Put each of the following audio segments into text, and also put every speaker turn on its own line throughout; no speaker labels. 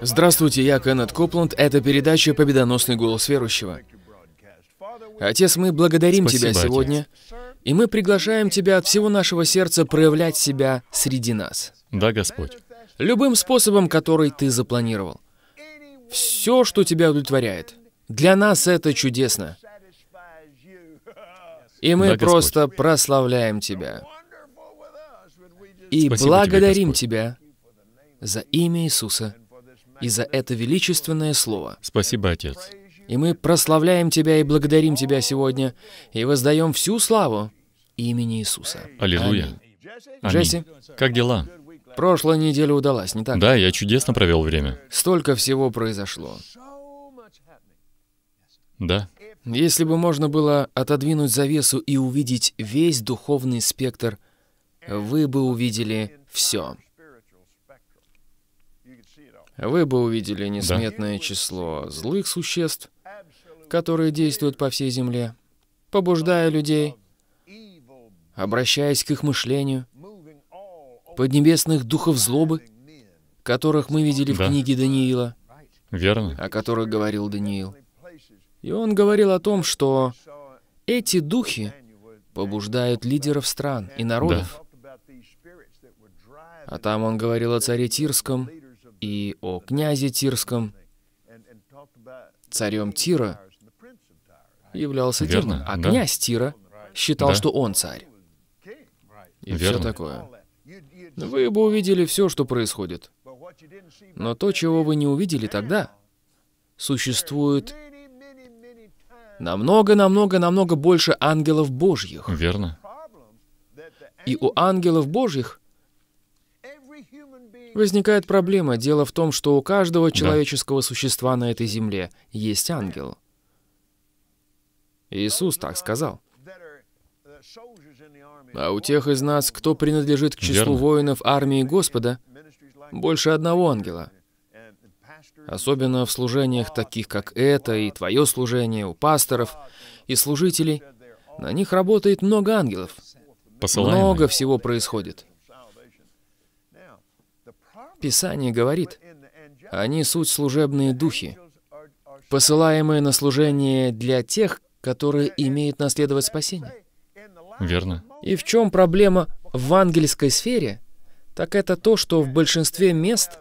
Здравствуйте, я Кеннет Копланд. Это передача «Победоносный голос верующего». Отец, мы благодарим
Спасибо,
Тебя
Отец.
сегодня, и мы приглашаем Тебя от всего нашего сердца проявлять себя среди нас.
Да, Господь.
Любым способом, который Ты запланировал. Все, что Тебя удовлетворяет. Для нас это чудесно. И мы
Да, Господь.
просто прославляем Тебя. И
Спасибо тебе,
благодарим
Господь.
Тебя за имя Иисуса и за это величественное слово.
Спасибо, Отец.
И мы прославляем Тебя и благодарим Тебя сегодня, и воздаем всю славу имени Иисуса.
Аллилуйя.
Аминь. Джесси,
Как дела?
прошлая неделя удалась, не так?
Да, я чудесно провел время.
Столько всего произошло.
Да.
Если бы можно было отодвинуть завесу и увидеть весь духовный спектр, вы бы увидели все. Вы бы увидели несметное число злых существ, которые действуют по всей земле, побуждая людей, обращаясь к их мышлению, поднебесных духов злобы, которых мы видели в
Да.
книге Даниила,
Верно.
о которых говорил Даниил. И он говорил о том, что эти духи побуждают лидеров стран и народов. А там он говорил о царе Тирском и о князе Тирском. Царем Тира являлся
Верно,
демон, а
да.
князь Тира считал,
Да.
что он царь. И все
Верно.
такое. Вы бы увидели все, что происходит. Но то, чего вы не увидели тогда, существует намного, намного, намного больше ангелов Божьих.
Верно.
И у ангелов Божьих возникает проблема. Дело в том, что у каждого человеческого существа на этой земле есть ангел. Иисус так сказал. А у тех из нас, кто принадлежит к числу
Верно.
воинов армии Господа, больше одного ангела. Особенно в служениях таких, как это, и твое служение, у пасторов и служителей. На них работает много ангелов.
Посылаемый.
Много всего происходит. Писание говорит, они суть служебные духи, посылаемые на служение для тех, которые имеют наследовать спасение.
Верно.
И в чем проблема в ангельской сфере? Так это то, что в большинстве мест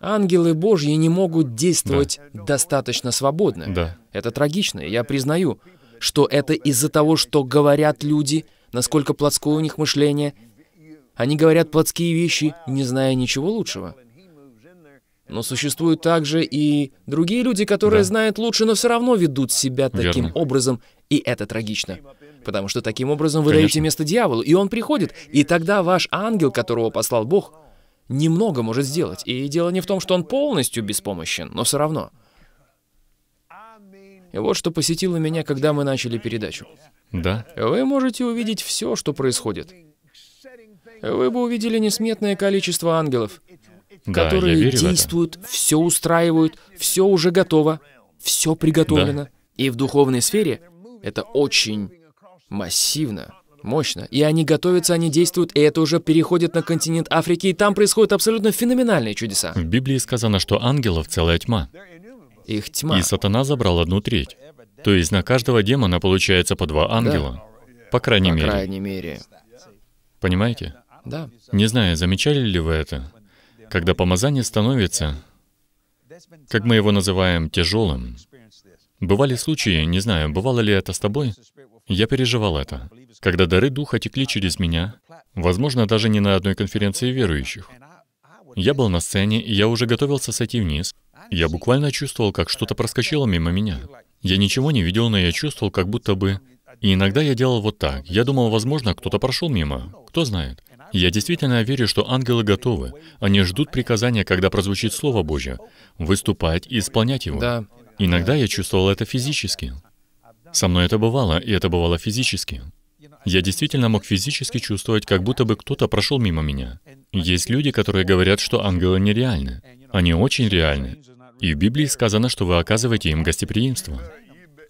ангелы Божьи не могут действовать достаточно свободно.
Да.
Это трагично, я признаю, что это из-за того, что говорят люди, насколько плотское у них мышление. Они говорят плотские вещи, не зная ничего лучшего. Но существуют также и другие люди, которые
Да.
знают лучше, но все равно ведут себя таким
Верно.
образом, и это трагично. Потому что таким образом вы даете
Конечно.
место дьяволу, и он приходит, и тогда ваш ангел, которого послал Бог, немного может сделать. И дело не в том, что он полностью беспомощен, но все равно. И вот что посетило меня, когда мы начали передачу.
Да.
Вы можете увидеть все, что происходит. Вы бы увидели несметное количество ангелов,
Да,
которые действуют, все устраивают, все уже готово, все приготовлено. И в духовной сфере это очень массивно, мощно. И они готовятся, они действуют, и это уже переходит на континент Африки, и там происходят абсолютно феноменальные чудеса.
В Библии сказано, что ангелов целая тьма.
Их тьма.
И сатана забрал одну треть. То есть на каждого демона получается по два ангела. По крайней
По
мере.
крайней мере.
Понимаете?
Да.
Не знаю, замечали ли вы это? Когда помазание становится, как мы его называем, тяжелым. Бывали случаи, не знаю, бывало ли это с тобой? Я переживал это. Когда дары Духа текли через меня, возможно, даже не на одной конференции верующих. Я был на сцене, и я уже готовился сойти вниз. Я буквально чувствовал, как что-то проскочило мимо меня. Я ничего не видел, но я чувствовал, как будто бы... И иногда я делал вот так. Я думал, возможно, кто-то прошел мимо. Кто знает. Я действительно верю, что ангелы готовы. Они ждут приказания, когда прозвучит Слово Божье, выступать и исполнять его.
Да.
Иногда я чувствовал это физически. Со мной это бывало, и это бывало физически. Я действительно мог физически чувствовать, как будто бы кто-то прошел мимо меня. Есть люди, которые говорят, что ангелы нереальны. Они очень реальны. И в Библии сказано, что вы оказываете им гостеприимство.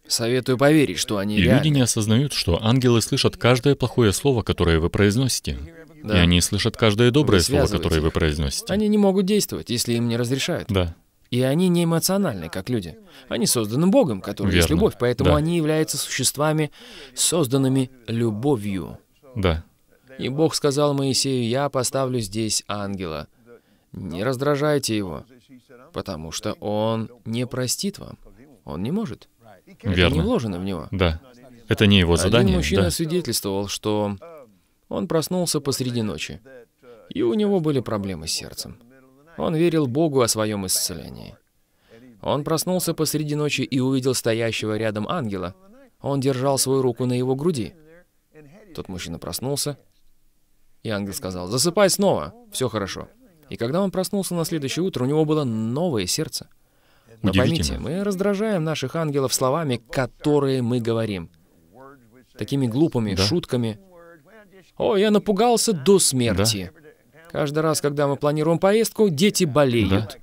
Советую поверить, что они
И люди
реальны.
не осознают, что ангелы слышат каждое плохое слово, которое вы произносите. И они слышат каждое доброе
Вы
слово, которое вы произносите.
Они не могут действовать, если им не разрешают.
Да,
И они не эмоциональны, как люди. Они созданы Богом, который есть
Верно.
любовь, поэтому
Да.
они являются существами, созданными любовью.
да,
И Бог сказал Моисею, «Я поставлю здесь ангела. Не раздражайте его, потому что он не простит вам. Он не может. Это не
верно.
вложено в него».
Да. Это не его
Один
задание,
мужчина
да.
свидетельствовал, что он проснулся посреди ночи, и у него были проблемы с сердцем. Он верил Богу о своем исцелении. Он проснулся посреди ночи и увидел стоящего рядом ангела. Он держал свою руку на его груди. Тот мужчина проснулся, и ангел сказал, «Засыпай снова, все хорошо». И когда он проснулся на следующее утро, у него было новое сердце. Но поймите, мы раздражаем наших ангелов словами, которые мы говорим. Такими глупыми
Да.
шутками. «О, я напугался до смерти». Каждый раз, когда мы планируем поездку, дети болеют.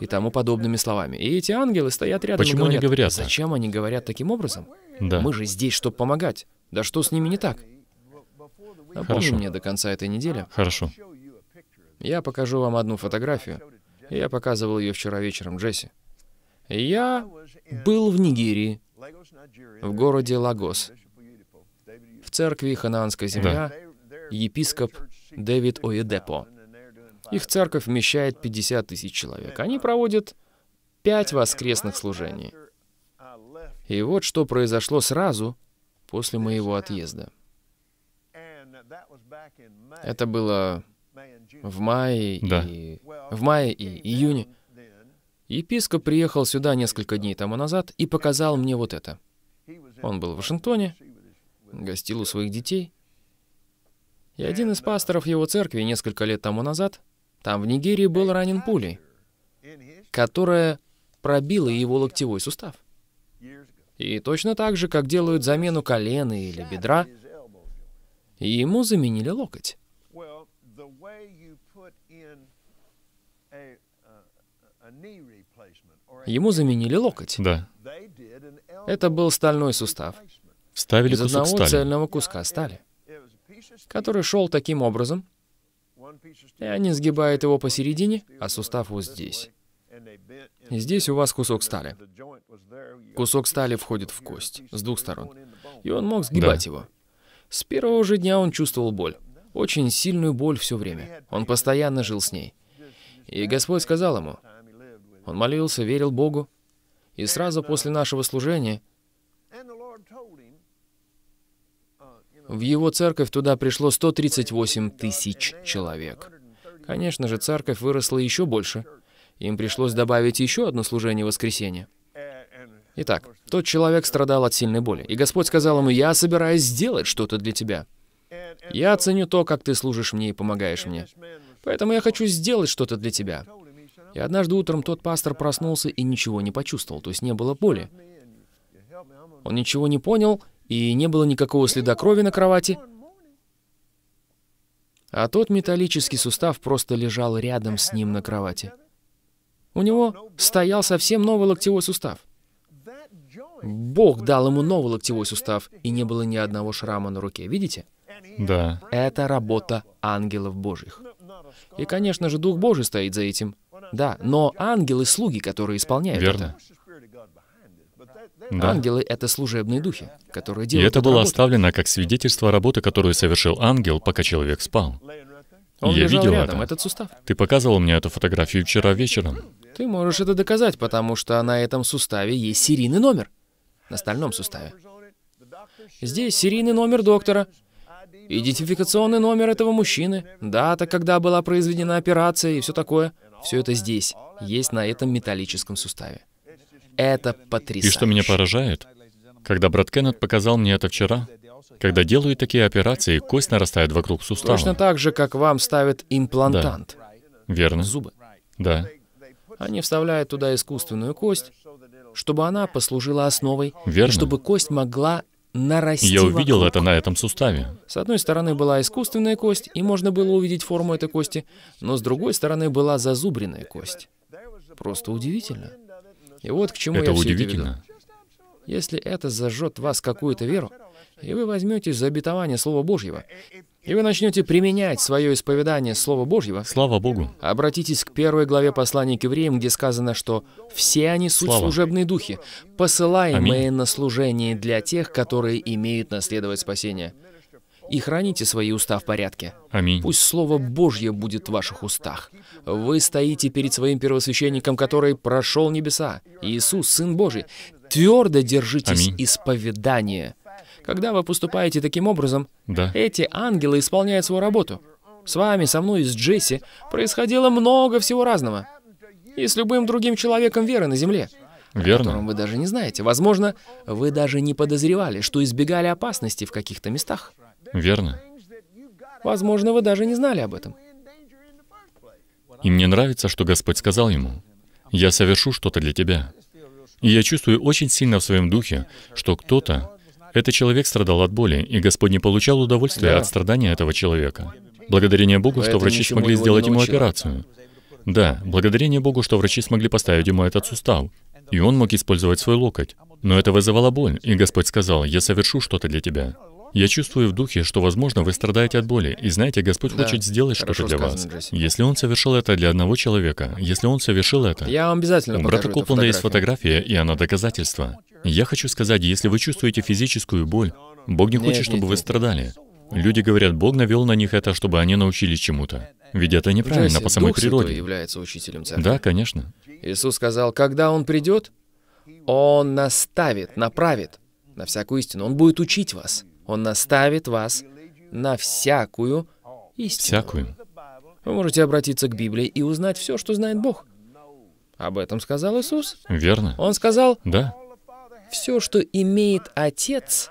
И тому подобными словами. И эти ангелы стоят рядом
Почему
и
они
говорят,
говорят так?
зачем они говорят таким образом?
Да.
Мы же здесь, чтобы помогать. Да что с ними не так? Напомни
Хорошо.
мне до конца этой недели.
Хорошо.
Я покажу вам одну фотографию. Я показывал ее вчера вечером Джесси. Я был в Нигерии, в городе Лагос, в церкви Ханаанская земля, епископ Дэвид Оедепо. Их церковь вмещает 50 тысяч человек. Они проводят пять воскресных служений. И вот что произошло сразу после моего отъезда. Это было в мае
Да.
и в мае и июне. Епископ приехал сюда несколько дней тому назад и показал мне вот это. Он был в Вашингтоне, гостил у своих детей. И один из пасторов его церкви несколько лет тому назад, там в Нигерии, был ранен пулей, которая пробила его локтевой сустав. И точно так же, как делают замену колена или бедра, ему заменили локоть. Ему заменили локоть.
Да.
Это был стальной сустав
Вставили
из
кусок
одного
стали.
цельного куска стали, который шел таким образом, и они сгибают его посередине, а сустав вот здесь. И здесь у вас кусок стали. Кусок стали входит в кость с двух сторон, и он мог сгибать его. С первого же дня он чувствовал боль, очень сильную боль все время. Он постоянно жил с ней. И Господь сказал ему, он молился, верил Богу, и сразу после нашего служения в его церковь туда пришло 138 тысяч человек. Конечно же, церковь выросла еще больше. Им пришлось добавить еще одно служение в воскресенье. Итак, тот человек страдал от сильной боли, и Господь сказал ему, «Я собираюсь сделать что-то для тебя. Я ценю то, как ты служишь мне и помогаешь мне. Поэтому я хочу сделать что-то для тебя». И однажды утром тот пастор проснулся и ничего не почувствовал, то есть не было боли. Он ничего не понял, и не было никакого следа крови на кровати. А тот металлический сустав просто лежал рядом с ним на кровати. У него стоял совсем новый локтевой сустав. Бог дал ему новый локтевой сустав, и не было ни одного шрама на руке. Видите?
Да.
Это работа ангелов Божьих. И, конечно же, Дух Божий стоит за этим. Да, но ангелы — слуги, которые исполняют
Верно.
это.
Да.
Ангелы — это служебные духи, которые
И
делают
это
эту
было
работу.
оставлено как свидетельство работы, которую совершил ангел, пока человек спал.
Он
Я видел
рядом,
это.
этот сустав.
Ты показывал мне эту фотографию вчера вечером.
Ты можешь это доказать, потому что на этом суставе есть серийный номер. На стальном суставе. Здесь серийный номер доктора, идентификационный номер этого мужчины, дата, когда была произведена операция и все такое. Все это здесь, есть на этом металлическом суставе. Это
И
потрясающе.
что меня поражает, когда брат Кеннет показал мне это вчера, когда делают такие операции, кость нарастает вокруг сустава.
Точно так же, как вам ставят имплантант,
Верно?
зубы.
Да.
Они вставляют туда искусственную кость, чтобы она послужила основой,
Верно.
и чтобы кость могла нарасти
Я увидел
вокруг.
это на этом суставе.
С одной стороны была искусственная кость, и можно было увидеть форму этой кости, но с другой стороны была зазубренная кость. Просто удивительно. И вот к чему
Это
я все это веду.
удивительно.
Если это зажжет в вас какую-то веру, и вы возьметесь за обетование Слова Божьего, и вы начнете применять свое исповедание Слова Божьего,
Слава Богу.
обратитесь к первой главе послания к евреям, где сказано, что все они суть
Слава.
служебные духи, посылаемые
Аминь.
на служение для тех, которые имеют наследовать спасение. И храните свои уста в порядке.
Аминь.
Пусть Слово Божье будет в ваших устах. Вы стоите перед своим первосвященником, который прошел небеса. Иисус, Сын Божий. Твердо держитесь
Аминь.
исповедания. Когда вы поступаете таким образом,
Да.
эти ангелы исполняют свою работу. С вами, со мной и с Джесси происходило много всего разного. И с любым другим человеком веры на земле, о котором
Верно.
вы даже не знаете. Возможно, вы даже не подозревали, что избегали опасности в каких-то местах.
Верно.
Возможно, вы даже не знали об этом.
И мне нравится, что Господь сказал ему, «Я совершу что-то для тебя». И я чувствую очень сильно в своем духе, что кто-то, этот человек страдал от боли, и Господь не получал удовольствия
Да.
от страдания этого человека. Благодарение Богу, что врачи смогли сделать ему операцию. Да, благодарение Богу, что врачи смогли поставить ему этот сустав, и он мог использовать свой локоть. Но это вызывало боль, и Господь сказал, «Я совершу что-то для тебя». Я чувствую в духе, что, возможно, вы страдаете от боли, и знаете, Господь
Да,
хочет сделать что-то для вас.
Джесси.
Если Он совершил это для одного человека, если Он совершил это,
Я вам обязательно
у брата Копланда есть фотография, и она доказательство. Я хочу сказать, если вы чувствуете физическую боль, Бог не
Нет,
хочет, чтобы
нет,
вы
нет.
страдали. Люди говорят, Бог навел на них это, чтобы они научились чему-то. Ведь это неправильно
Джесси,
по самой
Дух Святой
природе.
является учителем церкви.
Да, конечно.
Иисус сказал, когда Он придет, Он наставит, направит на всякую истину. Он будет учить вас. Он наставит вас на всякую истину.
Всякую.
Вы можете обратиться к Библии и узнать все, что знает Бог. Об этом сказал Иисус.
Верно.
Он сказал,
Да.
все, что имеет Отец,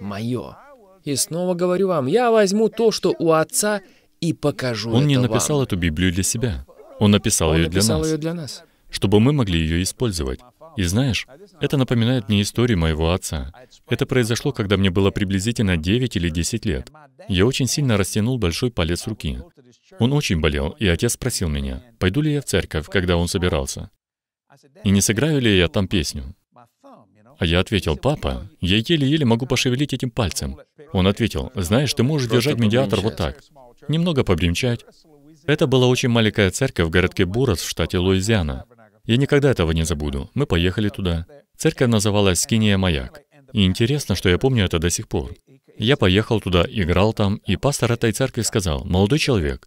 мое. И снова говорю вам, я возьму то, что у Отца, и покажу
Он не
это
написал
вам.
эту Библию для себя. Он написал
Он
ее для
написал
нас,
ее для нас.
чтобы мы могли ее использовать. И знаешь, это напоминает мне историю моего отца. Это произошло, когда мне было приблизительно 9 или 10 лет. Я очень сильно растянул большой палец руки. Он очень болел, и отец спросил меня, пойду ли я в церковь, когда он собирался, и не сыграю ли я там песню. А я ответил, папа, я еле-еле могу пошевелить этим пальцем. Он ответил, знаешь, ты можешь
Просто
держать медиатор вот так, немного побремчать. Это была очень маленькая церковь в городке Бурас в штате Луизиана. Я никогда этого не забуду. Мы поехали туда. Церковь называлась Скиния Маяк. И интересно, что я помню это до сих пор. Я поехал туда, играл там, и пастор этой церкви сказал, «Молодой человек».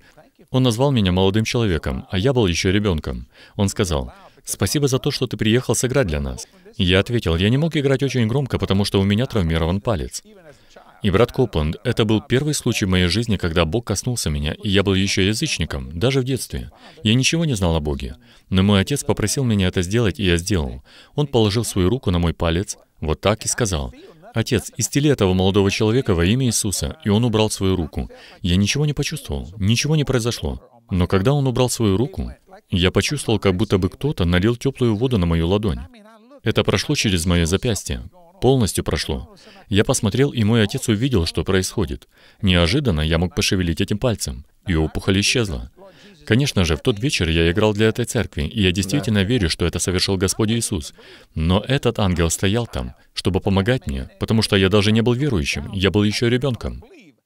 Он назвал меня молодым человеком, а я был еще ребенком. Он сказал, «Спасибо за то, что ты приехал сыграть для нас». Я ответил, «Я не мог играть очень громко, потому что у меня травмирован палец». И брат Копланд, это был первый случай в моей жизни, когда Бог коснулся меня, и я был еще язычником, даже в детстве. Я ничего не знал о Боге. Но мой отец попросил меня это сделать, и я сделал. Он положил свою руку на мой палец, вот так и сказал, «Отец, исцели этого молодого человека во имя Иисуса», и он убрал свою руку. Я ничего не почувствовал, ничего не произошло. Но когда он убрал свою руку, я почувствовал, как будто бы кто-то налил теплую воду на мою ладонь. Это прошло через мое запястье. Полностью прошло. Я посмотрел, и мой отец увидел, что происходит. Неожиданно я мог пошевелить этим пальцем, и опухоль исчезла. Конечно же, в тот вечер я играл для этой церкви, и я действительно верю, что это совершил Господь Иисус. Но этот ангел стоял там, чтобы помогать мне, потому что я даже не был верующим, я был еще ребенком.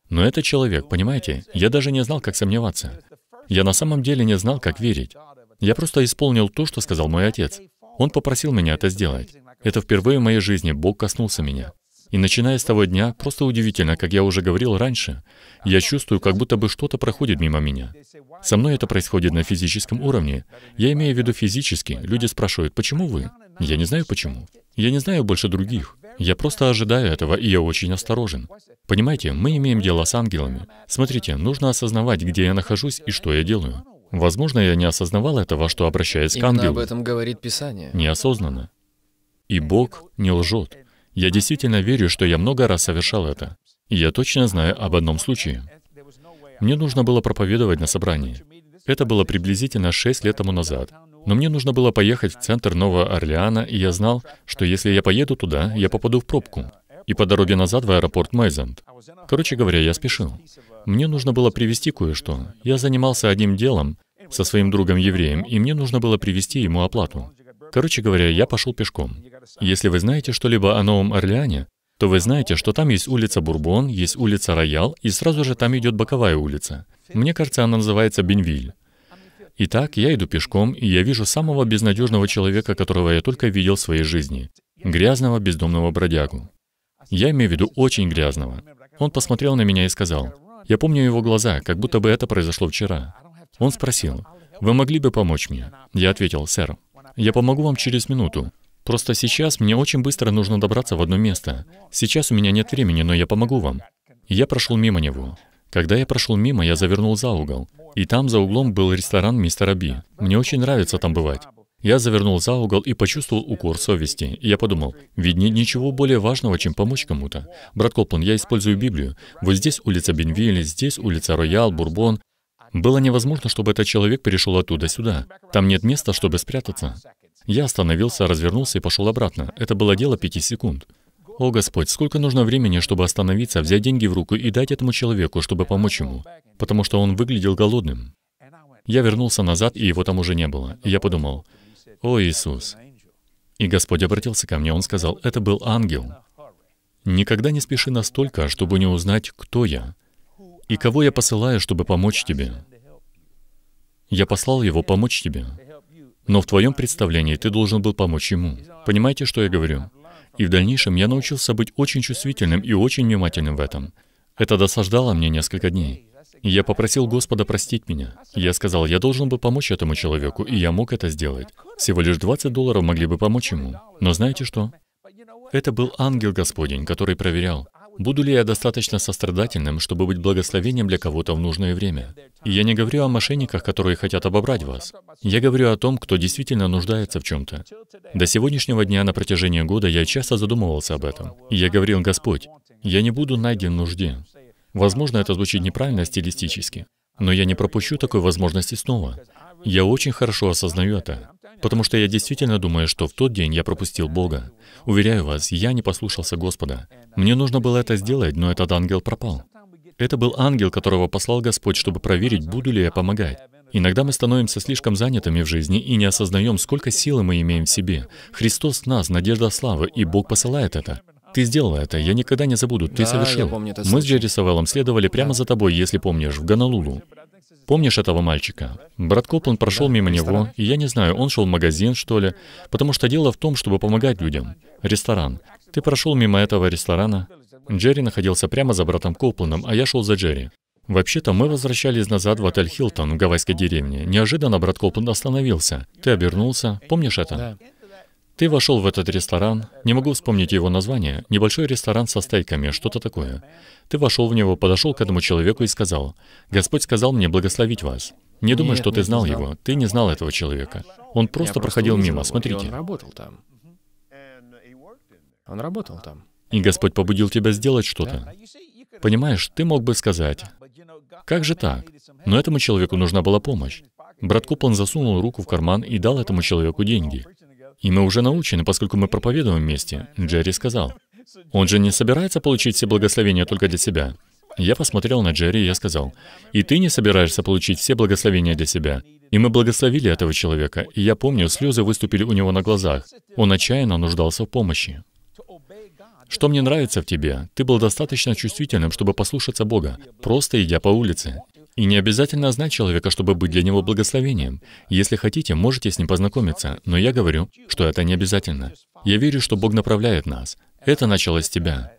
Но этот человек, понимаете, я даже не знал, как сомневаться. Я на самом деле не знал, как верить. Я просто исполнил то, что сказал мой отец. Он попросил меня это сделать. Это впервые в моей жизни Бог коснулся меня. И начиная с того дня, просто удивительно, как я уже говорил раньше, я чувствую, как будто бы что-то проходит мимо меня. Со мной это происходит на физическом уровне. Я имею в виду физически. Люди спрашивают, почему вы? Я не знаю почему. Я не знаю больше других. Я просто ожидаю этого, и я очень осторожен. Понимаете, мы имеем дело с ангелами. Смотрите, нужно осознавать, где я нахожусь и что я делаю. Возможно, я не осознавал этого, что обращаясь к
Именно об
ангелу.
этом говорит Писание.
Неосознанно. И Бог не лжет. Я действительно верю, что я много раз совершал это. И я точно знаю об одном случае. Мне нужно было проповедовать на собрании. Это было приблизительно шесть лет тому назад. Но мне нужно было поехать в центр Нового Орлеана, и я знал, что если я поеду туда, я попаду в пробку. И по дороге назад в аэропорт Мейзант. Короче говоря, я спешил. Мне нужно было привезти кое-что. Я занимался одним делом со своим другом-евреем, и мне нужно было привезти ему оплату. Короче говоря, я пошел пешком. Если вы знаете что-либо о Новом Орлеане, то вы знаете, что там есть улица Бурбон, есть улица Роял, и сразу же там идет боковая улица. Мне кажется, она называется Бенвиль. Итак, я иду пешком, и я вижу самого безнадежного человека, которого я только видел в своей жизни. Грязного, бездомного бродягу. Я имею в виду очень грязного. Он посмотрел на меня и сказал, я помню его глаза, как будто бы это произошло вчера. Он спросил, «Вы могли бы помочь мне?» Я ответил, «Сэр, я помогу вам через минуту. Просто сейчас мне очень быстро нужно добраться в одно место. Сейчас у меня нет времени, но я помогу вам». Я прошел мимо него. Когда я прошел мимо, я завернул за угол. И там за углом был ресторан мистера Би. Мне очень нравится там бывать. Я завернул за угол и почувствовал укор совести. И я подумал, ведь нет ничего более важного, чем помочь кому-то. Брат Коплан, я использую Библию. Вот здесь улица Бенвилли, здесь улица Роял, Бурбон. Было невозможно, чтобы этот человек перешел оттуда сюда. Там нет места, чтобы спрятаться. Я остановился, развернулся и пошел обратно. Это было дело пяти секунд. О Господь, сколько нужно времени, чтобы остановиться, взять деньги в руку и дать этому человеку, чтобы помочь ему, потому что он выглядел голодным. Я вернулся назад, и его там уже не было. Я подумал, «О, Иисус!» И Господь обратился ко мне, Он сказал, «Это был ангел». Никогда не спеши настолько, чтобы не узнать, кто я и кого я посылаю, чтобы помочь тебе. Я послал его помочь тебе. Но в твоем представлении ты должен был помочь ему. Понимаете, что я говорю? И в дальнейшем я научился быть очень чувствительным и очень внимательным в этом. Это досаждало мне несколько дней. Я попросил Господа простить меня. Я сказал, я должен бы помочь этому человеку, и я мог это сделать. Всего лишь 20 долларов могли бы помочь ему. Но знаете что? Это был ангел Господень, который проверял, буду ли я достаточно сострадательным, чтобы быть благословением для кого-то в нужное время. И я не говорю о мошенниках, которые хотят обобрать вас. Я говорю о том, кто действительно нуждается в чем-то. До сегодняшнего дня на протяжении года я часто задумывался об этом. И я говорил, Господь, я не буду найден в нужде. Возможно, это звучит неправильно стилистически, но я не пропущу такой возможности снова. Я очень хорошо осознаю это, потому что я действительно думаю, что в тот день я пропустил Бога. Уверяю вас, я не послушался Господа. Мне нужно было это сделать, но этот ангел пропал. Это был ангел, которого послал Господь, чтобы проверить, буду ли я помогать. Иногда мы становимся слишком занятыми в жизни и не осознаем, сколько силы мы имеем в себе. Христос в нас, надежда славы, и Бог посылает это. Ты сделал это, я никогда не забуду, ты
Да,
совершил. Мы с. Джерри Савеллом следовали прямо за тобой, если помнишь, в Гонолулу. Помнишь этого мальчика? Брат Коплан прошел мимо него, и я не знаю, он шел в магазин, что ли, потому что дело в том, чтобы помогать людям. Ресторан. Ты прошел мимо этого ресторана. Джерри находился прямо за братом Копланом, а я шел за Джерри. Вообще-то мы возвращались назад в отель Хилтон в гавайской деревне. Неожиданно брат Копланд остановился. Ты обернулся. Помнишь это?
Да.
Ты вошел в этот ресторан, не могу вспомнить его название, небольшой ресторан со стейками, что-то такое. Ты вошел в него, подошел к этому человеку и сказал, «Господь сказал мне благословить вас». Не думай,
Нет,
что ты знал
знал.
его. Ты не знал этого человека. Он
Я
просто проходил мимо,
его,
смотрите.
он работал там. Он работал там.
И Господь побудил тебя сделать что-то. Понимаешь, ты мог бы сказать, как же так? Но этому человеку нужна была помощь. Брат Коплан засунул руку в карман и дал этому человеку деньги. И мы уже научены, поскольку мы проповедуем вместе. Джерри сказал, он же не собирается получить все благословения только для себя. Я посмотрел на Джерри, и я сказал, «И ты не собираешься получить все благословения для себя». И мы благословили этого человека, и я помню, слезы выступили у него на глазах. Он отчаянно нуждался в помощи. Что мне нравится в тебе, ты был достаточно чувствительным, чтобы послушаться Бога, просто идя по улице. И не обязательно знать человека, чтобы быть для него благословением. Если хотите, можете с ним познакомиться, но я говорю, что это не обязательно. Я верю, что Бог направляет нас. Это началось с тебя.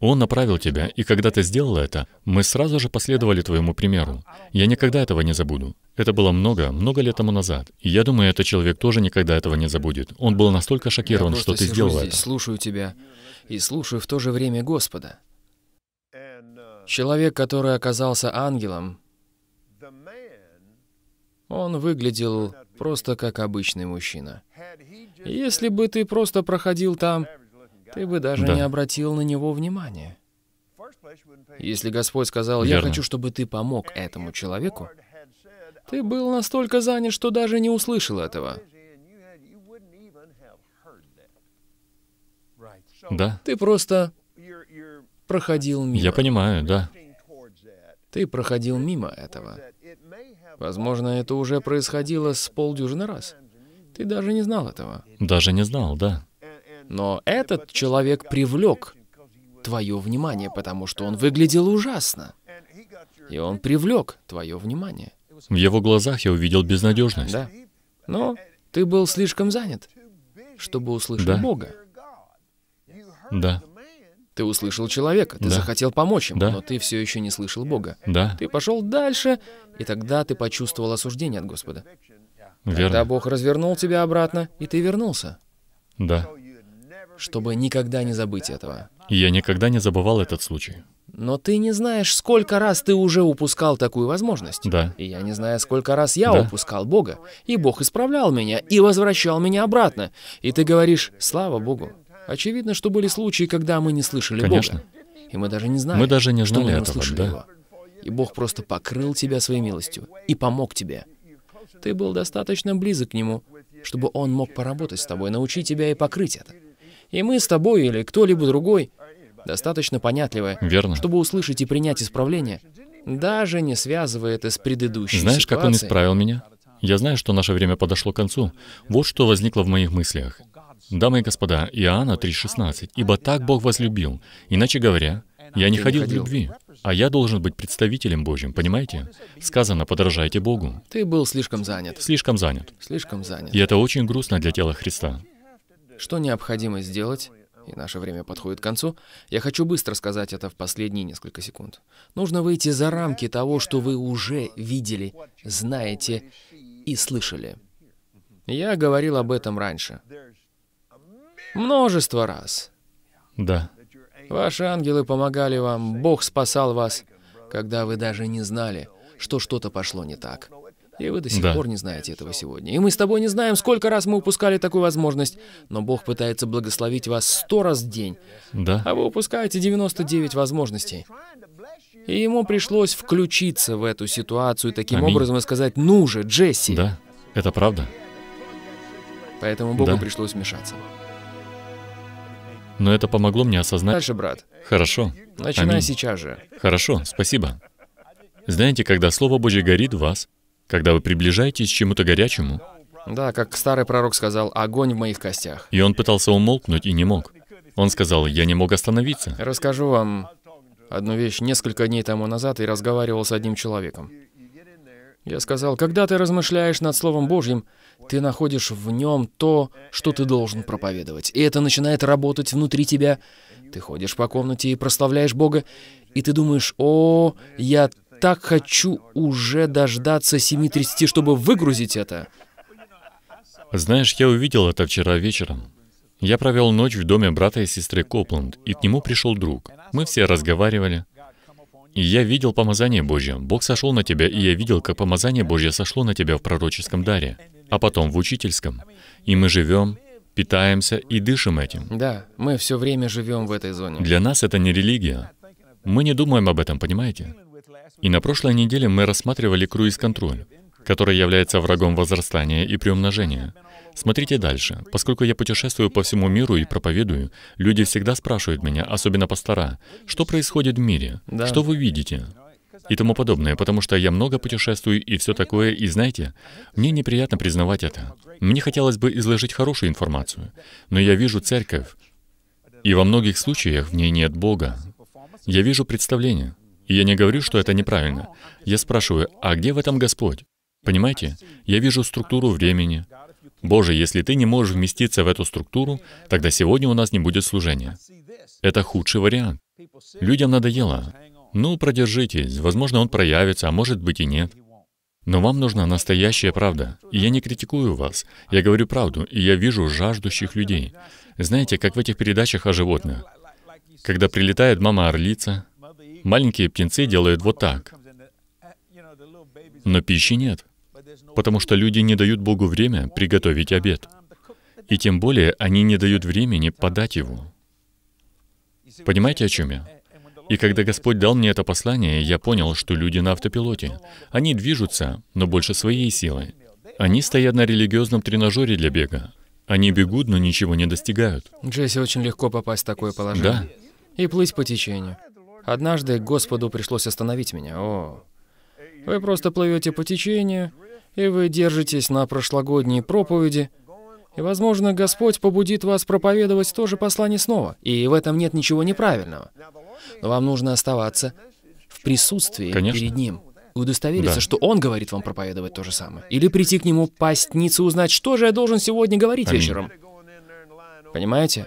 Он направил тебя, и когда ты сделал это, мы сразу же последовали твоему примеру. Я никогда этого не забуду. Это было много, много лет тому назад. И я думаю, этот человек тоже никогда этого не забудет. Он был настолько
Я
шокирован,
просто
что ты
сижу
сделал
здесь,
это.
слушаю тебя и слушаю в то же время Господа. Человек, который оказался ангелом, он выглядел просто как обычный мужчина. Если бы ты просто проходил там, ты бы даже
Да.
не обратил на него внимания. Если Господь сказал, я
Верно.
хочу, чтобы ты помог этому человеку, ты был настолько занят, что даже не услышал этого.
Да,
Ты просто проходил мимо.
я понимаю, да.
Ты проходил мимо этого. Возможно, это уже происходило с полдюжины раз. Ты даже не знал этого.
Даже не знал, да.
Но этот человек привлек твое внимание, потому что он выглядел ужасно. И он привлек твое внимание.
В его глазах я увидел безнадежность.
Да. Но ты был слишком занят, чтобы услышать
Да.
Бога.
Да,
Ты услышал человека, ты
Да.
захотел помочь ему,
Да.
но ты все еще не слышал Бога.
да,
Ты пошел дальше, и тогда ты почувствовал осуждение от Господа. Тогда
верно.
Бог развернул тебя обратно, и ты вернулся,
Да.
чтобы никогда не забыть этого.
Я никогда не забывал этот случай.
Но ты не знаешь, сколько раз ты уже упускал такую возможность.
Да.
И я не знаю, сколько раз я
Да.
упускал Бога. И Бог исправлял меня и возвращал меня обратно. И ты говоришь, слава Богу. Очевидно, что были случаи, когда мы не слышали
Конечно.
Бога. И мы даже не знали,
Мы даже не
что
знали
мы не слышали
да.
Его. И Бог просто покрыл тебя своей милостью и помог тебе. Ты был достаточно близок к Нему, чтобы Он мог поработать с тобой, научить тебя и покрыть это. И мы с тобой или кто-либо другой достаточно понятливые,
Верно.
чтобы услышать и принять исправление, даже не связывая это с предыдущей
Знаешь, как он
ситуацией.
исправил меня? Я знаю, что наше время подошло к концу. Вот что возникло в моих мыслях. Дамы и господа, Иоанна 3,16. «Ибо так Бог возлюбил». Иначе говоря, я не ходил в любви, а я должен быть представителем Божьим, понимаете? Сказано, подражайте Богу.
Ты был слишком занят.
Слишком занят.
Слишком занят.
И это очень грустно для тела Христа.
Что необходимо сделать, и наше время подходит к концу, я хочу быстро сказать это в последние несколько секунд. Нужно выйти за рамки того, что вы уже видели, знаете и слышали. Я говорил об этом раньше. Множество раз.
Да,
Ваши ангелы помогали вам, Бог спасал вас, когда вы даже не знали, что что-то пошло не так. И вы до сих
Да.
пор не знаете этого сегодня. И мы с тобой не знаем, сколько раз мы упускали такую возможность, но Бог пытается благословить вас сто раз в день,
да,
а вы упускаете 99 возможностей. И ему пришлось включиться в эту ситуацию таким
Аминь.
образом и сказать, ну же, Джесси.
да, это правда.
Поэтому Богу
Да.
пришлось вмешаться.
Но это помогло мне осознать...
Дальше, брат.
Хорошо.
Начинай
Аминь.
сейчас же.
Хорошо, спасибо. Знаете, когда Слово Божье горит в вас, когда вы приближаетесь к чему-то горячему,
Да, как старый пророк сказал, огонь в моих костях.
и он пытался умолкнуть и не мог. Он сказал, я не мог остановиться.
Расскажу вам одну вещь. Несколько дней тому назад я разговаривал с одним человеком. Я сказал, когда ты размышляешь над Словом Божьим, ты находишь в нем то, что ты должен проповедовать. И это начинает работать внутри тебя. Ты ходишь по комнате и прославляешь Бога, и ты думаешь, о, я так хочу уже дождаться 7.30, чтобы выгрузить это.
Знаешь, я увидел это вчера вечером. Я провел ночь в доме брата и сестры Копланд, и к нему пришел друг. Мы все разговаривали. И я видел помазание Божье. Бог сошел на тебя, и я видел, как помазание Божье сошло на тебя в пророческом даре, а потом в учительском. И мы живем, питаемся и дышим этим.
Да, мы все время живем в этой зоне.
Для нас это не религия. Мы не думаем об этом, понимаете? И на прошлой неделе мы рассматривали круиз-контроль, который является врагом возрастания и приумножения. Смотрите дальше. Поскольку я путешествую по всему миру и проповедую, люди всегда спрашивают меня, особенно пастора, что происходит в мире,
Да.
что вы видите и тому подобное, потому что я много путешествую и все такое, и знаете, мне неприятно признавать это. Мне хотелось бы изложить хорошую информацию, но я вижу церковь, и во многих случаях в ней нет Бога. Я вижу представление, и я не говорю, что это неправильно. Я спрашиваю, а где в этом Господь? Понимаете? Я вижу структуру времени. Боже, если ты не можешь вместиться в эту структуру, тогда сегодня у нас не будет служения. Это худший вариант. Людям надоело. Ну, продержитесь, возможно, он проявится, а может быть и нет. Но вам нужна настоящая правда. И я не критикую вас. Я говорю правду, и я вижу жаждущих людей. Знаете, как в этих передачах о животных. Когда прилетает мама-орлица, маленькие птенцы делают вот так. Но пищи нет, потому что люди не дают Богу время приготовить обед. И тем более они не дают времени подать его. Понимаете, о чем я? И когда Господь дал мне это послание, я понял, что люди на автопилоте. Они движутся, но больше своей силой. Они стоят на религиозном тренажере для бега. Они бегут, но ничего не достигают.
Джесси очень легко попасть в такое положение.
Да,
И плыть по течению. Однажды Господу пришлось остановить меня. О, вы просто плывете по течению, и вы держитесь на прошлогодней проповеди, И, возможно, Господь побудит вас проповедовать то же послание снова. И в этом нет ничего неправильного. Но вам нужно оставаться в присутствии
Конечно.
перед Ним. И удостовериться,
Да.
что Он говорит вам проповедовать то же самое. Или прийти к Нему, постниться, узнать, что же я должен сегодня говорить
Аминь.
вечером. Понимаете?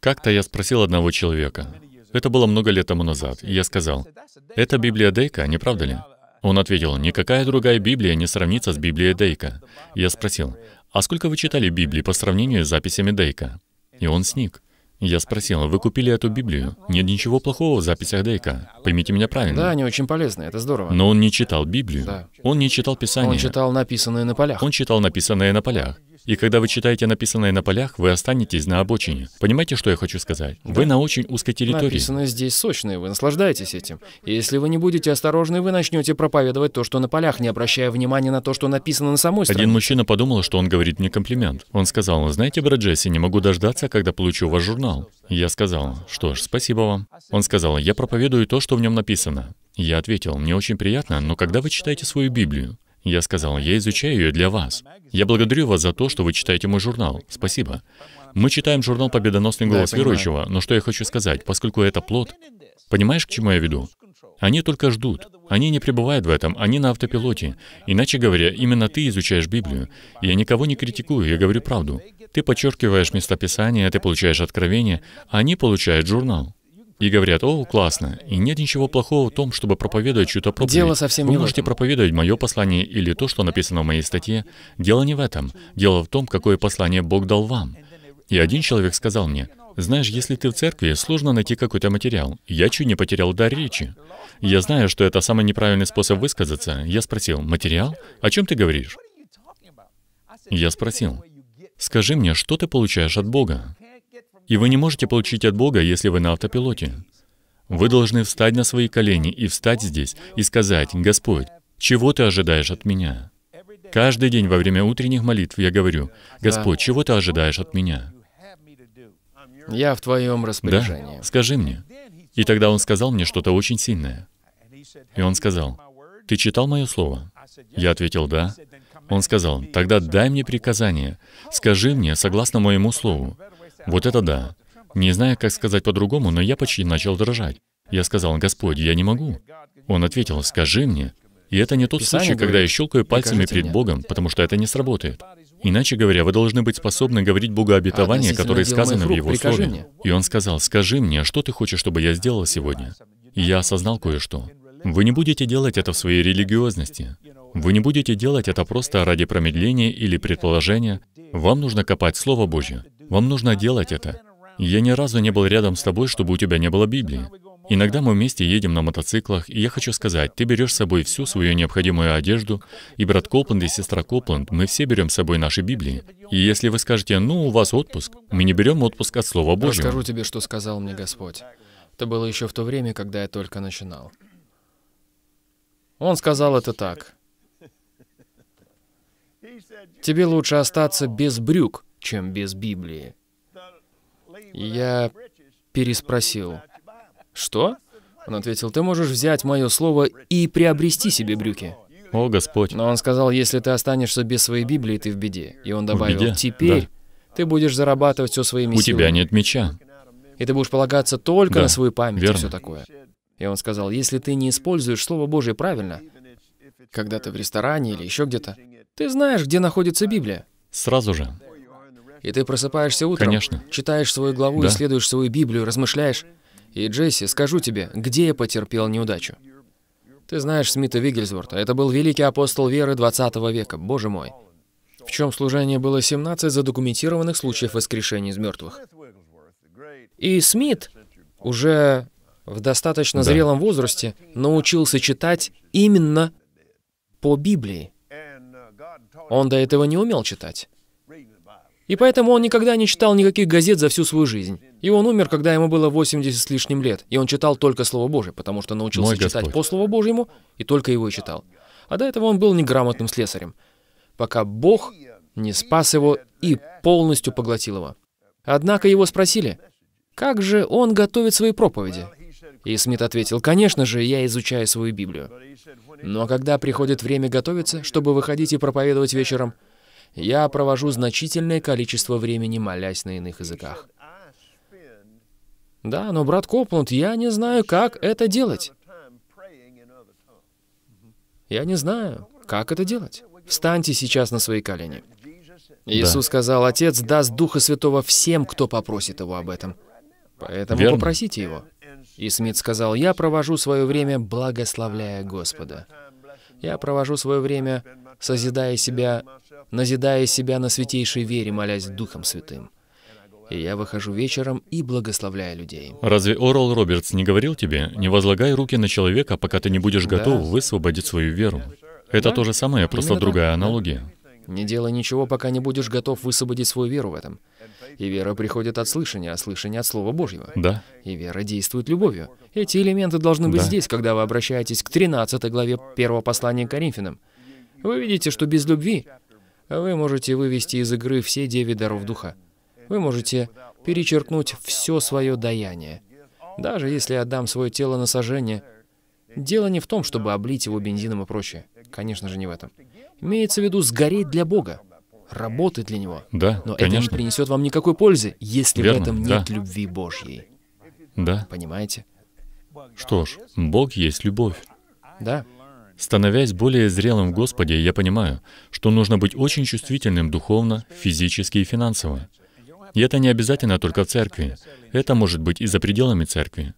Как-то я спросил одного человека. Это было много лет тому назад. И я сказал, «Это Библия Дейка, не правда ли?» Он ответил, «Никакая другая Библия не сравнится с Библией Дейка». Я спросил, «А сколько вы читали Библии по сравнению с записями Дейка?» И он сник. Я спросил, «Вы купили эту Библию? Нет ничего плохого в записях Дейка. Поймите меня правильно».
Да, они очень полезны, это здорово.
Но он не читал Библию.
Да.
Он не читал Писание.
Он читал написанное на полях.
Он читал написанное на полях. И когда вы читаете написанное на полях, вы останетесь на обочине. Понимаете, что я хочу сказать? Вы на очень узкой территории.
Написано здесь сочное, вы наслаждаетесь этим. И если вы не будете осторожны, вы начнете проповедовать то, что на полях, не обращая внимания на то, что написано на самой
Один
странице.
мужчина подумал, что он говорит мне комплимент. Он сказал, знаете, брат Джесси, не могу дождаться, когда получу ваш журнал. Я сказал, что ж, спасибо вам. Он сказал, я проповедую то, что в нем написано. Я ответил, мне очень приятно, но когда вы читаете свою Библию? Я сказал, я изучаю ее для вас. Я благодарю вас за то, что вы читаете мой журнал. Спасибо. Мы читаем журнал «Победоносный голос верующего», но что я хочу сказать, поскольку это плод, понимаешь, к чему я веду? Они только ждут. Они не пребывают в этом, они на автопилоте. Иначе говоря, именно ты изучаешь Библию. Я никого не критикую, я говорю правду. Ты подчеркиваешь местописание, ты получаешь откровение, а они получают журнал. И говорят, о, классно. И нет ничего плохого в том, чтобы проповедовать чью-то проповедь.
Дело совсем
Вы
не в
можете
этом.
проповедовать мое послание или то, что написано в моей статье. Дело не в этом. Дело в том, какое послание Бог дал вам. И один человек сказал мне, знаешь, если ты в церкви, сложно найти какой-то материал. Я чуть не потерял дар речи. Я знаю, что это самый неправильный способ высказаться. Я спросил, материал? О чем ты говоришь? Я спросил, скажи мне, что ты получаешь от Бога? И вы не можете получить от Бога, если вы на автопилоте. Вы должны встать на свои колени и встать здесь и сказать, «Господь, чего ты ожидаешь от меня?» Каждый день во время утренних молитв я говорю, «Господь, чего ты ожидаешь от меня?»
Я в твоем
Да,
распоряжении.
скажи мне. И тогда он сказал мне что-то очень сильное. И он сказал, «Ты читал мое слово?» Я ответил, «Да». Он сказал, «Тогда дай мне приказание. Скажи мне, согласно моему слову». Вот это да. Не знаю, как сказать по-другому, но я почти начал дрожать. Я сказал, «Господь, я не могу». Он ответил, «Скажи мне». И это не тот
Писание
случай, когда
говорит,
я щелкаю пальцами
«Прикажите
перед
мне».
Богом, потому что это не сработает. Иначе говоря, вы должны быть способны говорить Богу обетования,
Относительно
которые сказаны в Его Слове.
мне.
И он сказал, «Скажи мне, что ты хочешь, чтобы я сделал сегодня?» И я осознал кое-что. Вы не будете делать это в своей религиозности. Вы не будете делать это просто ради промедления или предположения. Вам нужно копать Слово Божье. Вам нужно делать это. Я ни разу не был рядом с тобой, чтобы у тебя не было Библии. Иногда мы вместе едем на мотоциклах, и я хочу сказать, ты берешь с собой всю свою необходимую одежду, и брат Копланд и сестра Копланд, мы все берем с собой наши Библии. И если вы скажете, ну, у вас отпуск, мы не берем отпуск от Слова Божьего.
Расскажу тебе, что сказал мне Господь. Это было еще в то время, когда я только начинал. Он сказал это так. Тебе лучше остаться без брюк, чем без Библии. Я переспросил. Что? Он ответил, ты можешь взять мое слово и приобрести себе брюки.
О, Господь.
Но он сказал, если ты останешься без своей Библии, ты в беде. И он добавил,
беде?
теперь
Да.
ты будешь зарабатывать все своими
У
силами.
тебя нет меча.
И ты будешь полагаться только
Да,
на свою память
верно.
и все такое. И он сказал, если ты не используешь Слово Божье правильно, когда ты в ресторане или еще где-то, ты знаешь, где находится Библия.
Сразу же.
И ты просыпаешься утром,
Конечно.
читаешь свою главу,
Да.
исследуешь свою Библию, размышляешь. И, Джесси, скажу тебе, где я потерпел неудачу? Ты знаешь Смита Вигельсворта. Это был великий апостол веры 20 века, боже мой. В чем служение было 17 задокументированных случаев воскрешения из мертвых. И Смит уже в достаточно
Да.
зрелом возрасте научился читать именно по Библии. Он до этого не умел читать. И поэтому он никогда не читал никаких газет за всю свою жизнь. И он умер, когда ему было 80 с лишним лет. И он читал только Слово Божие, потому что научился
Мой
читать
Господь.
по Слову Божьему, и только его и читал. А до этого он был неграмотным слесарем, пока Бог не спас его и полностью поглотил его. Однако его спросили, как же он готовит свои проповеди? И Смит ответил, конечно же, я изучаю свою Библию. Но когда приходит время готовиться, чтобы выходить и проповедовать вечером, Я провожу значительное количество времени, молясь на иных языках. Да, но, брат Копланд, я не знаю, как это делать. Я не знаю, как это делать. Встаньте сейчас на свои колени. Иисус сказал, Отец даст Духа Святого всем, кто попросит Его об этом. Поэтому
Верно.
попросите Его. И Смит сказал, я провожу свое время, благословляя Господа. Я провожу свое время, созидая себя, назидая себя на святейшей вере, молясь Духом Святым. И я выхожу вечером и благословляю людей.
Разве Орал Робертс не говорил тебе, не возлагай руки на человека, пока ты не будешь
Да.
готов высвободить свою веру? Это
Да.
то же самое, просто
Именно так,
другая
да.
аналогия.
Не делай ничего, пока не будешь готов высвободить свою веру в этом. И вера приходит от слышания, а слышание от Слова Божьего.
Да,
И вера действует любовью. Эти элементы должны быть
Да.
здесь, когда вы обращаетесь к 13 главе первого послания к Коринфянам. Вы видите, что без любви вы можете вывести из игры все девять даров Духа. Вы можете перечеркнуть все свое даяние. Даже если я отдам свое тело на сожжение, дело не в том, чтобы облить его бензином и прочее. Конечно же, не в этом. Имеется в виду сгореть для Бога, работать для Него.
да,
Но это не
конечно.
принесет вам никакой пользы, если
Верно,
в этом
да.
нет любви Божьей.
Да.
Понимаете?
Что ж, Бог есть любовь.
Да.
Становясь более зрелым в Господе, я понимаю, что нужно быть очень чувствительным духовно, физически и финансово. И это не обязательно только в церкви. Это может быть и за пределами церкви.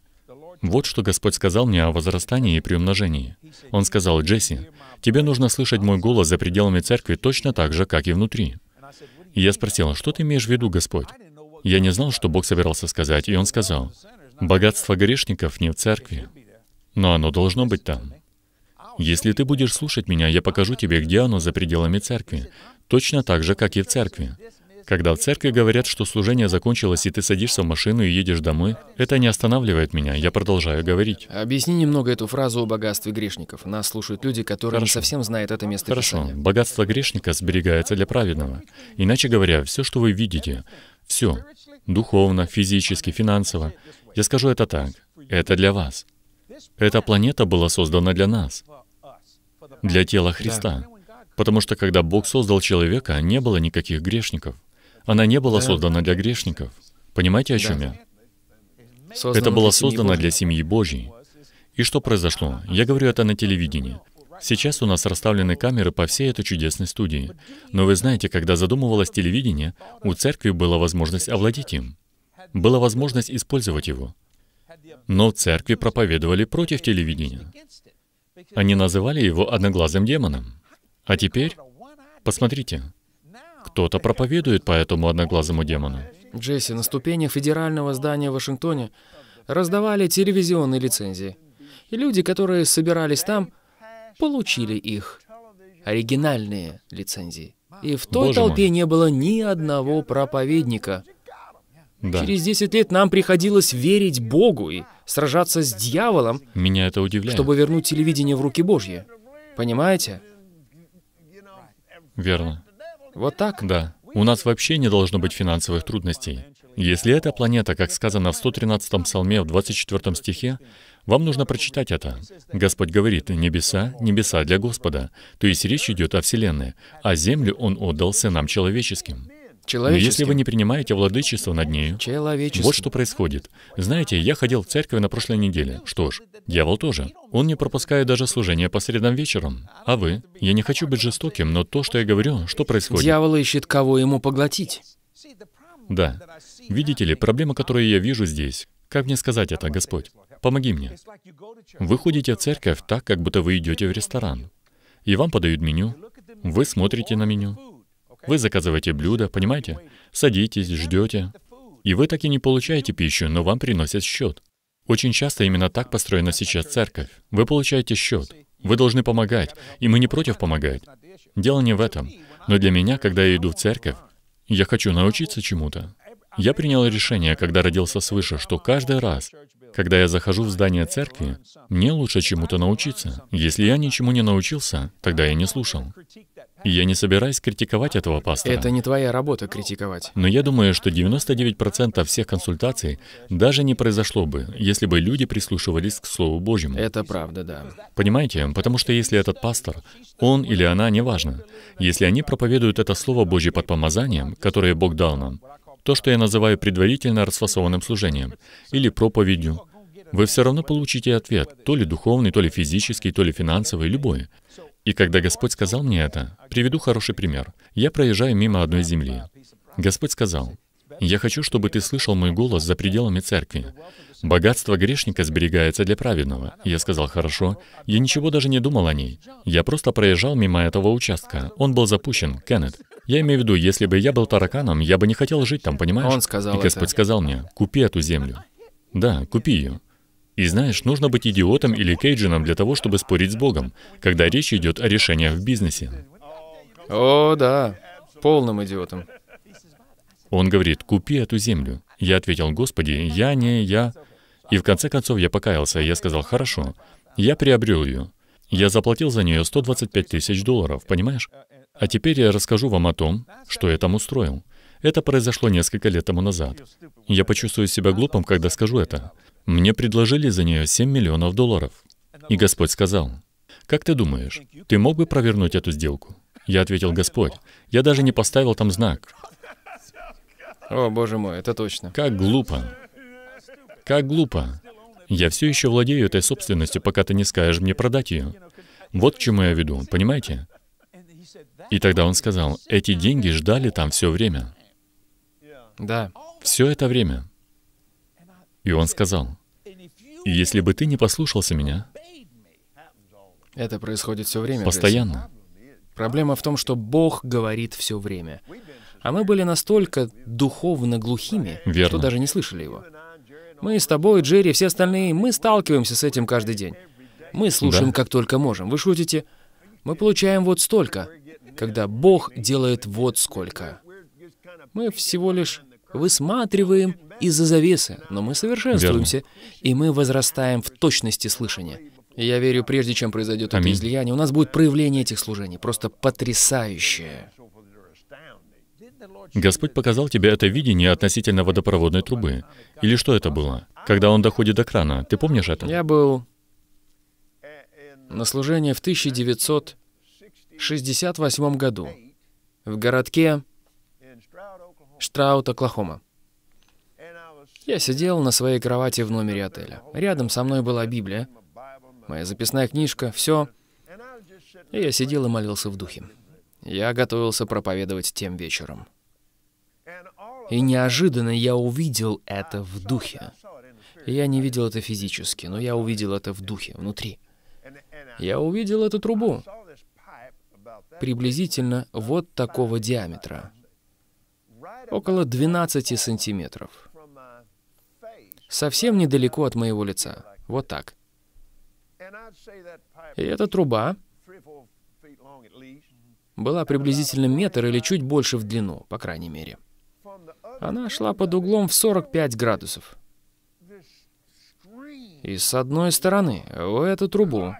Вот что Господь сказал мне о возрастании и приумножении. Он сказал, «Джесси, тебе нужно слышать мой голос за пределами церкви точно так же, как и внутри». И я спросил, что ты имеешь в виду, Господь? Я не знал, что Бог собирался сказать, и Он сказал, «Богатство грешников не в церкви, но оно должно быть там». Если ты будешь слушать меня, я покажу тебе, где оно за пределами церкви. Точно так же, как и в церкви. Когда в церкви говорят, что служение закончилось, и ты садишься в машину и едешь домой, это не останавливает меня, я продолжаю говорить.
Объясни немного эту фразу о богатстве грешников. Нас слушают люди, которые не
Хорошо.
совсем знают это место
Хорошо,
Писания.
богатство грешника сберегается для праведного. Иначе говоря, все, что вы видите, все, духовно, физически, финансово, я скажу это так, это для вас. Эта планета была создана для нас, для тела Христа. Потому что когда Бог создал человека, не было никаких грешников. Она не была
Да.
создана для грешников. Понимаете, о чем я? Это было создано для семьи Божьей. И что произошло? Я говорю это на телевидении. Сейчас у нас расставлены камеры по всей этой чудесной студии. Но вы знаете, когда задумывалось телевидение, у церкви была возможность овладеть им. Была возможность использовать его. Но в церкви проповедовали против телевидения. Они называли его одноглазым демоном. А теперь, посмотрите, кто-то проповедует по этому одноглазому демону.
Джесси, на ступенях федерального здания в Вашингтоне раздавали телевизионные лицензии. И люди, которые собирались там, получили их. Оригинальные лицензии. И в той
Боже мой.
толпе не было ни одного проповедника.
Да,
Через 10 лет нам приходилось верить Богу и сражаться с дьяволом,
меня это удивляет.
чтобы вернуть телевидение в руки Божьи. Понимаете?
Верно.
Вот так.
Да. У нас вообще не должно быть финансовых трудностей. Если эта планета, как сказано в 113-м псалме в 24 стихе, вам нужно прочитать это. Господь говорит, небеса, небеса для Господа. То есть речь идет о Вселенной, а землю Он отдал сынам человеческим. Но если вы не принимаете владычество над нею, вот что происходит. Знаете, я ходил в церковь на прошлой неделе. Что ж, дьявол тоже. Он не пропускает даже служение по средам вечером. А вы? Я не хочу быть жестоким, но то, что я говорю, что происходит?
Дьявол ищет, кого ему поглотить.
Да. Видите ли, проблема, которую я вижу здесь. Как мне сказать это, Господь? Помоги мне. Вы ходите в церковь так, как будто вы идете в ресторан. И вам подают меню. Вы смотрите на меню. Вы заказываете блюдо, понимаете? Садитесь, ждете. И вы так и не получаете пищу, но вам приносят счет. Очень часто именно так построена сейчас церковь. Вы получаете счет. Вы должны помогать. И мы не против помогать. Дело не в этом. Но для меня, когда я иду в церковь, я хочу научиться чему-то. Я принял решение, когда родился свыше, что каждый раз, когда я захожу в здание церкви, мне лучше чему-то научиться. Если я ничему не научился, тогда я не слушал. Я не собираюсь критиковать этого пастора.
Это не твоя работа критиковать.
Но я думаю, что 99% всех консультаций даже не произошло бы, если бы люди прислушивались к Слову Божьему.
Это правда, да.
Понимаете? Потому что если этот пастор, он или она, неважно, если они проповедуют это Слово Божье под помазанием, которое Бог дал нам, то, что я называю предварительно расфасованным служением, или проповедью, вы все равно получите ответ, то ли духовный, то ли физический, то ли финансовый, любой. И когда Господь сказал мне это, приведу хороший пример. Я проезжаю мимо одной земли. Господь сказал, «Я хочу, чтобы ты слышал мой голос за пределами церкви. Богатство грешника сберегается для праведного». Я сказал, «Хорошо». Я ничего даже не думал о ней. Я просто проезжал мимо этого участка. Он был запущен, Кеннет. Я имею в виду, если бы я был тараканом, я бы не хотел жить там, понимаешь?
Он сказал
И Господь
это.
сказал мне, «Купи эту землю». Да, купи ее. И знаешь, нужно быть идиотом или кейджином для того, чтобы спорить с Богом, когда речь идет о решениях в бизнесе.
О, да. Полным идиотом.
Он говорит, купи эту землю. Я ответил, Господи, я не я. И в конце концов я покаялся, я сказал, хорошо, я приобрел ее. Я заплатил за нее 125 тысяч долларов, понимаешь? А теперь я расскажу вам о том, что я там устроил. Это произошло несколько лет тому назад. Я почувствую себя глупым, когда скажу это. Мне предложили за нее 7 миллионов долларов. И Господь сказал, «Как ты думаешь, ты мог бы провернуть эту сделку?» Я ответил, «Господь, я даже не поставил там знак.
О, боже мой, это точно.
Как глупо. Как глупо. Я все еще владею этой собственностью, пока ты не скажешь мне продать ее. Вот к чему я веду, понимаете? И тогда он сказал, эти деньги ждали там все время.
Да.
Все это время. И он сказал, если бы ты не послушался меня,
Это происходит все время.
Постоянно,
Проблема в том, что Бог говорит все время. А мы были настолько духовно глухими,
Верно.
что даже не слышали его. Мы с тобой, Джерри, все остальные, мы сталкиваемся с этим каждый день. Мы слушаем
Да.
как только можем. Вы шутите? Мы получаем вот столько, когда Бог делает вот сколько. Мы всего лишь высматриваем из-за завесы, но мы совершенствуемся, и мы возрастаем в точности слышания. Я верю, прежде чем произойдет это
Аминь.
излияние, у нас будет проявление этих служений, просто потрясающее.
Господь показал тебе это видение относительно водопроводной трубы. Или что это было? Когда он доходит до крана. Ты помнишь это?
Я был на служении в 1968 году в городке Штраут, Оклахома. Я сидел на своей кровати в номере отеля. Рядом со мной была Библия, моя записная книжка, все. И я сидел и молился в духе. Я готовился проповедовать тем вечером. И неожиданно я увидел это в духе. Я не видел это физически, но я увидел это в духе, внутри. Я увидел эту трубу, приблизительно вот такого диаметра, около 12 сантиметров, совсем недалеко от моего лица, вот так. И эта труба была приблизительно метр или чуть больше в длину, по крайней мере. Она шла под углом в 45 градусов. И с одной стороны, в эту трубу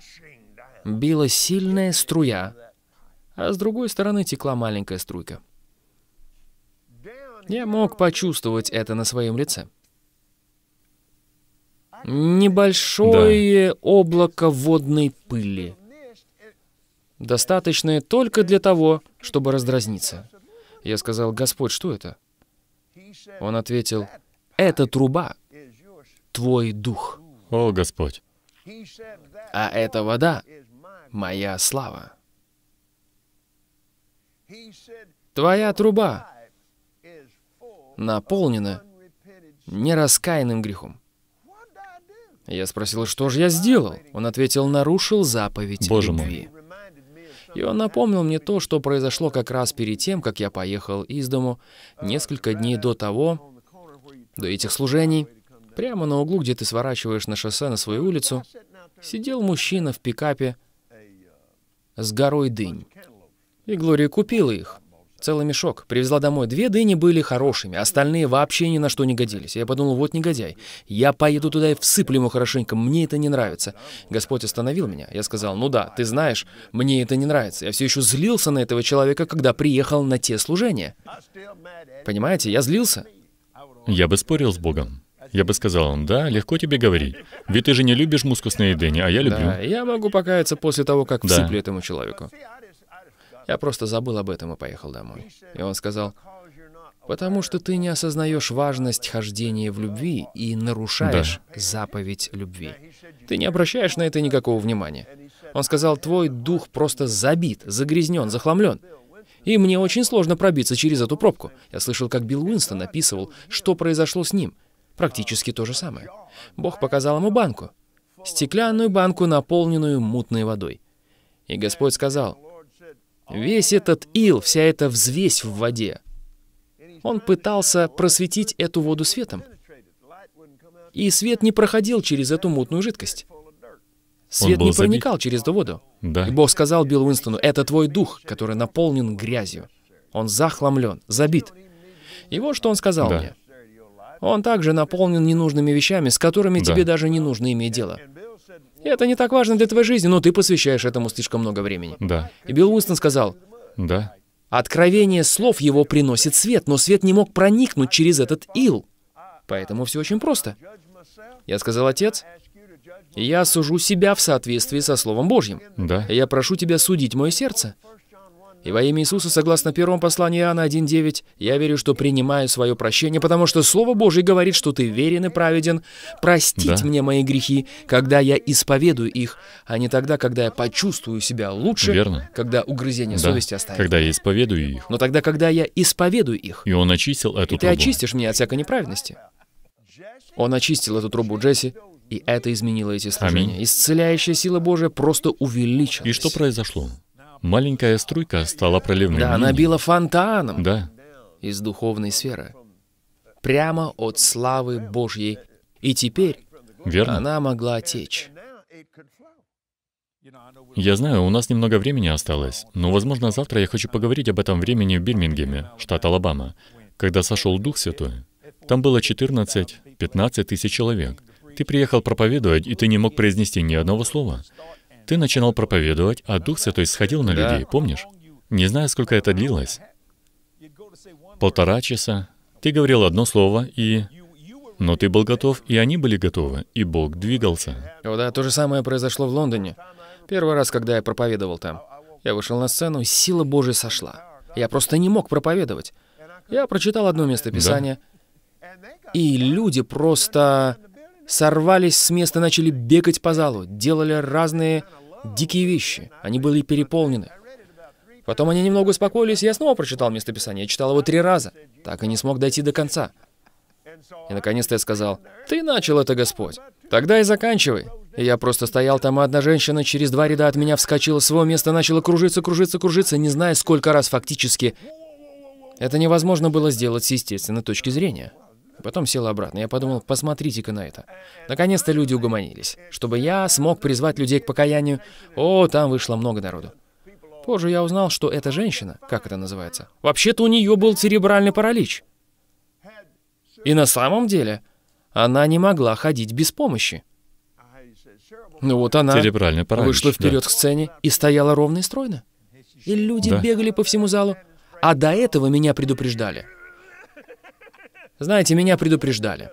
била сильная струя, а с другой стороны текла маленькая струйка. Я мог почувствовать это на своем лице. Небольшое облако водной пыли, достаточное только для того, чтобы раздразниться. Я сказал, Господь, что это? Он ответил, это труба, твой дух,
О, Господь.
а эта вода — моя слава. Твоя труба наполнена нераскаянным грехом. Я спросил, что же я сделал? Он ответил, нарушил заповедь
Боже мой.
любви. И он напомнил мне то, что произошло как раз перед тем, как я поехал из дому, несколько дней до того, до этих служений. Прямо на углу, где ты сворачиваешь на шоссе на свою улицу, сидел мужчина в пикапе с горой дынь. И Глория купила их. Целый мешок. Привезла домой. Две дыни были хорошими, остальные вообще ни на что не годились. Я подумал, вот негодяй. Я поеду туда и всыплю ему хорошенько. Мне это не нравится. Господь остановил меня. Я сказал, ну да, ты знаешь, мне это не нравится. Я все еще злился на этого человека, когда приехал на те служения. Понимаете, я злился.
Я бы спорил с Богом. Я бы сказал, да, легко тебе говорить. Ведь ты же не любишь мускусные дыни, а я люблю.
Да, я могу покаяться после того, как
Да.
всыплю этому человеку. Я просто забыл об этом и поехал домой. И он сказал, потому что ты не осознаешь важность хождения в любви и нарушаешь заповедь любви. Ты не обращаешь на это никакого внимания. Он сказал, твой дух просто забит, загрязнен, захламлен. И мне очень сложно пробиться через эту пробку. Я слышал, как Билл Уинстон описывал, что произошло с ним. Практически то же самое. Бог показал ему банку. Стеклянную банку, наполненную мутной водой. И Господь сказал, Весь этот ил, вся эта взвесь в воде, он пытался просветить эту воду светом. И свет не проходил через эту мутную жидкость. Свет не
забит.
проникал через эту воду.
Да.
И Бог сказал Биллу Уинстону, это твой дух, который наполнен грязью. Он захламлен, забит. И вот что он сказал
Да.
мне. Он также наполнен ненужными вещами, с которыми
Да.
тебе даже не нужно иметь дело. Это не так важно для твоей жизни, но ты посвящаешь этому слишком много времени.
Да.
И Билл Уинстон сказал,
Да.
Откровение слов его приносит свет, но свет не мог проникнуть через этот ил. Поэтому все очень просто. Я сказал, Отец, я сужу себя в соответствии со Словом Божьим.
Да.
Я прошу тебя судить мое сердце. И во имя Иисуса, согласно первому посланию Иоанна 1.9, я верю, что принимаю свое прощение, потому что Слово Божье говорит, что ты верен и праведен, простить
Да.
мне мои грехи, когда я исповедую их, а не тогда, когда я почувствую себя лучше,
Верно.
когда угрызение
Да.
совести оставит.
Когда я исповедую их.
Но тогда, когда я исповедую их,
И он очистил эту
и ты
трубу.
очистишь меня от всякой неправедности. Он очистил эту трубу Джесси, и это изменило эти служения.
Аминь.
Исцеляющая сила Божия просто увеличилась.
И что произошло? Маленькая струйка стала проливной
Да, она била фонтаном
Да.
из духовной сферы. Прямо от славы Божьей. И теперь
Верно?
она могла течь.
Я знаю, у нас немного времени осталось, но, возможно, завтра я хочу поговорить об этом времени в Бирмингеме, штат Алабама, когда сошел Дух Святой. Там было 14-15 тысяч человек. Ты приехал проповедовать, и ты не мог произнести ни одного слова. Ты начинал проповедовать, а Дух Святой сходил на
Да.
людей, помнишь? Не знаю, сколько это длилось. Полтора часа. Ты говорил одно слово, и... Но ты был готов, и они были готовы, и Бог двигался.
О, да, то же самое произошло в Лондоне. Первый раз, когда я проповедовал там. Я вышел на сцену, и сила Божия сошла. Я просто не мог проповедовать. Я прочитал одно место Писания, и люди просто сорвались с места, начали бегать по залу, делали разные дикие вещи. Они были переполнены. Потом они немного успокоились, и я снова прочитал место Писания. Я читал его три раза, так и не смог дойти до конца. И наконец-то я сказал, «Ты начал это, Господь. Тогда и заканчивай». И я просто стоял там, а одна женщина через два ряда от меня вскочила с своего места, начала кружиться, кружиться, кружиться, не зная, сколько раз фактически. Это невозможно было сделать с естественной точки зрения. Потом села обратно. Я подумал, посмотрите-ка на это. Наконец-то люди угомонились. Чтобы я смог призвать людей к покаянию, о, там вышло много народу. Позже я узнал, что эта женщина, как это называется, вообще-то у нее был церебральный паралич. И на самом деле она не могла ходить без помощи. Ну вот она
Церебральный паралич.
вышла
да.
вперед к сцене и стояла ровно и стройно. И люди
Да.
бегали по всему залу. А до этого меня предупреждали. Знаете, меня предупреждали.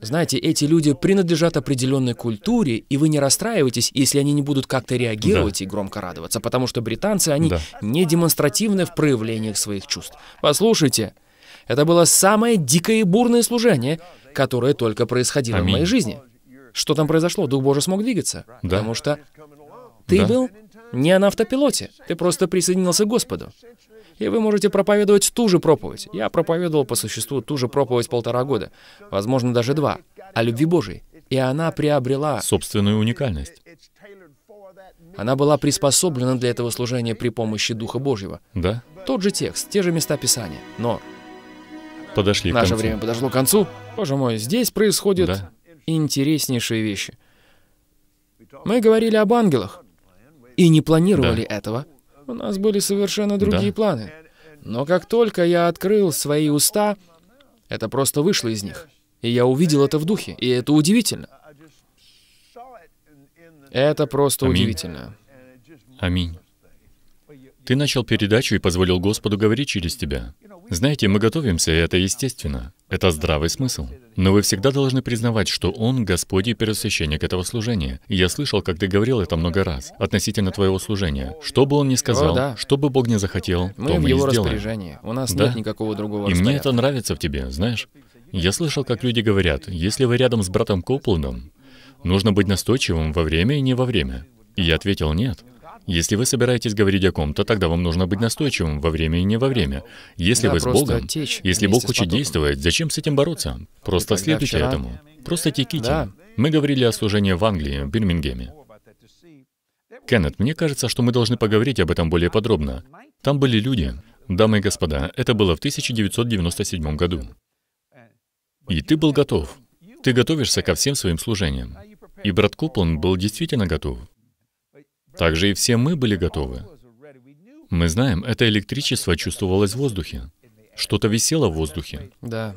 Знаете, эти люди принадлежат определенной культуре, и вы не расстраивайтесь, если они не будут как-то реагировать и громко радоваться, потому что британцы, они
Да.
не демонстративны в проявлениях своих чувств. Послушайте, это было самое дикое и бурное служение, которое только происходило в
Аминь.
моей жизни. Что там произошло? Дух Божий смог двигаться.
Да.
Потому что ты
Да.
был не на автопилоте, ты просто присоединился к Господу. И вы можете проповедовать ту же проповедь. Я проповедовал по существу ту же проповедь полтора года, возможно, даже два, о любви Божией. И она приобрела,
Собственную уникальность.
она была приспособлена для этого служения при помощи Духа Божьего.
Да?
Тот же текст, те же места Писания. Но
Подошли
наше время подошло к концу. Боже мой, здесь происходят
Да.
интереснейшие вещи. Мы говорили об ангелах и не планировали этого. У нас были совершенно другие
Да.
планы. Но как только я открыл свои уста, это просто вышло из них. И я увидел это в духе, и это удивительно. Это просто
Аминь.
удивительно.
Аминь. Ты начал передачу и позволил Господу говорить через тебя. Знаете, мы готовимся, и это естественно. Это здравый смысл. Но вы всегда должны признавать, что Он — Господь и первосвященник этого служения. И я слышал, как ты говорил это много раз, относительно твоего служения. Что бы Он ни сказал,
О, да.
что бы Бог ни захотел,
Мы
то
в
мы и
его
сделаем.
распоряжении. У нас
Да.
нет никакого другого
И мне это нравится в тебе, знаешь? Я слышал, как люди говорят, если вы рядом с братом Копландом, нужно быть настойчивым во время и не во время. И я ответил, нет. Если вы собираетесь говорить о ком-то, тогда вам нужно быть настойчивым во время и не во время. Если
Да,
вы с Богом,
течь
если Бог хочет действовать, зачем с этим бороться? Просто следуйте
вчера-
этому. Просто теките.
Да.
Мы говорили о служении в Англии, в Бирмингеме. Кеннет, мне кажется, что мы должны поговорить об этом более подробно. Там были люди, дамы и господа, это было в 1997 году. И ты был готов. Ты готовишься ко всем своим служениям. И брат Коплан был действительно готов. Также и все мы были готовы. Мы знаем, это электричество чувствовалось в воздухе. Что-то висело в воздухе,
Да.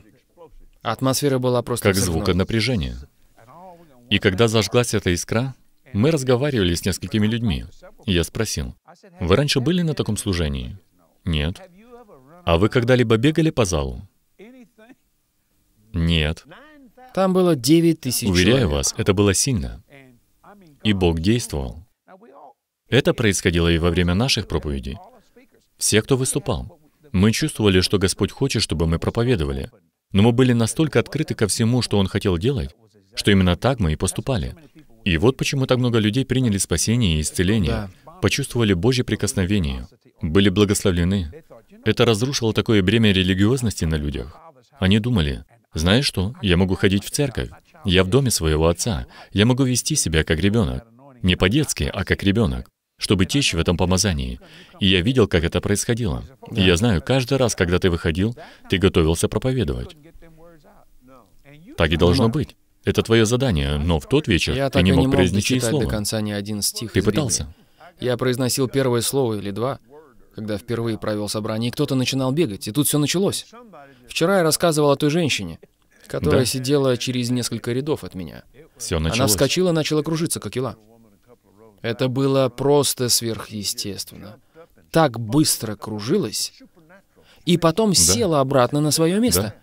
Атмосфера была просто
как звук от напряжения. И когда зажглась эта искра, мы разговаривали с несколькими людьми. И я спросил, «Вы раньше были на таком служении?» «Нет». «А вы когда-либо бегали по залу?» «Нет».
Там было 9 тысяч
Уверяю
человек.
вас, это было сильно. И Бог действовал. Это происходило и во время наших проповедей. Все, кто выступал. Мы чувствовали, что Господь хочет, чтобы мы проповедовали. Но мы были настолько открыты ко всему, что Он хотел делать, что именно так мы и поступали. И вот почему так много людей приняли спасение и исцеление, почувствовали Божье прикосновение, были благословлены. Это разрушило такое бремя религиозности на людях. Они думали, знаешь что, я могу ходить в церковь, я в доме своего отца, я могу вести себя как ребенок. Не по-детски, а как ребенок, чтобы течь в этом помазании. И я видел, как это происходило. И я знаю, каждый раз, когда ты выходил, ты готовился проповедовать. Так и должно быть. Это твое задание, но в тот вечер
Я
ты не мог
мог
произнести
дочитать до конца ни один стих
Ты пытался?
Я произносил первое слово или два, когда впервые провел собрание, и кто-то начинал бегать, и тут все началось. Вчера я рассказывал о той женщине, которая
Да.
сидела через несколько рядов от меня.
Все
Она
началось.
вскочила и начала кружиться, как юла. Это было просто сверхъестественно. Так быстро кружилась, и потом села обратно на свое место.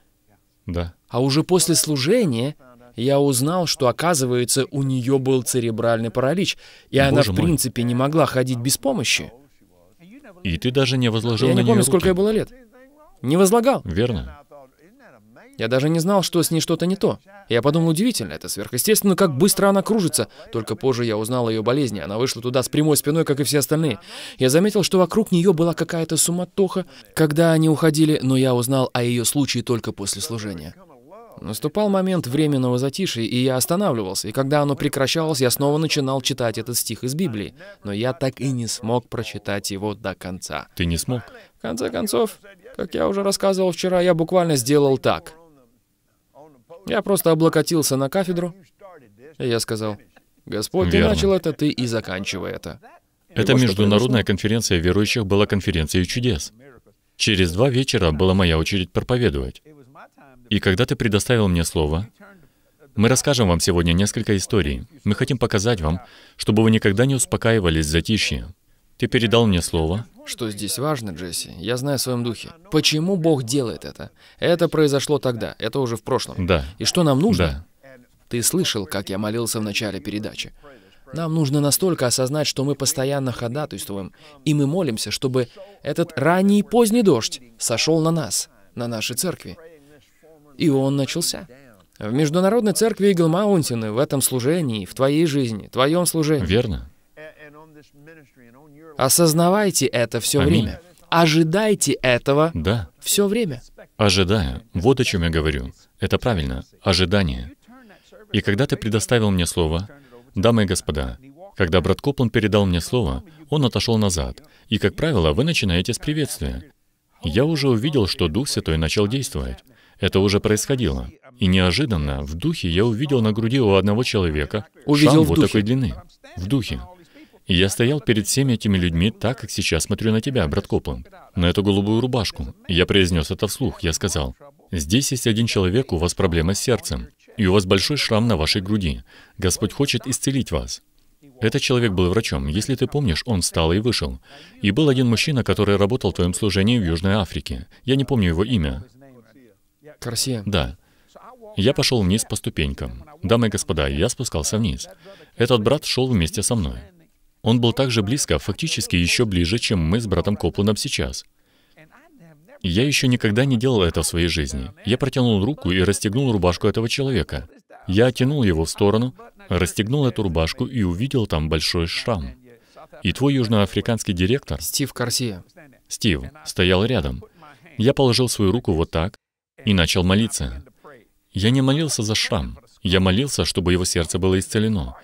Да.
А уже после служения я узнал, что, оказывается, у нее был церебральный паралич, и она,
Боже
в
мой.
принципе, не могла ходить без помощи.
И ты даже не возложил
Я
на
не
нее
помню, сколько
руки.
ей было лет. Не возлагал.
Верно.
Я даже не знал, что с ней что-то не то. Я подумал, удивительно, это сверхъестественно, как быстро она кружится. Только позже я узнал о ее болезни. Она вышла туда с прямой спиной, как и все остальные. Я заметил, что вокруг нее была какая-то суматоха, когда они уходили, но я узнал о ее случае только после служения. Наступал момент временного затишья, и я останавливался, и когда оно прекращалось, я снова начинал читать этот стих из Библии, но я так и не смог прочитать его до конца.
Ты не смог.
В конце концов, как я уже рассказывал вчера, я буквально сделал так. Я просто облокотился на кафедру, и я сказал, «Господь, ты
Верно.
начал это, ты и заканчивай это».
Эта международная конференция верующих была конференцией чудес. Через два вечера была моя очередь проповедовать. И когда ты предоставил мне слово, мы расскажем вам сегодня несколько историй. Мы хотим показать вам, чтобы вы никогда не успокаивались в затишье. Ты передал мне слово,
Что здесь важно, Джесси, я знаю в своем духе. Почему Бог делает это? Это произошло тогда, это уже в прошлом.
да,
И что нам нужно?
да,
Ты слышал, как я молился в начале передачи. Нам нужно настолько осознать, что мы постоянно ходатайствуем, и мы молимся, чтобы этот ранний и поздний дождь сошел на нас, на наши церкви. И он начался. В Международной церкви Игл Маунтины, в этом служении, в твоей жизни, твоем служении.
верно.
Осознавайте это все
Аминь.
время. Ожидайте этого
Да,
все время.
ожидая. Вот о чем я говорю. Это правильно. Ожидание. И когда ты предоставил мне слово, дамы и господа, когда брат Коплан передал мне слово, он отошел назад. И, как правило, вы начинаете с приветствия. Я уже увидел, что Дух Святой начал действовать. Это уже происходило. И неожиданно, в духе, я увидел на груди у одного человека
Увидел
шрам
в
вот
духе.
такой длины. В духе. И я стоял перед всеми этими людьми так, как сейчас смотрю на тебя, брат Копланд, на эту голубую рубашку. И я произнес это вслух. Я сказал, «Здесь есть один человек, у вас проблема с сердцем, и у вас большой шрам на вашей груди. Господь хочет исцелить вас». Этот человек был врачом. Если ты помнишь, он встал и вышел. И был один мужчина, который работал в твоем служении в Южной Африке. Я не помню его имя.
Гарсия.
Да. Я пошел вниз по ступенькам. Дамы и господа, я спускался вниз. Этот брат шел вместе со мной. Он был так же близко, фактически еще ближе, чем мы с братом Копланом сейчас. Я еще никогда не делал это в своей жизни. Я протянул руку и расстегнул рубашку этого человека. Я оттянул его в сторону, расстегнул эту рубашку и увидел там большой шрам. И твой южноафриканский директор,
Стив Гарсия.
Стив, стоял рядом. Я положил свою руку вот так и начал молиться. Я не молился за шрам. Я молился, чтобы его сердце было исцелено.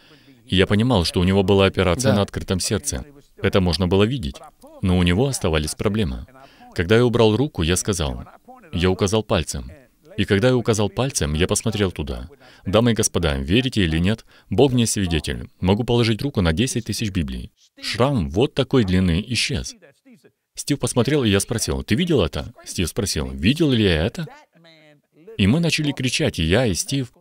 И я понимал, что у него была операция
Да.
на открытом сердце. Это можно было видеть. Но у него оставались проблемы. Когда я убрал руку, я сказал, я указал пальцем. И когда я указал пальцем, я посмотрел туда. Дамы и господа, верите или нет, Бог мне свидетель. Могу положить руку на 10 тысяч Библий. Шрам вот такой длины исчез. Стив посмотрел, и я спросил, «Ты видел это?» Стив спросил, «Видел ли я это?» И мы начали кричать, и я, и Стив.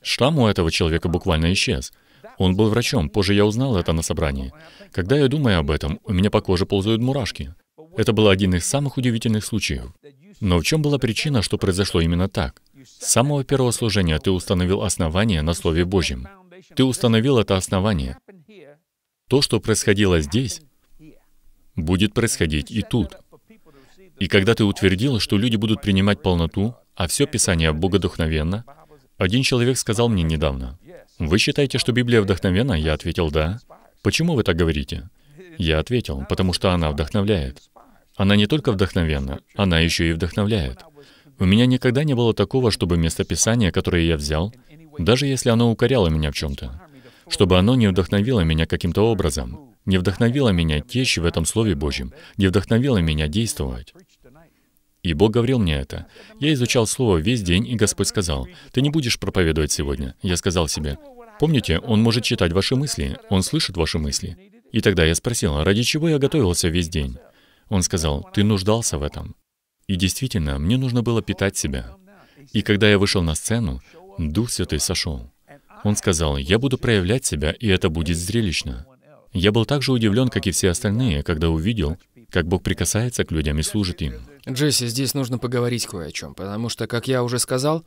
Шрам у этого человека буквально исчез. Он был врачом, позже я узнал это на собрании. Когда я думаю об этом, у меня по коже ползают мурашки. Это был один из самых удивительных случаев. Но в чем была причина, что произошло именно так? С самого первого служения ты установил основание на Слове Божьем. Ты установил это основание. То, что происходило здесь, будет происходить и тут. И когда ты утвердил, что люди будут принимать полноту, а все Писание богодухновенно, один человек сказал мне недавно, «Вы считаете, что Библия вдохновенна?» Я ответил, «Да». «Почему вы так говорите?» Я ответил, «Потому что она вдохновляет». Она не только вдохновенна, она еще и вдохновляет. У меня никогда не было такого, чтобы местописание, которое я взял, даже если оно укоряло меня в чем-то, чтобы оно не вдохновило меня каким-то образом, не вдохновило меня течь в этом Слове Божьем, не вдохновило меня действовать. И Бог говорил мне это. Я изучал Слово весь день, и Господь сказал, «Ты не будешь проповедовать сегодня». Я сказал себе, «Помните, Он может читать ваши мысли, Он слышит ваши мысли». И тогда я спросил, ради чего я готовился весь день? Он сказал, «Ты нуждался в этом». И действительно, мне нужно было питать себя. И когда я вышел на сцену, Дух Святой сошел. Он сказал, «Я буду проявлять себя, и это будет зрелищно». Я был так же удивлен, как и все остальные, когда увидел, как Бог прикасается к людям и служит им.
Джесси, здесь нужно поговорить кое о чем, потому что, как я уже сказал,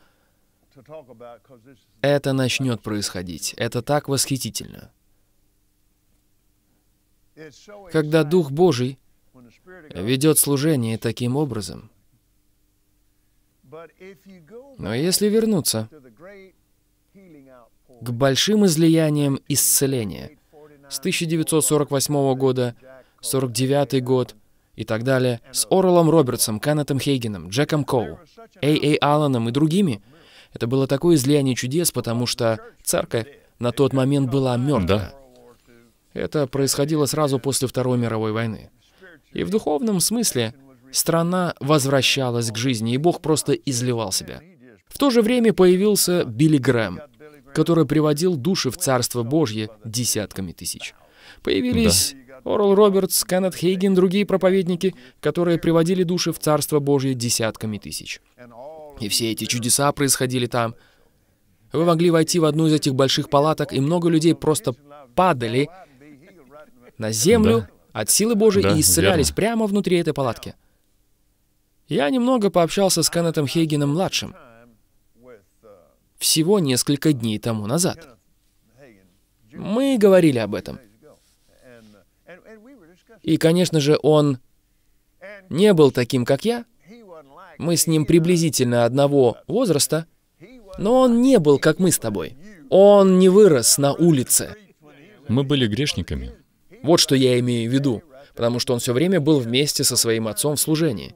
это начнет происходить. Это так восхитительно. Когда Дух Божий ведет служение таким образом. Но если вернуться к большим излияниям исцеления с 1948 года, 49 год и так далее, с Орелом Робертсом, Кеннетом Хейгеном, Джеком Коу, Эй Эй Алланом и другими, это было такое излияние чудес, потому что церковь на тот момент была мертва.
Да.
Это происходило сразу после Второй мировой войны. И в духовном смысле страна возвращалась к жизни, и Бог просто изливал себя. В то же время появился Билли Грэм, который приводил души в Царство Божье десятками тысяч. Появились Орл Робертс, Кеннет Хейген, другие проповедники, которые приводили души в Царство Божье десятками тысяч. И все эти чудеса происходили там. Вы могли войти в одну из этих больших палаток, и много людей просто падали на землю
Да.
от силы Божией
Да,
и исцелялись
верно.
прямо внутри этой палатки. Я немного пообщался с Кеннетом Хейгеном-младшим всего несколько дней тому назад. Мы говорили об этом. И, конечно же, он не был таким, как я. Мы с ним приблизительно одного возраста, но он не был, как мы с тобой. Он не вырос на улице.
Мы были грешниками.
Вот что я имею в виду, потому что он все время был вместе со своим отцом в служении.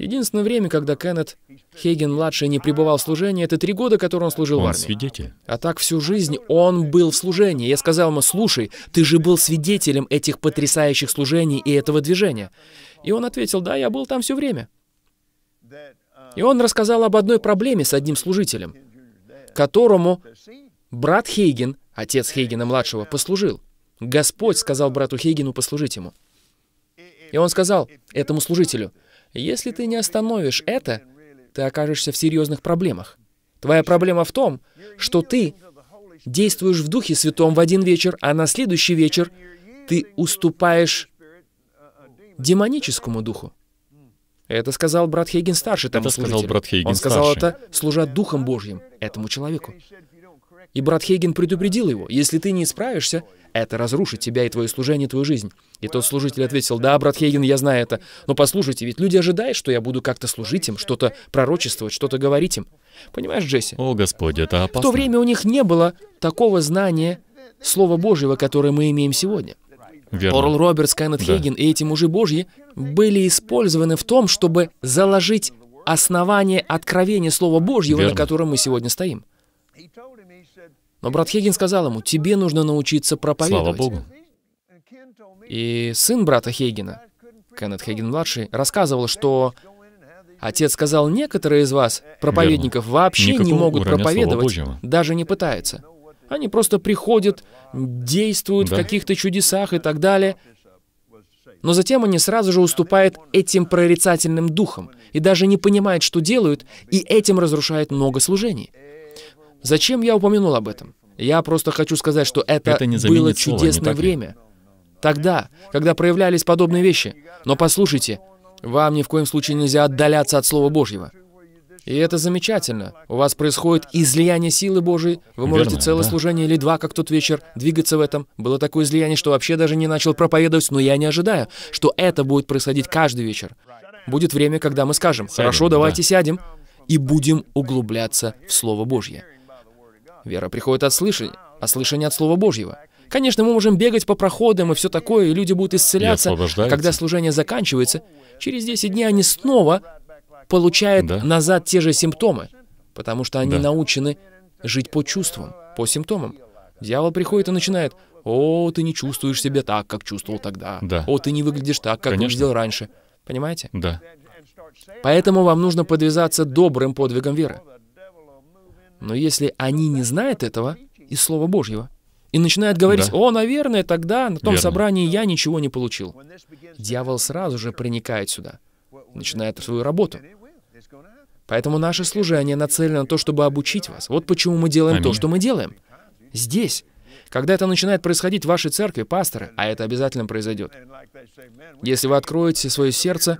Единственное время, когда Кеннет Хейген-младший не пребывал в служении, это три года, которые он служил в
Он
армии.
свидетель.
А так всю жизнь он был в служении. Я сказал ему, слушай, ты же был свидетелем этих потрясающих служений и этого движения. И он ответил, да, я был там все время. И он рассказал об одной проблеме с одним служителем, которому брат Хейген, отец Хейгена-младшего, послужил. Господь сказал брату Хейгену послужить ему. И он сказал этому служителю, если ты не остановишь это, ты окажешься в серьезных проблемах. Твоя проблема в том, что ты действуешь в Духе Святом в один вечер, а на следующий вечер ты уступаешь демоническому духу. Это сказал брат Хейген старший тому
Это сказал брат Хейген
Он сказал
старший.
это, служа Духом Божьим этому человеку. И брат Хейген предупредил его, если ты не исправишься, это разрушит тебя и твое служение, и твою жизнь. И тот служитель ответил, да, брат Хейген, я знаю это, но послушайте, ведь люди ожидают, что я буду как-то служить им, что-то пророчествовать, что-то говорить им. Понимаешь, Джесси?
О, Господь, это опасно.
В то время у них не было такого знания Слова Божьего, которое мы имеем сегодня.
Верно.
Орл Робертс, Кеннет
Да.
Хейген и эти мужи Божьи были использованы в том, чтобы заложить основание откровения Слова Божьего, на
Верно.
котором мы сегодня стоим. Но брат Хейген сказал ему, тебе нужно научиться
Слава
проповедовать.
Богу.
И сын брата Хейгена, Кеннет Хейген-младший, рассказывал, что отец сказал, некоторые из вас, проповедников, вообще не
Никакого
могут
уровня Слова
проповедовать, даже не пытаются. Они просто приходят, действуют в
Да.
каких-то чудесах и так далее, но затем они сразу же уступают этим прорицательным духам и даже не понимают, что делают, и этим разрушают много служений. Зачем я упомянул об этом? Я просто хочу сказать, что это,
Это не
было
не
чудесное
так ли?
время. Тогда, когда проявлялись подобные вещи. Но послушайте, вам ни в коем случае нельзя отдаляться от Слова Божьего. И это замечательно. У вас происходит излияние силы Божией. Вы можете
Верно,
целое
да.
служение или два, как тот вечер, двигаться в этом. Было такое излияние, что вообще даже не начал проповедовать, но я не ожидаю, что это будет происходить каждый вечер. Будет время, когда мы скажем, хорошо,
да.
давайте сядем и будем углубляться в Слово Божье. Вера приходит от слышания, а слышание от Слова Божьего. Конечно, мы можем бегать по проходам и все такое, и люди будут исцеляться. А когда служение заканчивается, через 10 дней они снова получают
Да.
назад те же симптомы, потому что они
Да.
научены жить по чувствам, по симптомам. Дьявол приходит и начинает, «О, ты не чувствуешь себя так, как чувствовал тогда.
Да.
О, ты не выглядишь так, как
Конечно.
выглядел раньше». Понимаете?
Да.
Поэтому вам нужно подвязаться добрым подвигом веры. Но если они не знают этого из Слова Божьего и начинают говорить,
Да.
«О, наверное, тогда на том
Верно.
собрании я ничего не получил», дьявол сразу же проникает сюда, начинает свою работу. Поэтому наше служение нацелено на то, чтобы обучить вас. Вот почему мы делаем то,
Аминь.
что мы делаем. Здесь. Когда это начинает происходить в вашей церкви, пасторы, а это обязательно произойдет. Если вы откроете свое сердце,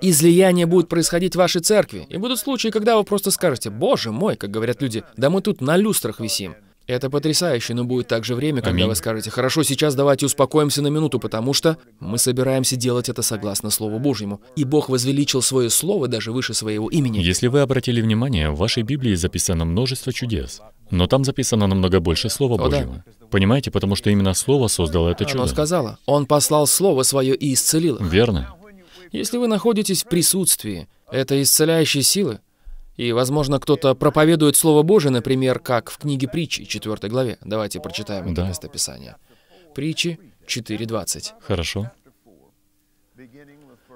излияние будет происходить в вашей церкви. И будут случаи, когда вы просто скажете, «Боже мой», как говорят люди, «да мы тут на люстрах висим». Это потрясающе, но будет также время, когда
Аминь.
вы скажете, «Хорошо, сейчас давайте успокоимся на минуту, потому что мы собираемся делать это согласно Слову Божьему». И Бог возвеличил свое Слово даже выше своего имени.
Если вы обратили внимание, в вашей Библии записано множество чудес. Но там записано намного больше Слова
да.
Божьего. Понимаете, потому что именно Слово создало это
Оно
чудо.
сказала, «Он послал Слово Свое и исцелил их».
Верно.
Если вы находитесь в присутствии этой исцеляющей силы, и, возможно, кто-то проповедует Слово Божие, например, как в книге Притчи, 4 главе. Давайте прочитаем это
Да.
местописание. Притчи 4.20.
Хорошо.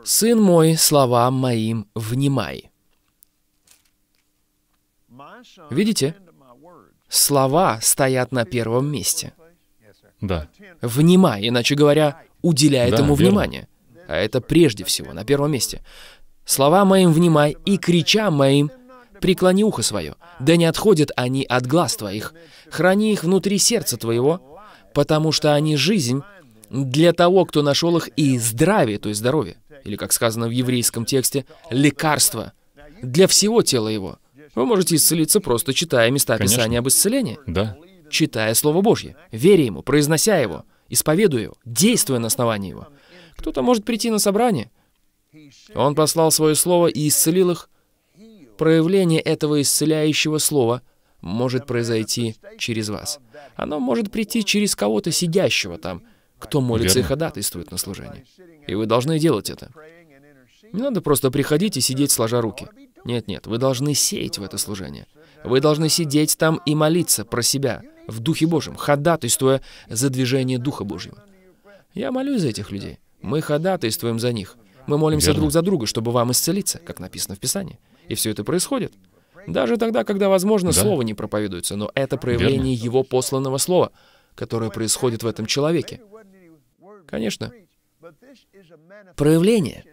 «Сын мой, словам моим внимай». Видите? Слова стоят на первом месте.
Да.
Внимай, иначе говоря, уделяй
Да,
этому
верно.
внимание. А это прежде всего, на первом месте. Слова моим внимай, и кричам моим преклони ухо свое. Да не отходят они от глаз твоих. Храни их внутри сердца твоего, потому что они жизнь для того, кто нашел их, и здравие, то есть здоровье. Или, как сказано в еврейском тексте, лекарство для всего тела его. Вы можете исцелиться, просто читая места
Конечно.
Писания об исцелении
Да.
читая Слово Божье, веря Ему, произнося Его, исповедуя Его, действуя на основании Его. Кто-то может прийти на собрание. Он послал свое Слово и исцелил их. Проявление этого исцеляющего Слова может произойти через вас. Оно может прийти через кого-то сидящего там, кто молится и
Верно.
ходатайствует на служение. И вы должны делать это. Не надо просто приходить и сидеть сложа руки. Нет-нет, вы должны сеять в это служение. Вы должны сидеть там и молиться про себя, в Духе Божьем, ходатайствуя за движение Духа Божьего. Я молюсь за этих людей. Мы ходатайствуем за них. Мы молимся
Верно.
друг за друга, чтобы вам исцелиться, как написано в Писании. И все это происходит. Даже тогда, когда, возможно,
Да.
Слово не проповедуется, но это проявление Его посланного Слова. которое происходит в этом человеке. Конечно. Проявление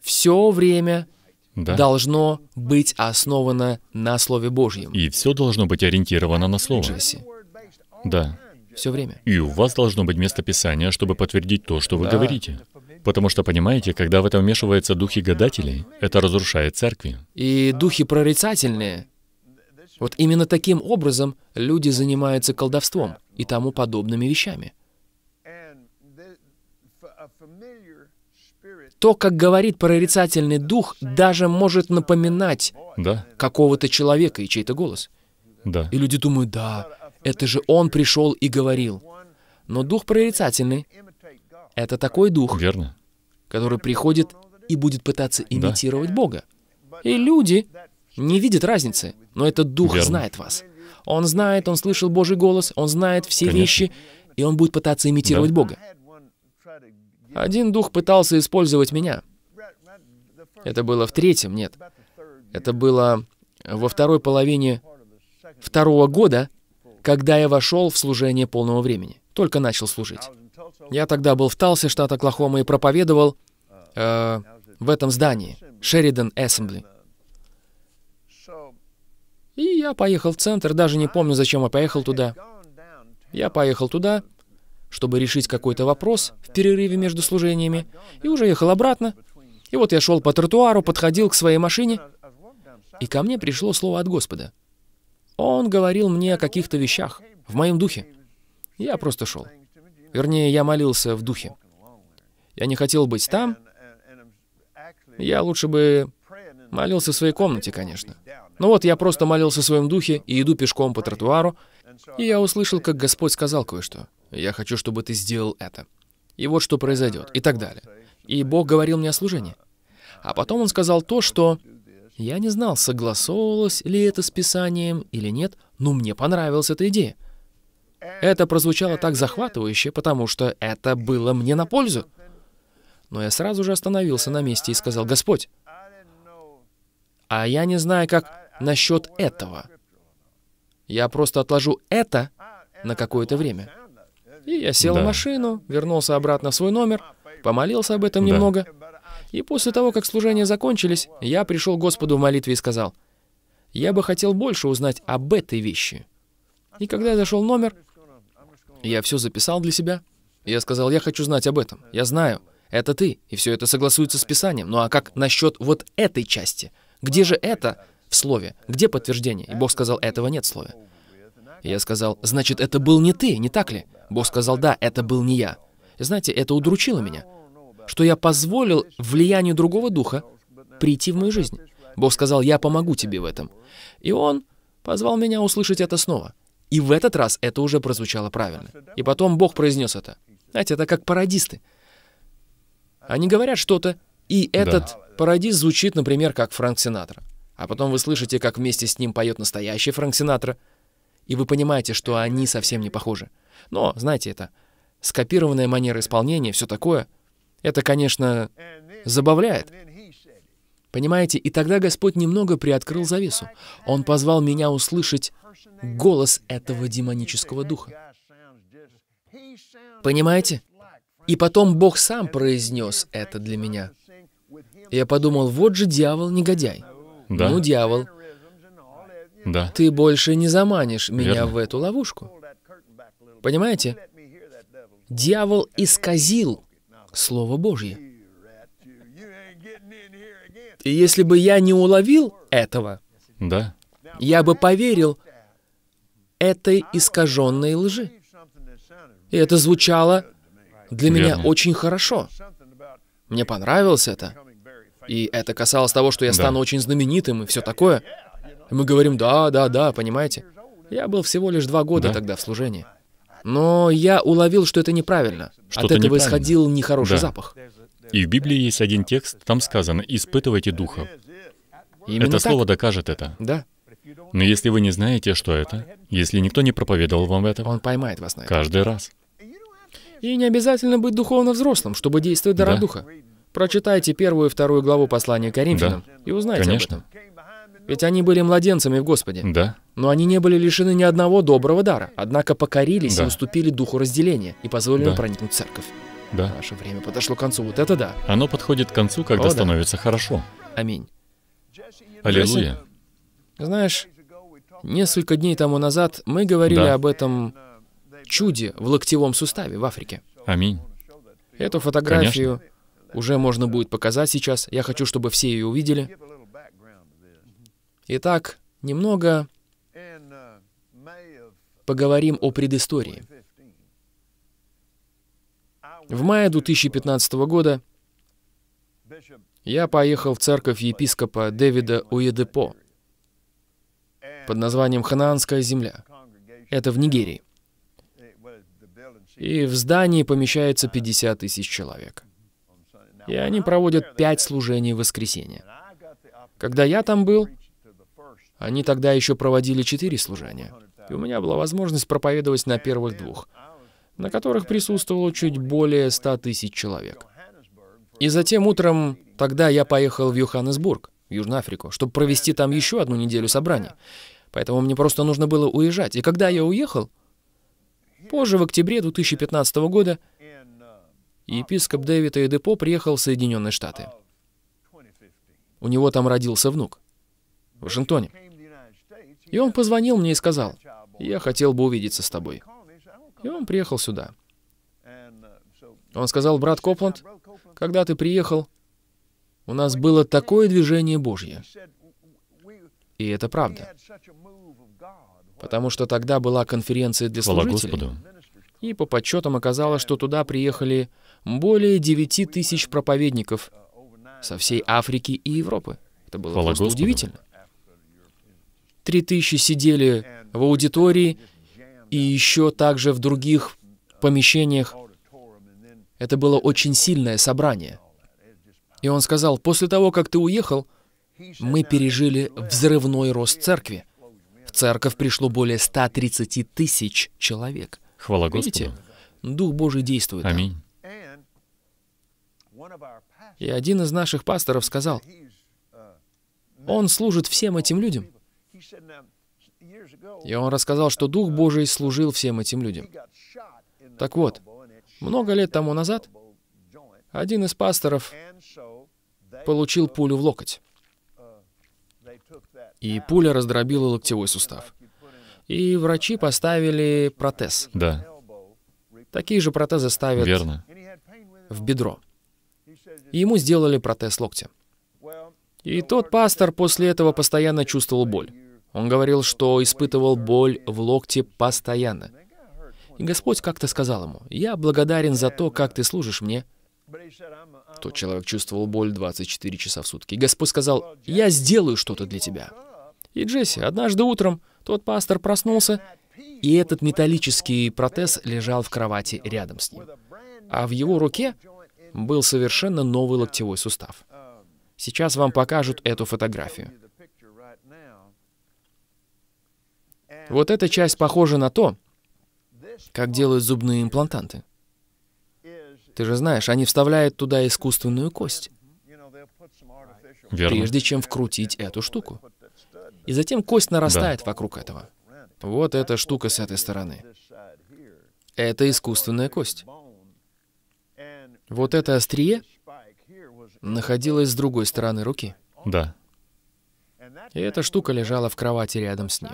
все время
Да.
должно быть основано на Слове Божьем.
И все должно быть ориентировано на Слово.
Джесси,
Да.
Все время.
И у вас должно быть место Писания, чтобы подтвердить то, что вы
Да.
говорите. Потому что, понимаете, когда в это вмешиваются духи гадателей, это разрушает церкви.
И духи прорицательные. Вот именно таким образом люди занимаются колдовством и тому подобными вещами. То, как говорит прорицательный дух, даже может напоминать
Да,
какого-то человека и чей-то голос.
да,
И люди думают, да, это же он пришел и говорил. Но дух прорицательный — это такой дух,
верно.
который приходит и будет пытаться имитировать Бога. И люди не видят разницы, но этот дух
Верно.
знает вас. Он знает, он слышал Божий голос, он знает все
Конечно.
вещи, и он будет пытаться имитировать
Да.
Бога. Один дух пытался использовать меня. Это было в третьем, нет. Это было во второй половине второго года, когда я вошел в служение полного времени. Только начал служить. Я тогда был в Талсе, штат Оклахома, и проповедовал э, в этом здании, Шеридан Assembly. И я поехал в центр, даже не помню, зачем я поехал туда. Я поехал туда, чтобы решить какой-то вопрос в перерыве между служениями, и уже ехал обратно. И вот я шел по тротуару, подходил к своей машине, и ко мне пришло слово от Господа. Он говорил мне о каких-то вещах в моем духе. Я просто шел. Вернее, я молился в духе. Я не хотел быть там. Я лучше бы молился в своей комнате, конечно. Но вот я просто молился в своем духе и иду пешком по тротуару, и я услышал, как Господь сказал кое-что. «Я хочу, чтобы ты сделал это». И вот что произойдет, и так далее. И Бог говорил мне о служении. А потом Он сказал то, что я не знал, согласовывалось ли это с Писанием или нет, но мне понравилась эта идея. Это прозвучало так захватывающе, потому что это было мне на пользу. Но я сразу же остановился на месте и сказал, «Господь, а я не знаю, как насчет этого. Я просто отложу это на какое-то время». И я сел
Да.
в машину, вернулся обратно в свой номер, помолился об этом
Да.
немного. И после того, как служения закончились, я пришел к Господу в молитве и сказал, «Я бы хотел больше узнать об этой вещи». И когда я зашел номер, я все записал для себя. Я сказал, я хочу знать об этом. Я знаю, это ты, и все это согласуется с Писанием. Ну а как насчет вот этой части? Где же это в Слове? Где подтверждение? И Бог сказал, этого нет в Слове. Я сказал, значит, это был не ты, не так ли? Бог сказал, да, это был не я. И знаете, это удручило меня, что я позволил влиянию другого духа прийти в мою жизнь. Бог сказал, я помогу тебе в этом. И Он позвал меня услышать это снова. И в этот раз это уже прозвучало правильно. И потом Бог произнес это. Знаете, это как пародисты. Они говорят что-то, и этот пародист звучит, например, как Фрэнк Синатра. А потом вы слышите, как вместе с ним поет настоящий Фрэнк Синатра, и вы понимаете, что они совсем не похожи. Но, знаете, это скопированная манера исполнения, все такое, это, конечно, забавляет. Понимаете, и тогда Господь немного приоткрыл завесу. Он позвал меня услышать голос этого демонического духа. Понимаете? И потом Бог сам произнес это для меня. Я подумал, вот же дьявол, негодяй.
Да,
Ну, дьявол,
да,
ты больше не заманишь меня
Верно.
в эту ловушку. Понимаете? Дьявол исказил Слово Божье. И если бы я не уловил этого,
да,
я бы поверил этой искаженной лжи. И это звучало для меня
Верно.
очень хорошо. Мне понравилось это. И это касалось того, что я
Да.
стану очень знаменитым и все такое. И мы говорим, да, да, да, понимаете? Я был всего лишь два года
Да.
тогда в служении. Но я уловил, что это неправильно. От
Что-то
этого
неправильно.
исходил нехороший
Да.
запах.
И в Библии есть один текст, там сказано «испытывайте духов».
Именно
это
так.
слово докажет это.
Да,
Но если вы не знаете, что это, если никто не проповедовал вам этого,
он поймает вас на это.
каждый раз.
И не обязательно быть духовно взрослым, чтобы действовать дара
Да.
духа. Прочитайте первую и вторую главу послания Коринфянам и узнайте
Конечно.
об этом. Ведь они были младенцами в Господе.
Да,
Но они не были лишены ни одного доброго дара, однако покорились и
Да.
уступили духу разделения и позволили
Да.
проникнуть в церковь.
да.
Наше время подошло к концу. Вот это да.
Оно подходит к концу, когда
О, да.
становится хорошо.
Аминь.
Аллилуйя.
Знаешь, несколько дней тому назад мы говорили
Да.
об этом чуде в локтевом суставе в Африке.
Аминь.
Эту фотографию уже можно будет показать сейчас. Я хочу, чтобы все ее увидели. Итак, немного поговорим о предыстории. В мае 2015 года я поехал в церковь епископа Дэвида Уедепо под названием Ханаанская земля. Это в Нигерии. И в здании помещается 50 тысяч человек. И они проводят пять служений в воскресенье. Когда я там был, они тогда еще проводили четыре служения. И у меня была возможность проповедовать на первых двух, на которых присутствовало чуть более 100 тысяч человек. И затем утром тогда я поехал в Йоханнесбург, в Южную Африку, чтобы провести там еще одну неделю собрания. Поэтому мне просто нужно было уезжать. И когда я уехал, позже, в октябре 2015 года, епископ Дэвид Эдепо приехал в Соединенные Штаты. У него там родился внук в Вашингтоне. И он позвонил мне и сказал, я хотел бы увидеться с тобой. И он приехал сюда. Он сказал, брат Копланд, когда ты приехал, у нас было такое движение Божье. И это правда. Потому что тогда была конференция для служителей.
Господу.
И по подсчетам оказалось, что туда приехали более 9 тысяч проповедников со всей Африки и Европы. Это было
Хвала
просто
Господу.
удивительно. Три тысячи сидели в аудитории и еще также в других помещениях. Это было очень сильное собрание. И он сказал, после того, как ты уехал, мы пережили взрывной рост церкви. В церковь пришло более 130 тысяч человек.
Хвала
Видите?
Господу.
Дух Божий действует.
Аминь.
И один из наших пасторов сказал, он служит всем этим людям. И он рассказал, что Дух Божий служил всем этим людям. Так вот, много лет тому назад один из пасторов получил пулю в локоть. И пуля раздробила локтевой сустав. И врачи поставили протез.
Да,
Такие же протезы ставят
верно.
в бедро. И ему сделали протез локтя. И тот пастор после этого постоянно чувствовал боль. Он говорил, что испытывал боль в локте постоянно. И Господь как-то сказал ему, «Я благодарен за то, как ты служишь мне». Тот человек чувствовал боль 24 часа в сутки. И Господь сказал, «Я сделаю что-то для тебя». И Джесси, однажды утром тот пастор проснулся, и этот металлический протез лежал в кровати рядом с ним. А в его руке был совершенно новый локтевой сустав. Сейчас вам покажут эту фотографию. Вот эта часть похожа на то, как делают зубные имплантанты. Ты же знаешь, они вставляют туда искусственную кость,
Верно.
прежде чем вкрутить эту штуку. И затем кость нарастает вокруг этого. Вот эта штука с этой стороны. Это искусственная кость. Вот это острие находилось с другой стороны руки.
Да.
И эта штука лежала в кровати рядом с ним.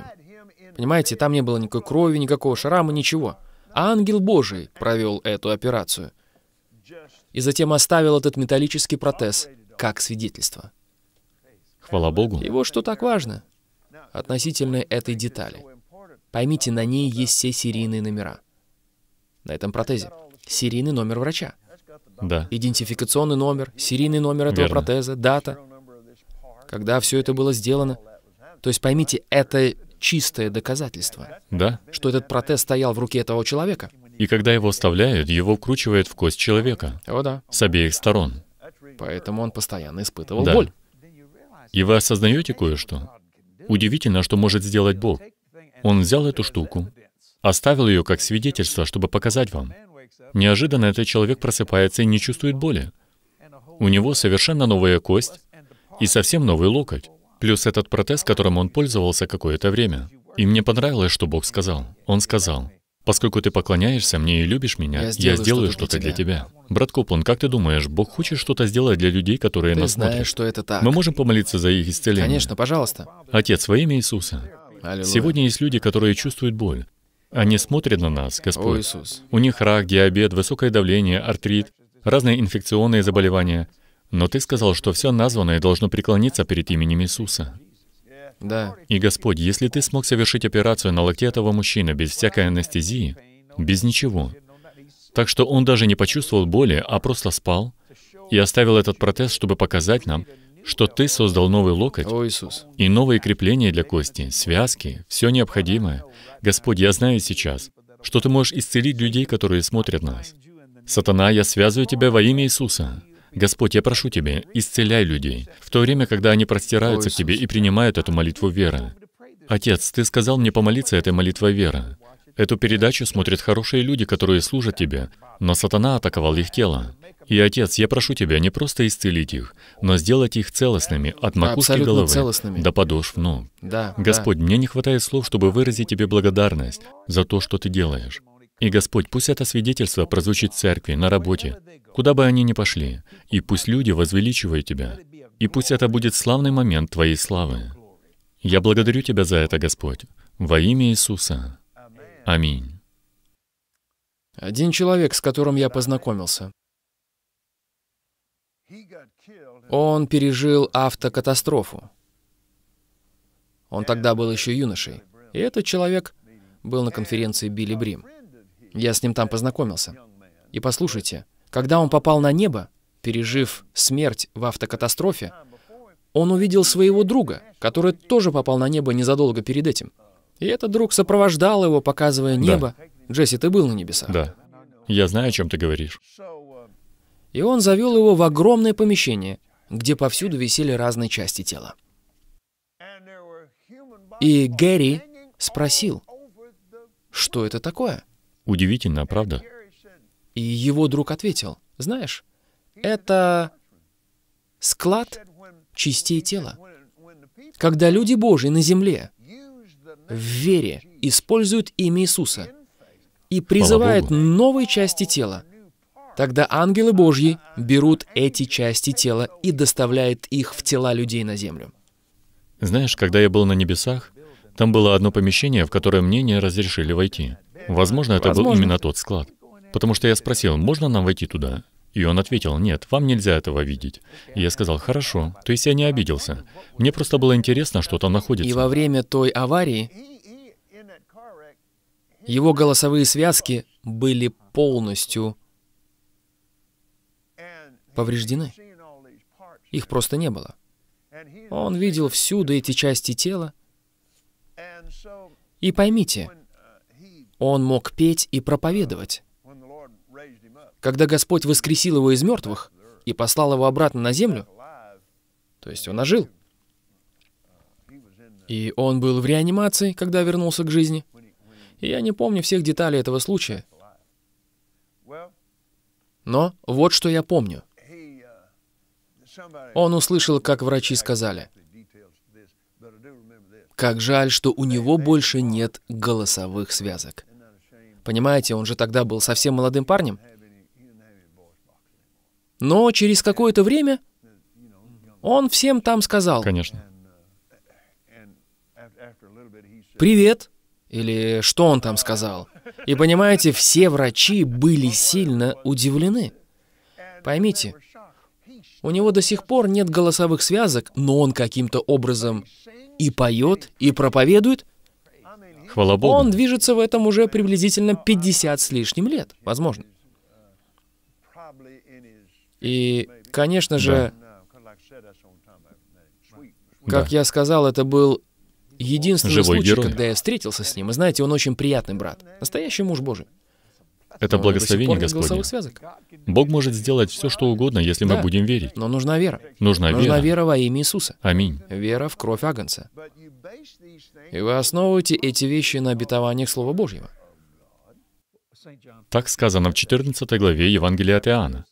Понимаете, там не было никакой крови, никакого шрама, ничего. А ангел Божий провел эту операцию. И затем оставил этот металлический протез как свидетельство.
Хвала Богу.
И вот что так важно относительно этой детали. Поймите, на ней есть все серийные номера. На этом протезе. Серийный номер врача.
Да.
Идентификационный номер, серийный номер этого
Верно.
протеза, дата, когда все это было сделано. То есть поймите, это чистое доказательство,
Да.
что этот протез стоял в руке этого человека.
И когда его вставляют, его вкручивают в кость человека
О да.
с обеих сторон.
Поэтому он постоянно испытывал
Да.
боль.
И вы осознаете кое-что? Удивительно, что может сделать Бог. Он взял эту штуку, оставил ее как свидетельство, чтобы показать вам. Неожиданно этот человек просыпается и не чувствует боли. У него совершенно новая кость и совсем новый локоть. Плюс этот протез, которым он пользовался какое-то время. И мне понравилось, что Бог сказал. Он сказал, «Поскольку ты поклоняешься мне и любишь меня,
Я
я
сделаю
сделаю,
что-то для
тебя». Брат Коплан, как ты думаешь, Бог хочет что-то сделать для людей, которые
Ты
нас
знаешь,
смотрят?
что это так.
Мы можем помолиться за их исцеление?
Конечно, пожалуйста.
Отец, во имя Иисуса,
Аллилуйя.
сегодня есть люди, которые чувствуют боль. Они смотрят на нас,
О,
Господь.
Иисус.
У них рак, диабет, высокое давление, артрит, разные инфекционные заболевания. Но Ты сказал, что все названное должно преклониться перед именем Иисуса.
Да.
И, Господь, если Ты смог совершить операцию на локте этого мужчины без всякой анестезии, без ничего, так что он даже не почувствовал боли, а просто спал и оставил этот протез, чтобы показать нам, что Ты создал новый локоть
О, Иисус.
и новые крепления для кости, связки, все необходимое. Господь, я знаю сейчас, что Ты можешь исцелить людей, которые смотрят нас. Сатана, я связываю Тебя во имя Иисуса. Господь, я прошу Тебя, исцеляй людей, в то время, когда они простираются к Тебе и принимают эту молитву веры. Отец, Ты сказал мне помолиться этой молитвой веры. Эту передачу смотрят хорошие люди, которые служат Тебе, но сатана атаковал их тело. И, Отец, я прошу Тебя не просто исцелить их, но сделать их целостными от макушки
Абсолютно
головы
целостными.
до подошв ног.
Да. да.
Господь, мне не хватает слов, чтобы выразить Тебе благодарность за то, что Ты делаешь. И, Господь, пусть это свидетельство прозвучит в церкви, на работе, куда бы они ни пошли, и пусть люди возвеличивают Тебя. И пусть это будет славный момент Твоей славы. Я благодарю Тебя за это, Господь, во имя Иисуса. Аминь.
Один человек, с которым я познакомился, он пережил автокатастрофу. Он тогда был еще юношей. И этот человек был на конференции Билли Брим. Я с ним там познакомился. И послушайте, когда он попал на небо, пережив смерть в автокатастрофе, он увидел своего друга, который тоже попал на небо незадолго перед этим. И этот друг сопровождал его, показывая небо. Джесси, ты был на небесах?
Да. Я знаю, о чем ты говоришь.
И он завел его в огромное помещение, где повсюду висели разные части тела. И Гэри спросил, что это такое?
Удивительно, правда?
И его друг ответил, знаешь, это склад частей тела. Когда люди Божьи на земле в вере используют имя Иисуса и призывают новые части тела, тогда ангелы Божьи берут эти части тела и доставляют их в тела людей на землю.
Знаешь, когда я был на небесах, там было одно помещение, в которое мне не разрешили войти. Возможно, это был
Возможно.
именно тот склад. Потому что я спросил, можно нам войти туда? И он ответил, нет, вам нельзя этого видеть. И я сказал, хорошо. То есть я не обиделся. Мне просто было интересно, что там
И
находится.
во время той аварии его голосовые связки были полностью повреждены. Их просто не было. Он видел всюду эти части тела. И поймите, он мог петь и проповедовать. Когда Господь воскресил его из мертвых и послал его обратно на землю, то есть он ожил. И он был в реанимации, когда вернулся к жизни. И я не помню всех деталей этого случая. Но вот что я помню. Он услышал, как врачи сказали, как жаль, что у него больше нет голосовых связок. Понимаете, он же тогда был совсем молодым парнем. Но через какое-то время он всем там сказал
Конечно.
«Привет!» Или что он там сказал. И понимаете, все врачи были сильно удивлены. Поймите, у него до сих пор нет голосовых связок, но он каким-то образом и поет, и проповедует.
Хвала Богу.
Он движется в этом уже приблизительно 50 с лишним лет, возможно. И, конечно же, как я сказал, это был единственный
Живой
случай,
герой.
когда я встретился с ним. И знаете, он очень приятный брат. Настоящий муж Божий.
Это благословение Господне.
связок.
Бог может сделать все, что угодно, если мы
Да.
будем верить.
Но нужна вера.
Нужна
Нужна
вера.
вера во имя Иисуса.
Аминь.
Вера в кровь Агнца. И вы основываете эти вещи на обетованиях Слова Божьего.
Так сказано в 14 главе Евангелия от Иоанна.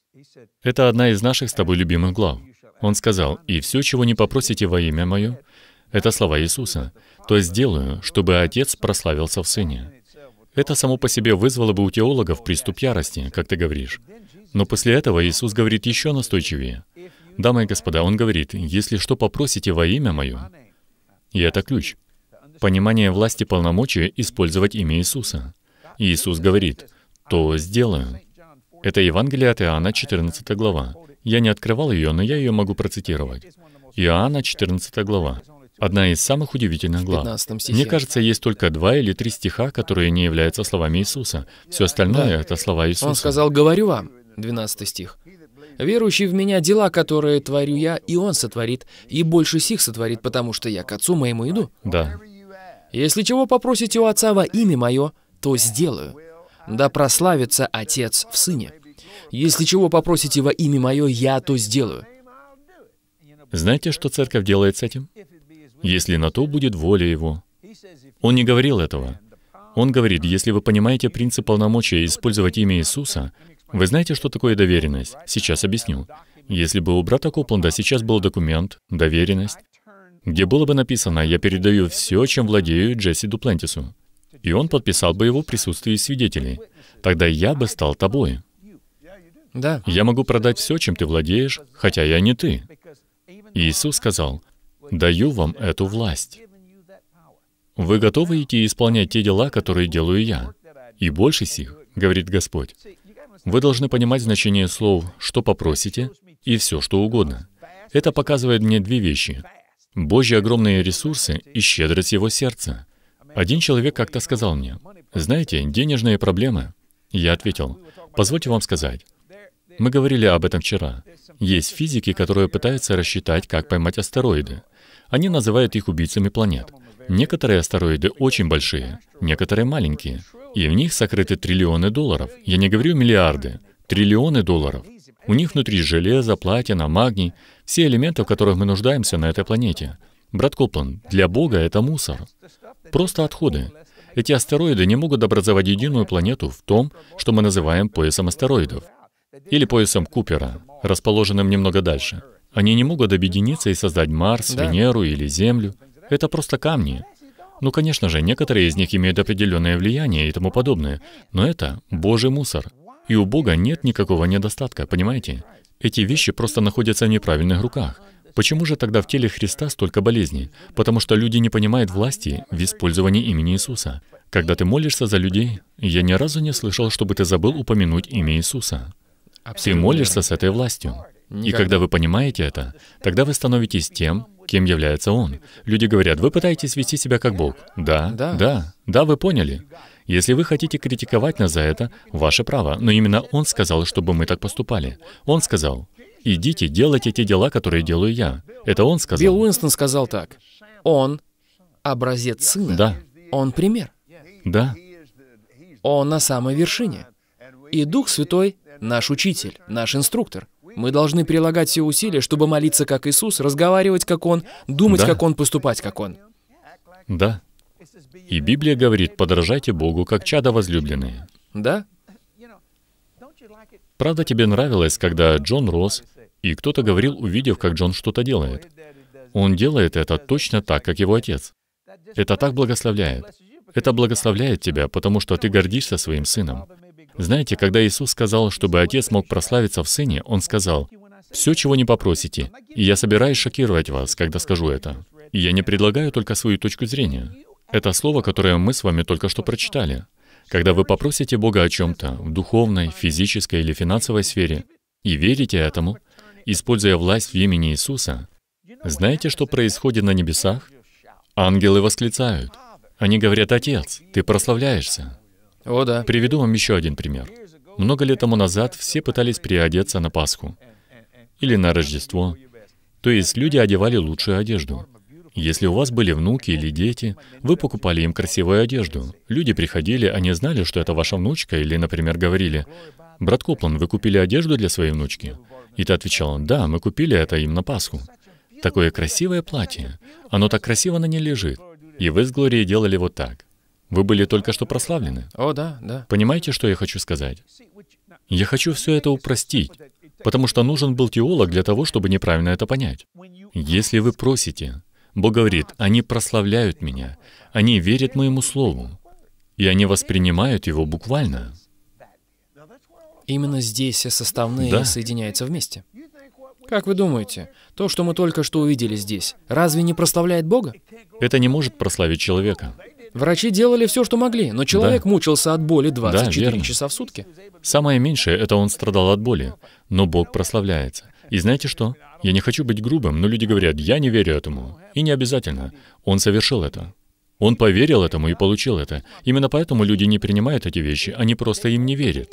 Это одна из наших с тобой любимых глав. Он сказал, «И все, чего не попросите во имя Мое, это слова Иисуса, то сделаю, чтобы Отец прославился в Сыне». Это само по себе вызвало бы у теологов приступ ярости, как ты говоришь. Но после этого Иисус говорит еще настойчивее. Дамы и господа, Он говорит, «Если что попросите во имя Мое», и это ключ. Понимание власти полномочия использовать имя Иисуса. Иисус говорит, «То сделаю». Это Евангелие от Иоанна, 14 глава. Я не открывал ее, но я ее могу процитировать. Иоанна, 14 глава. Одна из самых удивительных глав. Мне кажется, есть только два или три стиха, которые не являются словами Иисуса. Все остальное да. — это слова Иисуса.
Он сказал, «Говорю вам», 12 стих. «Верующий в Меня дела, которые творю я, и Он сотворит, и больше сих сотворит, потому что я к Отцу моему иду».
Да.
«Если чего попросите у Отца во имя Мое, то сделаю. Да прославится Отец в Сыне. Если чего попросите во имя Мое, я то сделаю».
Знаете, что церковь делает с этим? Если на то будет воля Его. Он не говорил этого. Он говорит, если вы понимаете принцип полномочия использовать имя Иисуса, вы знаете, что такое доверенность? Сейчас объясню. Если бы у брата Копланда сейчас был документ, доверенность, где было бы написано «Я передаю все, чем владею Джесси Дуплантису», и он подписал бы его в присутствии свидетелей, тогда я бы стал тобой.
Да.
Я могу продать все, чем ты владеешь, хотя я не ты. Иисус сказал, «Даю вам эту власть». Вы готовы идти исполнять те дела, которые делаю я? И больше сих, говорит Господь. Вы должны понимать значение слов «что попросите» и «все, что угодно». Это показывает мне две вещи. Божьи огромные ресурсы и щедрость Его сердца. Один человек как-то сказал мне, «Знаете, денежные проблемы». Я ответил, «Позвольте вам сказать. Мы говорили об этом вчера. Есть физики, которые пытаются рассчитать, как поймать астероиды. Они называют их убийцами планет. Некоторые астероиды очень большие, некоторые маленькие и в них сокрыты триллионы долларов. Я не говорю миллиарды, триллионы долларов. У них внутри железо, платина, магний, все элементы, в которых мы нуждаемся на этой планете. Брат Коплан, для Бога это мусор. Просто отходы. Эти астероиды не могут образовать единую планету в том, что мы называем поясом астероидов. Или поясом Купера, расположенным немного дальше. Они не могут объединиться и создать Марс, да. Венеру или Землю. Это просто камни. Ну, конечно же, некоторые из них имеют определенное влияние и тому подобное, но это Божий мусор. И у Бога нет никакого недостатка, понимаете? Эти вещи просто находятся в неправильных руках. Почему же тогда в теле Христа столько болезней? Потому что люди не понимают власти в использовании имени Иисуса. Когда ты молишься за людей, я ни разу не слышал, чтобы ты забыл упомянуть имя Иисуса. Ты молишься с этой властью. И когда вы понимаете это, тогда вы становитесь тем, кем является Он. Люди говорят, вы пытаетесь вести себя как Бог. Да, да, да, да, вы поняли. Если вы хотите критиковать нас за это, ваше право, но именно Он сказал, чтобы мы так поступали. Он сказал, идите, делайте те дела, которые делаю я. Это Он сказал.
Билл Уинстон сказал так. Он — образец Сына.
Да.
Он — пример.
Да.
Он на самой вершине. И Дух Святой — наш учитель, наш инструктор. Мы должны прилагать все усилия, чтобы молиться как Иисус, разговаривать как Он, думать да. как Он, поступать как Он.
Да. И Библия говорит, подражайте Богу, как чада возлюбленные.
Да.
Правда, тебе нравилось, когда Джон рос, и кто-то говорил, увидев, как Джон что-то делает. Он делает это точно так, как его отец. Это так благословляет. Это благословляет тебя, потому что ты гордишься своим сыном. Знаете, когда Иисус сказал, чтобы Отец мог прославиться в Сыне, Он сказал, «Все, чего не попросите, и я собираюсь шокировать вас, когда скажу это. И я не предлагаю только свою точку зрения. Это слово, которое мы с вами только что прочитали. Когда вы попросите Бога о чем-то в духовной, физической или финансовой сфере, и верите этому, используя власть в имени Иисуса, знаете, что происходит на небесах? Ангелы восклицают. Они говорят, «Отец, ты прославляешься».
О, да.
Приведу вам еще один пример. Много лет тому назад все пытались приодеться на Пасху или на Рождество. То есть люди одевали лучшую одежду. Если у вас были внуки или дети, вы покупали им красивую одежду. Люди приходили, они знали, что это ваша внучка, или, например, говорили, «Брат Коплан, вы купили одежду для своей внучки?» И ты отвечал, «Да, мы купили это им на Пасху». Такое красивое платье. Оно так красиво на ней лежит. И вы с Глорией делали вот так. Вы были только что прославлены.
О, да, да.
Понимаете, что я хочу сказать? Я хочу все это упростить. Потому что нужен был теолог для того, чтобы неправильно это понять. Если вы просите, Бог говорит, они прославляют меня, они верят моему слову, и они воспринимают его буквально.
Именно здесь все составные
Да.
соединяются вместе. Как вы думаете, то, что мы только что увидели здесь, разве не прославляет Бога?
Это не может прославить человека.
Врачи делали все, что могли, но человек мучился от боли 24
верно.
часа в сутки.
Самое меньшее — это он страдал от боли, но Бог прославляется. И знаете что? Я не хочу быть грубым, но люди говорят, я не верю этому. И не обязательно. Он совершил это. Он поверил этому и получил это. Именно поэтому люди не принимают эти вещи, они просто им не верят.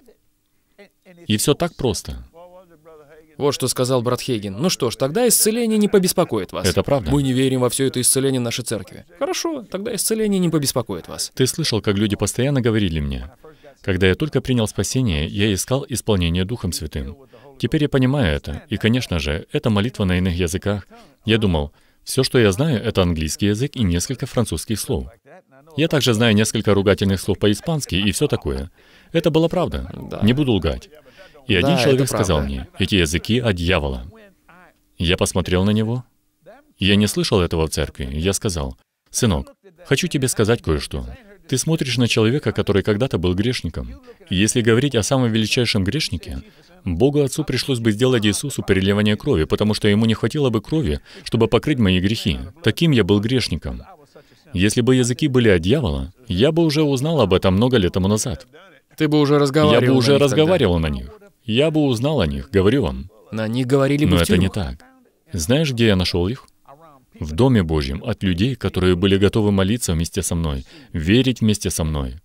И все так просто.
Вот что сказал брат Хейген. Ну что ж, тогда исцеление не побеспокоит вас.
Это правда.
Мы не верим во все это исцеление нашей церкви. Хорошо, тогда исцеление не побеспокоит вас.
Ты слышал, как люди постоянно говорили мне, когда я только принял спасение, я искал исполнение Духом Святым. Теперь я понимаю это, и, конечно же, это молитва на иных языках. Я думал, все, что я знаю, это английский язык и несколько французских слов. Я также знаю несколько ругательных слов по-испански и все такое. Это была правда.
Да.
Не буду лгать. И один
Да,
человек
правда.
сказал мне, эти языки от дьявола. Я посмотрел на него. Я не слышал этого в церкви. Я сказал, «Сынок, хочу тебе сказать кое-что. Ты смотришь на человека, который когда-то был грешником. И если говорить о самом величайшем грешнике, Богу Отцу пришлось бы сделать Иисусу переливание крови, потому что ему не хватило бы крови, чтобы покрыть мои грехи. Таким я был грешником. Если бы языки были от дьявола, я бы уже узнал об этом много лет тому назад.
Ты бы уже
Я
разговаривал.
бы
на
уже
тогда.
разговаривал на них. Я бы узнал о них, говорю вам.
На них говорили бы
Но
в
это не так. Знаешь, где я нашел их? В Доме Божьем, от людей, которые были готовы молиться вместе со мной, верить вместе со мной.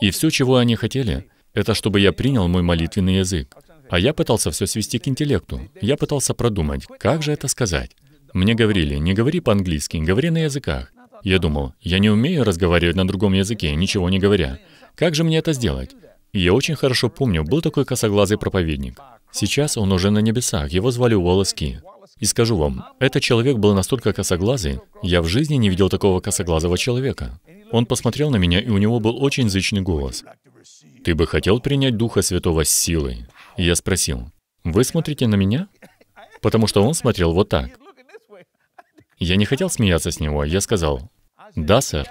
И все, чего они хотели, это чтобы я принял мой молитвенный язык. А я пытался все свести к интеллекту. Я пытался продумать, как же это сказать. Мне говорили, не говори по-английски, говори на языках. Я думал, я не умею разговаривать на другом языке, ничего не говоря. Как же мне это сделать? Я очень хорошо помню, был такой косоглазый проповедник. Сейчас он уже на небесах, его звали Уоллес Ки. И скажу вам, этот человек был настолько косоглазый, я в жизни не видел такого косоглазого человека. Он посмотрел на меня, и у него был очень зычный голос. «Ты бы хотел принять Духа Святого с силой?» И я спросил, «Вы смотрите на меня?» Потому что он смотрел вот так. Я не хотел смеяться с него, я сказал, «Да, сэр».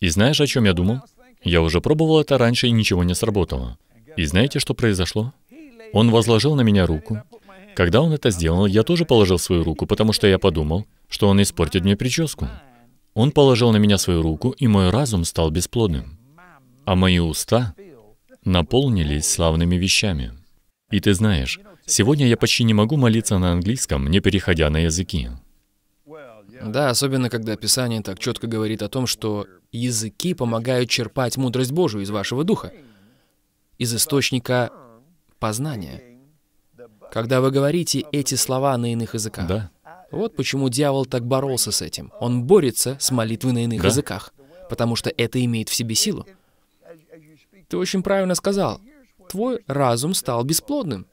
И знаешь, о чем я думал? Я уже пробовал это раньше, и ничего не сработало. И знаете, что произошло? Он возложил на меня руку. Когда он это сделал, я тоже положил свою руку, потому что я подумал, что он испортит мне прическу. Он положил на меня свою руку, и мой разум стал бесплодным. А мои уста наполнились славными вещами. И ты знаешь, сегодня я почти не могу молиться на английском, не переходя на языки.
Да, особенно когда Писание так четко говорит о том, что языки помогают черпать мудрость Божию из вашего духа, из источника познания. Когда вы говорите эти слова на иных языках.
Да,
Вот почему дьявол так боролся с этим. Он борется с молитвой на иных
Да.
языках, потому что это имеет в себе силу. Ты очень правильно сказал. Твой разум стал бесплодным.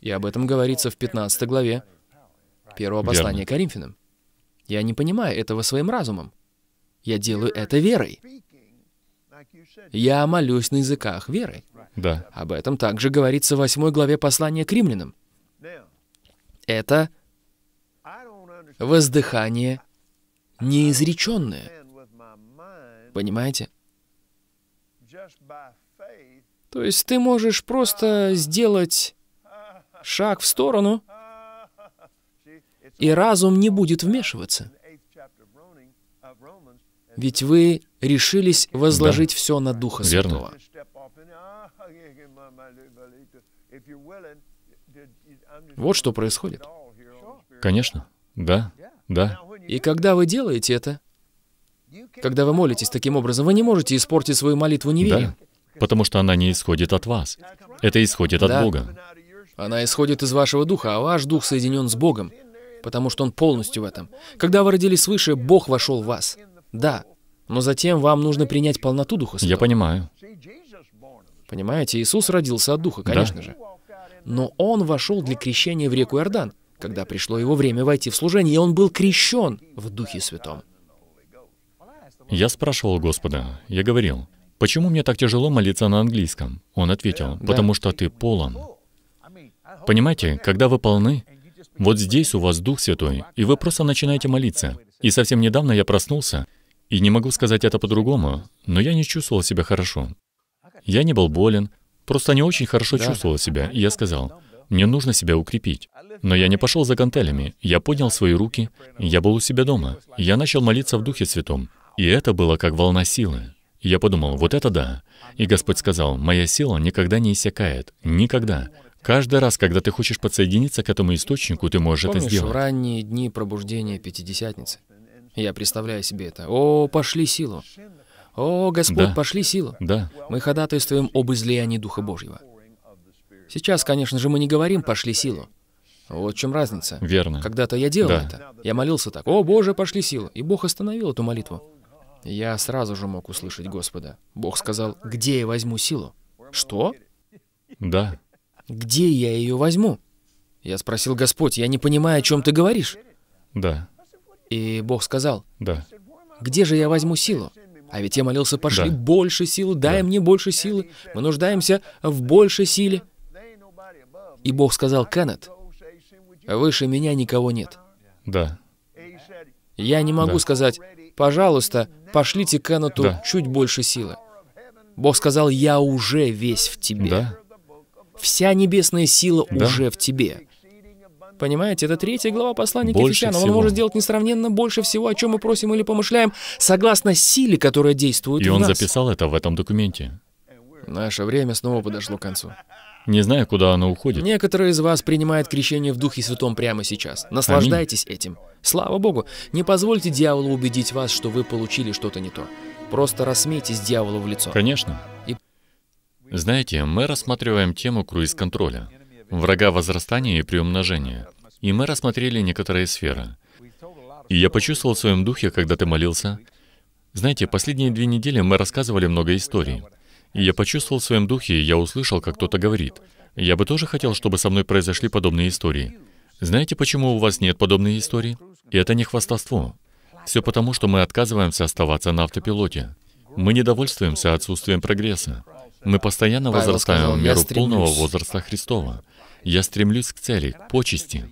И об этом говорится в 15 главе первого
Верно.
послания Коринфянам. Я не понимаю этого своим разумом. Я делаю это верой. Я молюсь на языках верой.
да,
Об этом также говорится в 8 главе послания к римлянам. Это воздыхание неизреченное. Понимаете? То есть ты можешь просто сделать шаг в сторону, и разум не будет вмешиваться. Ведь вы решились возложить все на Духа
Верно.
Святого. Вот что происходит.
конечно, да, да.
И когда вы делаете это, когда вы молитесь таким образом, вы не можете испортить свою молитву неверием.
Да, потому что она не исходит от вас. Это исходит от
Да.
Бога.
Она исходит из вашего духа, а ваш дух соединен с Богом, потому что Он полностью в этом. Когда вы родились свыше, Бог вошел в вас. Да, но затем вам нужно принять полноту Духа
Я
Святого.
понимаю.
Понимаете, Иисус родился от Духа, конечно же. Но Он вошел для крещения в реку Иордан, когда пришло Его время войти в служение, и Он был крещен в Духе Святом.
Я спрашивал Господа, я говорил, почему мне так тяжело молиться на английском? Он ответил,
Да.
потому что ты полон. Понимаете, когда вы полны, вот здесь у вас Дух Святой, и вы просто начинаете молиться. И совсем недавно я проснулся, и не могу сказать это по-другому, но я не чувствовал себя хорошо. Я не был болен, просто не очень хорошо да. чувствовал себя, и я сказал, мне нужно себя укрепить. Но я не пошел за гантелями, я поднял свои руки, я был у себя дома, я начал молиться в Духе Святом, и это было как волна силы. Я подумал, вот это да. И Господь сказал, моя сила никогда не иссякает, никогда. Каждый раз, когда ты хочешь подсоединиться к этому источнику, ты можешь
Помнишь,
это сделать.
в ранние дни пробуждения Пятидесятницы? Я представляю себе это. О, пошли силу. О, Господь, да. пошли силу.
Да.
Мы ходатайствуем об излиянии Духа Божьего. Сейчас, конечно же, мы не говорим «пошли силу». Вот в чем разница.
Верно.
Когда-то я делал да. это. Я молился так, «О, Боже, пошли силу!» И Бог остановил эту молитву. Я сразу же мог услышать Господа. Бог сказал, «Где я возьму силу?» «Что?»
Да.
«Где я ее возьму?» Я спросил, «Господь, я не понимаю, о чем ты говоришь».
Да.
И Бог сказал,
да.
«Где же я возьму силу?» А ведь я молился, пошли
Да.
больше силы, дай
Да.
мне больше силы. Мы нуждаемся в большей силе. И Бог сказал, Кеннет, выше меня никого нет.
Да.
Я не могу
Да.
сказать, пожалуйста, пошлите Кеннету
Да.
чуть больше силы. Бог сказал, я уже весь в тебе.
Да.
Вся небесная сила
Да.
уже в тебе. Понимаете, это третья глава послания к
Больше
Ефесянам. Он может сделать несравненно больше всего, о чем мы просим или помышляем, согласно силе, которая действует
И
в
он
нас.
записал это в этом документе.
Наше время снова подошло к концу.
Не знаю, куда оно уходит.
Некоторые из вас принимают крещение в Духе Святом прямо сейчас. Наслаждайтесь этим. Слава Богу. Не позвольте дьяволу убедить вас, что вы получили что-то не то. Просто рассмейтесь дьяволу в лицо.
Конечно.
И-
Знаете, мы рассматриваем тему круиз-контроля, врага возрастания и приумножения. И мы рассмотрели некоторые сферы. И я почувствовал в своем духе, когда ты молился. Знаете, последние две недели мы рассказывали много историй. И я почувствовал в своем духе, и я услышал, как кто-то говорит. Я бы тоже хотел, чтобы со мной произошли подобные истории. Знаете, почему у вас нет подобной истории? И это не хвастовство. Все потому, что мы отказываемся оставаться на автопилоте. Мы не довольствуемся отсутствием прогресса. Мы постоянно возрастаем в
«Я
меру полного
стремлюсь».
возраста Христова. Я стремлюсь к цели, к почести.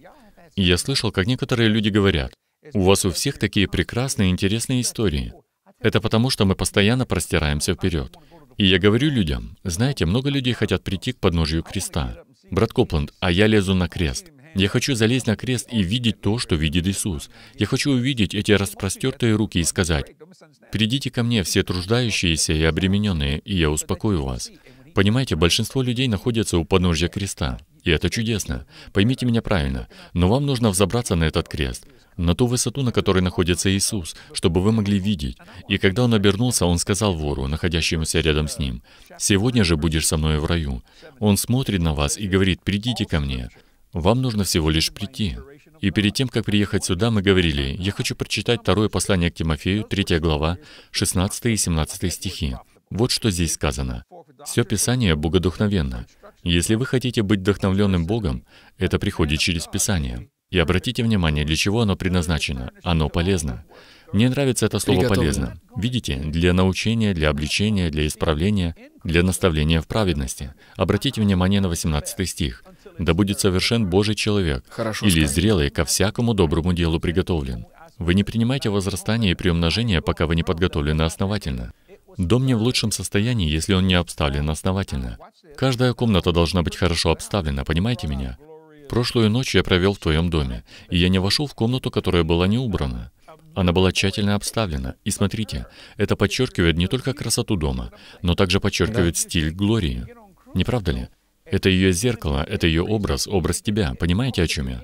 И я слышал, как некоторые люди говорят, «У вас у всех такие прекрасные, интересные истории». Это потому, что мы постоянно простираемся вперед. И я говорю людям, знаете, много людей хотят прийти к подножию креста. Брат Копланд, а я лезу на крест. Я хочу залезть на крест и видеть то, что видит Иисус. Я хочу увидеть эти распростертые руки и сказать, «Придите ко мне, все труждающиеся и обремененные, и я успокою вас». Понимаете, большинство людей находятся у подножья креста. И это чудесно. Поймите меня правильно. Но вам нужно взобраться на этот крест, на ту высоту, на которой находится Иисус, чтобы вы могли видеть. И когда Он обернулся, Он сказал вору, находящемуся рядом с Ним, «Сегодня же будешь со мной в раю». Он смотрит на вас и говорит, «Придите ко мне». Вам нужно всего лишь прийти. И перед тем, как приехать сюда, мы говорили, я хочу прочитать второе послание к Тимофею, 3 глава, 16 и 17 стихи. Вот что здесь сказано. Все Писание богодухновенно. Если вы хотите быть вдохновленным Богом, это приходит через Писание. И обратите внимание, для чего оно предназначено. Оно полезно. Мне нравится это слово. «полезно». Видите, для научения, для обличения, для исправления, для наставления в праведности. Обратите внимание на 18 стих. «Да будет совершен Божий человек,
Хорошо
или
сказано.
зрелый ко всякому доброму делу приготовлен». Вы не принимайте возрастание и приумножение, пока вы не подготовлены основательно. Дом не в лучшем состоянии, если он не обставлен основательно. Каждая комната должна быть хорошо обставлена, понимаете меня? Прошлую ночь я провел в твоем доме, и я не вошел в комнату, которая была не убрана. Она была тщательно обставлена. И смотрите, это подчеркивает не только красоту дома, но также подчеркивает стиль Глории. Не правда ли? Это ее зеркало, это ее образ, образ тебя. Понимаете, о чем я?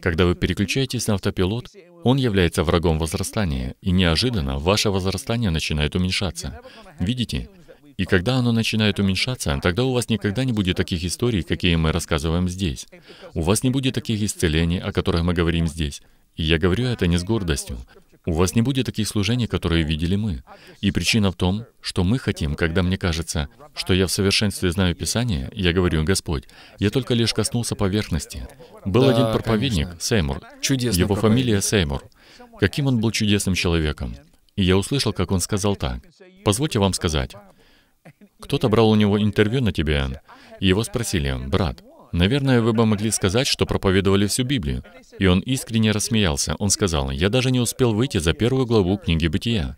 Когда вы переключаетесь на автопилот, он является врагом возрастания, и неожиданно ваше возрастание начинает уменьшаться. Видите? И когда оно начинает уменьшаться, тогда у вас никогда не будет таких историй, какие мы рассказываем здесь. У вас не будет таких исцелений, о которых мы говорим здесь. И я говорю это не с гордостью. У вас не будет таких служений, которые видели мы. И причина в том, что мы хотим, когда мне кажется, что я в совершенстве знаю Писание, я говорю, Господь, я только лишь коснулся поверхности. Был
Да,
один проповедник,
конечно.
Сеймур.
Чудесный
Его фамилия Сеймур. Каким он был чудесным человеком. И я услышал, как он сказал так. Позвольте вам сказать. Кто-то брал у него интервью на ТБН, и его спросили, «Брат, Наверное, вы бы могли сказать, что проповедовали всю Библию. И он искренне рассмеялся. Он сказал, «Я даже не успел выйти за первую главу книги Бытия».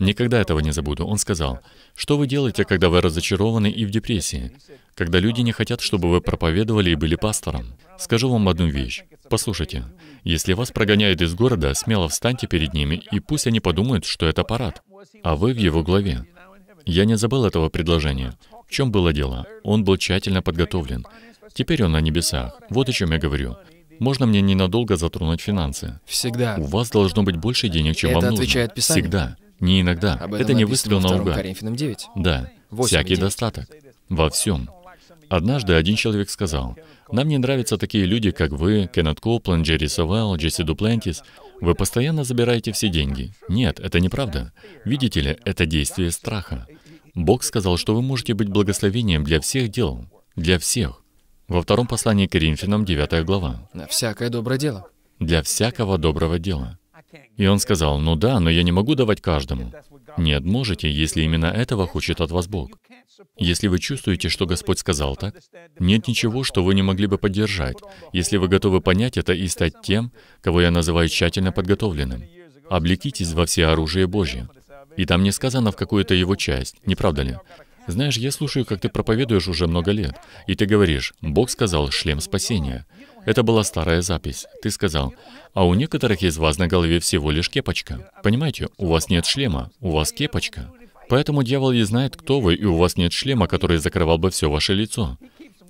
Никогда этого не забуду. Он сказал, «Что вы делаете, когда вы разочарованы и в депрессии? Когда люди не хотят, чтобы вы проповедовали и были пастором? Скажу вам одну вещь. Послушайте, если вас прогоняют из города, смело встаньте перед ними, и пусть они подумают, что это парад, а вы в его главе. Я не забыл этого предложения. В чем было дело? Он был тщательно подготовлен. Теперь он на небесах. Вот о чем я говорю. Можно мне ненадолго затронуть финансы?
Всегда.
У вас должно быть больше денег, чем
Это
вам нужно.
отвечает Писание.
Всегда. Не иногда.
Об этом
Это не выстрел
во
на
2
угад.
Коринфянам 9.
Да.
Восемь
Всякий
и девять.
достаток. Во всем. Однажды один человек сказал, «Нам не нравятся такие люди, как вы, Кеннет Копланд, Джерри Совелл, Джесси Дуплантис. Вы постоянно забираете все деньги». Нет, это неправда. Видите ли, это действие страха. Бог сказал, что вы можете быть благословением для всех дел. Для всех. Во втором послании к Коринфянам, 9 глава.
На всякое доброе дело.
Для всякого доброго дела. И он сказал, ну да, но я не могу давать каждому. Нет, можете, если именно этого хочет от вас Бог. Если вы чувствуете, что Господь сказал так, нет ничего, что вы не могли бы поддержать, если вы готовы понять это и стать тем, кого я называю тщательно подготовленным. Облекитесь во все оружие Божье. И там не сказано в какую-то его часть, не правда ли? Знаешь, я слушаю, как ты проповедуешь уже много лет, и ты говоришь, Бог сказал шлем спасения. Это была старая запись. Ты сказал, а у некоторых из вас на голове всего лишь кепочка. Понимаете, у вас нет шлема, у вас кепочка. Поэтому дьявол и знает, кто вы, и у вас нет шлема, который закрывал бы все ваше лицо.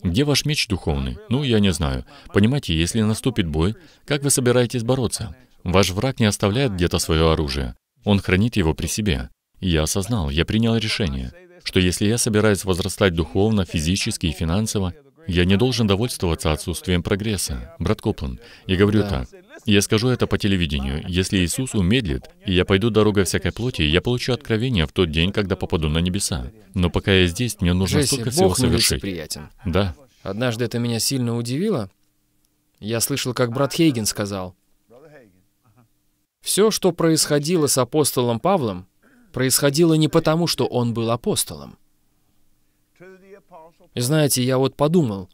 Где ваш меч духовный? Ну, я не знаю. Понимаете, если наступит бой, как вы собираетесь бороться? Ваш враг не оставляет где-то свое оружие. Он хранит его при себе. Я осознал, я принял решение, что если я собираюсь возрастать духовно, физически и финансово, я не должен довольствоваться отсутствием прогресса. Брат Коплан, я говорю
Да.
так. Я скажу это по телевидению. Если Иисус умедлит, и я пойду дорогой всякой плоти, я получу откровение в тот день, когда попаду на небеса. Но пока я здесь, мне нужно
Джесси,
столько всего
Бог
совершить.
нелицеприятен.
Да,
Однажды это меня сильно удивило. Я слышал, как брат Хейген сказал, «Все, что происходило с апостолом Павлом, происходило не потому, что он был апостолом. Знаете, я вот подумал,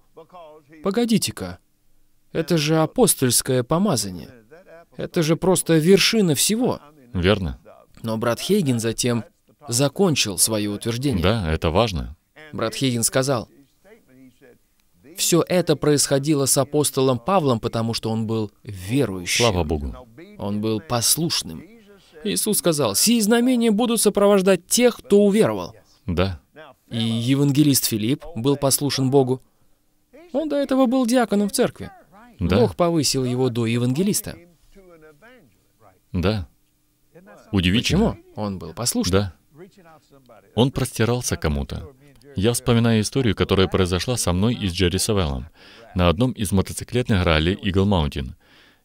погодите-ка, это же апостольское помазание. Это же просто вершина всего.
верно.
Но брат Хейген затем закончил свое утверждение.
Да, это важно.
Брат Хейген сказал, все это происходило с апостолом Павлом, потому что он был верующим.
Слава Богу.
Он был послушным. Иисус сказал, «Сии знамения будут сопровождать тех, кто уверовал».
Да,
И евангелист Филипп был послушен Богу. Он до этого был диаконом в церкви.
да,
Бог повысил его до евангелиста.
да. Удивительно.
Почему? Он был послушным.
Да. Он простирался кому-то. Я вспоминаю историю, которая произошла со мной и с Джерри Савеллом на одном из мотоциклетных ралли Eagle Mountain.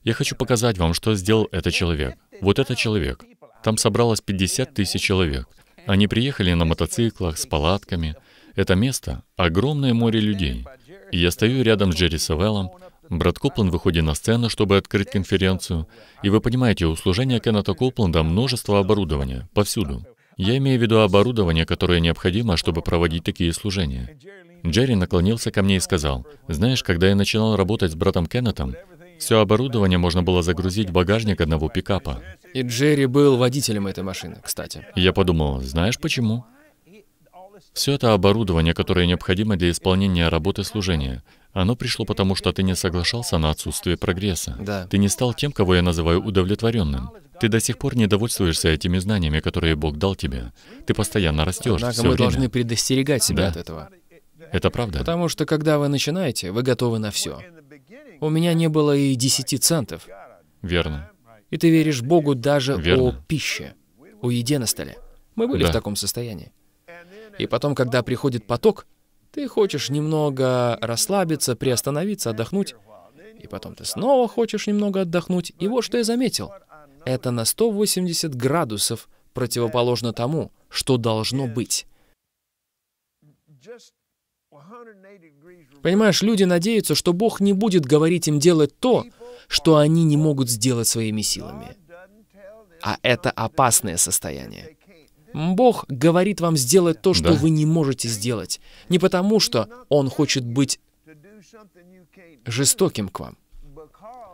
Я хочу показать вам, что сделал этот человек. Вот этот человек. Там собралось 50 тысяч человек. Они приехали на мотоциклах с палатками. Это место — огромное море людей. И я стою рядом с Джерри Савеллом, Брат Копланд выходит на сцену, чтобы открыть конференцию. И вы понимаете, у служения Кеннета Копланда множество оборудования, повсюду. Я имею в виду оборудование, которое необходимо, чтобы проводить такие служения. Джерри наклонился ко мне и сказал, «Знаешь, когда я начинал работать с братом Кеннетом, все оборудование можно было загрузить в багажник одного пикапа.
И Джерри был водителем этой машины, кстати.
Я подумал, знаешь почему? Все это оборудование, которое необходимо для исполнения работы служения, оно пришло потому, что ты не соглашался на отсутствие прогресса.
Да.
Ты не стал тем, кого я называю удовлетворенным. Ты до сих пор не довольствуешься этими знаниями, которые Бог дал тебе. Ты постоянно растешь
Однако мы
время.
должны предостерегать себя
Да.
от этого.
Это правда.
Потому что когда вы начинаете, вы готовы на все. У меня не было и 10 центов.
Верно.
И ты веришь Богу даже
Верно.
о пище, о еде на столе. Мы были
Да.
в таком состоянии. И потом, когда приходит поток, ты хочешь немного расслабиться, приостановиться, отдохнуть. И потом ты снова хочешь немного отдохнуть. И вот что я заметил. Это на 180 градусов противоположно тому, что должно быть. Понимаешь, люди надеются, что Бог не будет говорить им делать то, что они не могут сделать своими силами. А это опасное состояние. Бог говорит вам сделать то, что
Да.
вы не можете сделать. Не потому, что Он хочет быть жестоким к вам.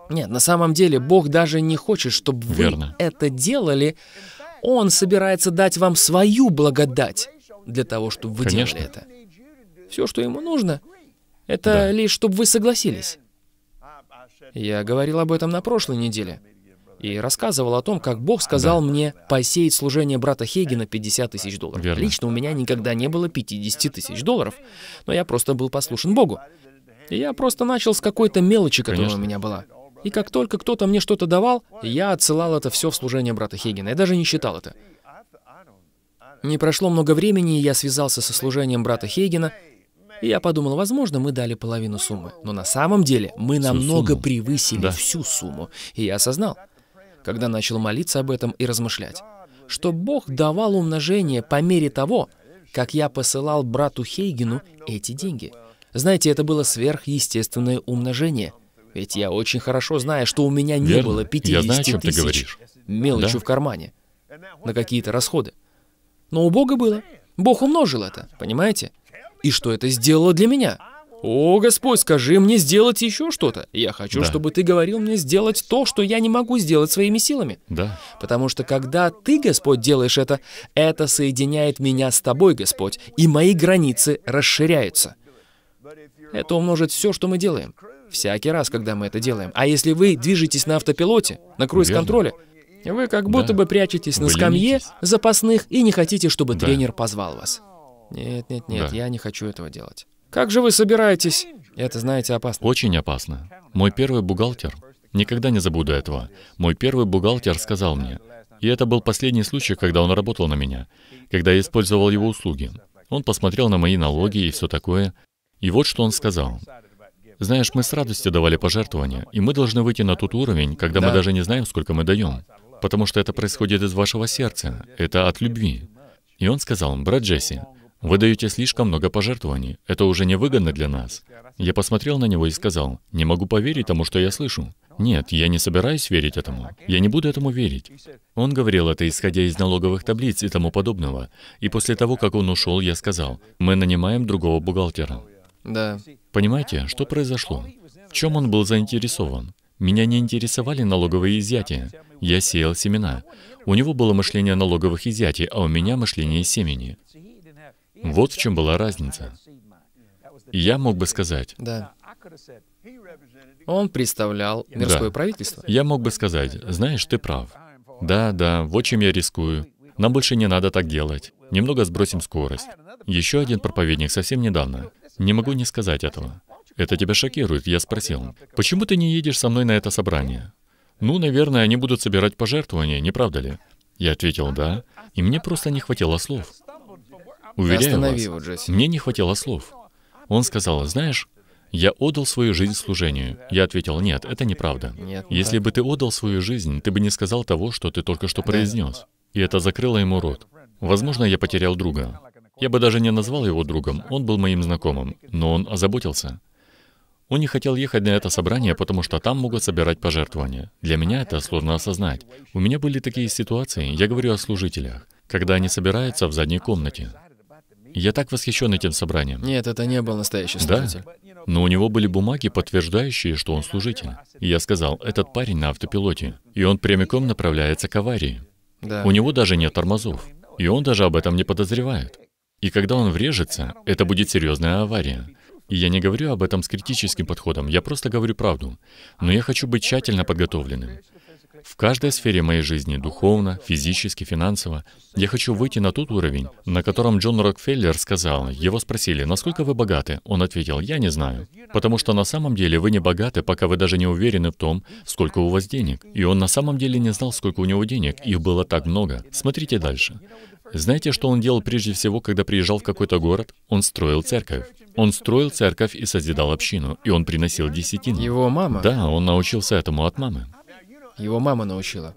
Нет, на самом деле Бог даже не хочет, чтобы вы
Верно.
это делали. Он собирается дать вам свою благодать для того, чтобы вы
Конечно.
делали это. Все, что ему нужно, это
Да.
лишь, чтобы вы согласились. Я говорил об этом на прошлой неделе и рассказывал о том, как Бог сказал мне посеять служение брата Хейгена 50 тысяч долларов.
Верно.
Лично у меня никогда не было 50 тысяч долларов, но я просто был послушен Богу. И я просто начал с какой-то мелочи, которая
Конечно.
у меня была. И как только кто-то мне что-то давал, я отсылал это все в служение брата Хейгена. Я даже не считал это. Не прошло много времени, и я связался со служением брата Хейгена, и я подумал, возможно, мы дали половину суммы. Но на самом деле мы намного
сумму.
превысили
Да.
всю сумму. И я осознал, когда начал молиться об этом и размышлять, что Бог давал умножение по мере того, как я посылал брату Хейгену эти деньги. Знаете, это было сверхъестественное умножение. Ведь я очень хорошо знаю, что у меня не
Верно.
было
Я
50
знаю, о чем ты
тысяч
говоришь.
мелочью
Да.
в кармане на какие-то расходы. Но у Бога было. Бог умножил это, понимаете? И что это сделало для меня? О, Господь, скажи мне сделать еще что-то. Я хочу,
Да.
чтобы ты говорил мне сделать то, что я не могу сделать своими силами.
Да,
Потому что когда ты, Господь, делаешь это, это соединяет меня с тобой, Господь, и мои границы расширяются. Это умножит все, что мы делаем. Всякий раз, когда мы это делаем. А если вы движетесь на автопилоте, на круиз-контроле, вы как будто
Да.
бы прячетесь на
Вы
скамье
ленитесь.
запасных и не хотите, чтобы
Да.
тренер позвал вас. Нет, нет, нет,
Да.
я не хочу этого делать. Как же вы собираетесь? Это, знаете, опасно.
очень опасно. Мой первый бухгалтер, никогда не забуду этого, мой первый бухгалтер сказал мне, и это был последний случай, когда он работал на меня, когда я использовал его услуги. Он посмотрел на мои налоги и все такое, и вот что он сказал. Знаешь, мы с радостью давали пожертвования, и мы должны выйти на тот уровень, когда мы
Да.
даже не знаем, сколько мы даем. Потому что это происходит из вашего сердца, это от любви. И он сказал, брат Джесси, вы даете слишком много пожертвований, это уже невыгодно для нас. Я посмотрел на него и сказал, не могу поверить тому, что я слышу. Нет, я не собираюсь верить этому. Я не буду этому верить. Он говорил это, исходя из налоговых таблиц и тому подобного. И после того, как он ушел, я сказал, мы нанимаем другого бухгалтера.
Да.
Понимаете, что произошло? В чем он был заинтересован? Меня не интересовали налоговые изъятия. Я сеял семена. У него было мышление налоговых изъятий, а у меня мышление семени. Вот в чем была разница. И я мог бы сказать,
Да. Он представлял мирское
Да.
правительство.
я мог бы сказать, знаешь, ты прав. Да, да, вот чем я рискую. Нам больше не надо так делать. Немного сбросим скорость. Еще один проповедник совсем недавно. Не могу не сказать этого. Это тебя шокирует, я спросил. Почему ты не едешь со мной на это собрание? Ну, наверное, они будут собирать пожертвования, не правда ли? Я ответил «да», и мне просто не хватило слов. Уверяю
Останови
вас,
его, Джесси.
мне не хватило слов. Он сказал, знаешь, я отдал свою жизнь служению. Я ответил, нет, это неправда.
Нет, не
Если бы ты отдал свою жизнь, ты бы не сказал того, что ты только что произнес. И это закрыло ему рот. Возможно, я потерял друга. Я бы даже не назвал его другом, он был моим знакомым, но он озаботился. Он не хотел ехать на это собрание, потому что там могут собирать пожертвования. Для меня это сложно осознать. У меня были такие ситуации, я говорю о служителях, когда они собираются в задней комнате. Я так восхищен этим собранием.
Нет, это не был настоящий
Да,
служитель.
но у него были бумаги, подтверждающие, что он служитель. И я сказал, этот парень на автопилоте, и он прямиком направляется к аварии.
Да.
У него даже нет тормозов, и он даже об этом не подозревает. И когда он врежется, это будет серьезная авария. И я не говорю об этом с критическим подходом, я просто говорю правду. Но я хочу быть тщательно подготовленным. В каждой сфере моей жизни, духовно, физически, финансово, я хочу выйти на тот уровень, на котором Джон Рокфеллер сказал, его спросили, насколько вы богаты? Он ответил, я не знаю. Потому что на самом деле вы не богаты, пока вы даже не уверены в том, сколько у вас денег. И он на самом деле не знал, сколько у него денег, их было так много. Смотрите дальше. Знаете, что он делал прежде всего, когда приезжал в какой-то город? Он строил церковь. Он строил церковь и созидал общину, и он приносил десятину.
Его мама,
Да, он научился этому от мамы.
Его мама научила.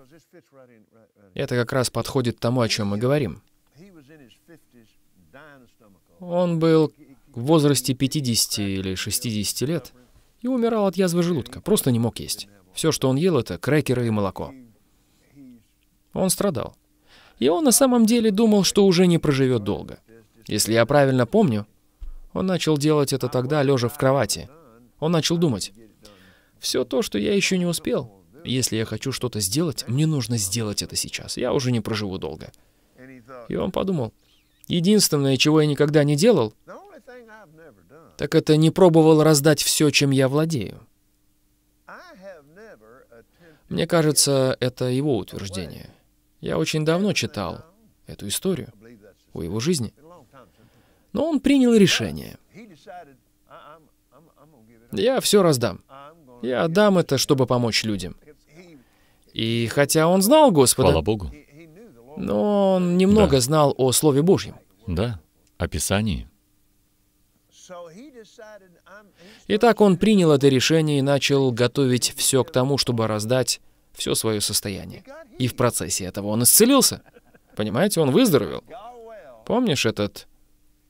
Это как раз подходит тому, о чем мы говорим. Он был в возрасте 50 или 60 лет и умирал от язвы желудка, просто не мог есть. Все, что он ел, это крекеры и молоко. Он страдал. И он на самом деле думал, что уже не проживет долго. Если я правильно помню, он начал делать это тогда, лежа в кровати. Он начал думать, все то, что я еще не успел, если я хочу что-то сделать, мне нужно сделать это сейчас. Я уже не проживу долго. И он подумал, единственное, чего я никогда не делал, так это не пробовал раздать все, чем я владею. Мне кажется, это его утверждение. Я очень давно читал эту историю о его жизни. Но он принял решение. Я все раздам. Я отдам это, чтобы помочь людям. И хотя он знал Господа...
Хвала Богу.
Но он немного да. знал о Слове Божьем.
Да, о Писании.
Итак, он принял это решение и начал готовить все к тому, чтобы раздать все свое состояние. И в процессе этого он исцелился. Понимаете, он выздоровел. Помнишь этот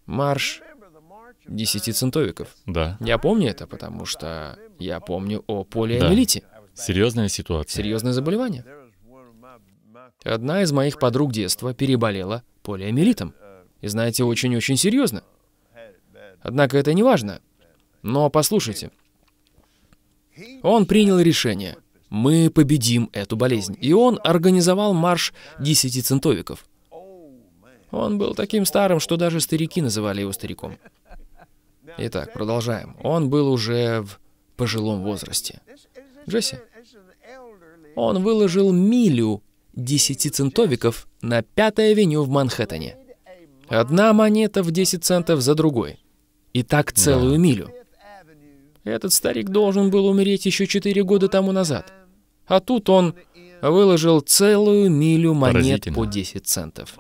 марш десяти центовиков?
Да.
Я помню это, потому что я помню о полиомиелите. Да.
Серьезная ситуация.
Серьезное заболевание. Одна из моих подруг детства переболела полиомиелитом. И знаете, очень-очень серьезно. Однако это не важно. Но послушайте. Он принял решение. Мы победим эту болезнь. И он организовал марш десяти центовиков. Он был таким старым, что даже старики называли его стариком. Итак, продолжаем. Он был уже в пожилом возрасте. Джесси. Он выложил милю десяти центовиков на Пятой авеню в Манхэттене. Одна монета в 10 центов за другой. И так целую да. милю. Этот старик должен был умереть еще четыре года тому назад. А тут он выложил целую милю монет по 10 центов.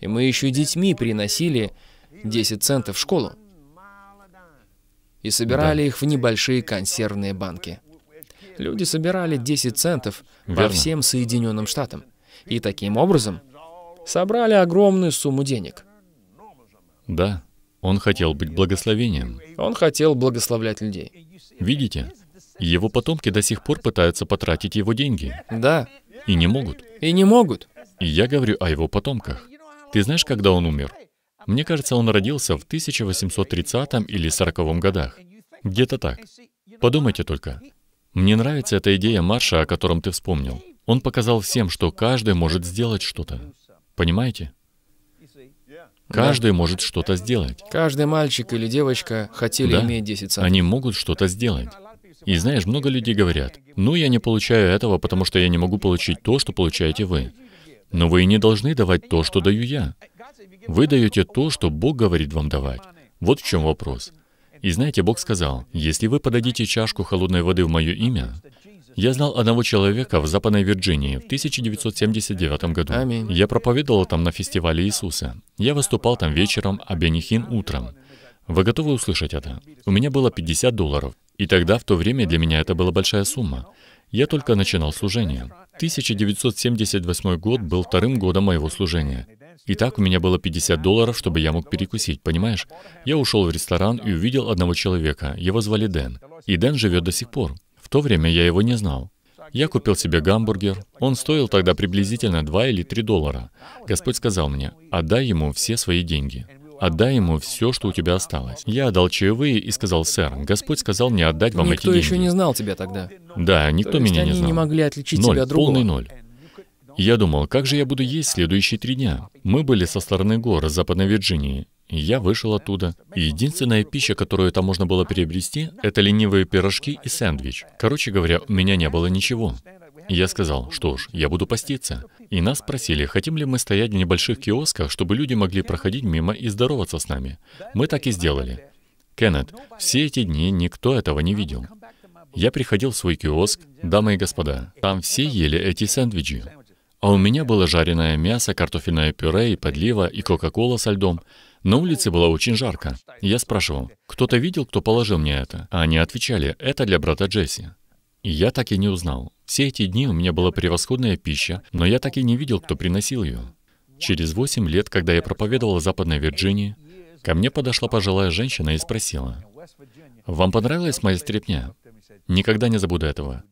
И мы еще детьми приносили 10 центов в школу. И собирали да. их в небольшие консервные банки. Люди собирали 10 центов Верно. по всем Соединенным Штатам. И таким образом собрали огромную сумму денег.
Да, он хотел быть благословением.
Он хотел благословлять людей.
Видите? Его потомки до сих пор пытаются потратить его деньги.
Да.
И не могут.
И не могут.
И я говорю о его потомках. Ты знаешь, когда он умер? Мне кажется, он родился в 1830 или 40 годах. Где-то так. Подумайте только. Мне нравится эта идея марша, о котором ты вспомнил. Он показал всем, что каждый может сделать что-то. Понимаете? Каждый да. может что-то сделать.
Каждый мальчик или девочка хотели да. иметь 10 центов.
Они могут что-то сделать. И знаешь, много людей говорят, ну, я не получаю этого, потому что я не могу получить то, что получаете вы. Но вы и не должны давать то, что даю я. Вы даете то, что Бог говорит вам давать. Вот в чем вопрос. И знаете, Бог сказал, если вы подадите чашку холодной воды в мое имя, я знал одного человека в Западной Вирджинии в 1979 году.
Аминь.
Я проповедовал там на фестивале Иисуса. Я выступал там вечером, а Бенихин утром. Вы готовы услышать это? У меня было 50 долларов. И тогда, в то время, для меня это была большая сумма. Я только начинал служение. 1978 год был вторым годом моего служения. Итак, у меня было 50 долларов, чтобы я мог перекусить, понимаешь? Я ушел в ресторан и увидел одного человека. Его звали Дэн. И Дэн живет до сих пор. В то время я его не знал. Я купил себе гамбургер. Он стоил тогда приблизительно 2 или 3 доллара. Господь сказал мне, отдай ему все свои деньги. Отдай ему все, что у тебя осталось. Я отдал чаевые и сказал, сэр, Господь сказал мне отдать вам
никто
эти деньги.
Никто еще не знал тебя тогда.
Да, никто
То
меня
не
знал.
они не могли отличить
ноль,
тебя от другого.
полный ноль. Я думал, как же я буду есть следующие три дня? Мы были со стороны гор Западной Вирджинии. Я вышел оттуда. Единственная пища, которую там можно было приобрести, это ленивые пирожки и сэндвич. Короче говоря, у меня не было ничего. Я сказал, что ж, я буду поститься. И нас спросили, хотим ли мы стоять в небольших киосках, чтобы люди могли проходить мимо и здороваться с нами. Мы так и сделали. Кеннет, все эти дни никто этого не видел. Я приходил в свой киоск, дамы и господа, там все ели эти сэндвичи. А у меня было жареное мясо, картофельное пюре и подлива, и кока-кола со льдом. На улице было очень жарко. Я спрашивал, кто-то видел, кто положил мне это? А они отвечали, это для брата Джесси. И я так и не узнал. Все эти дни у меня была превосходная пища, но я так и не видел, кто приносил ее. Через восемь лет, когда я проповедовал в Западной Вирджинии, ко мне подошла пожилая женщина и спросила, «Вам понравилась моя стряпня?» Никогда не забуду этого.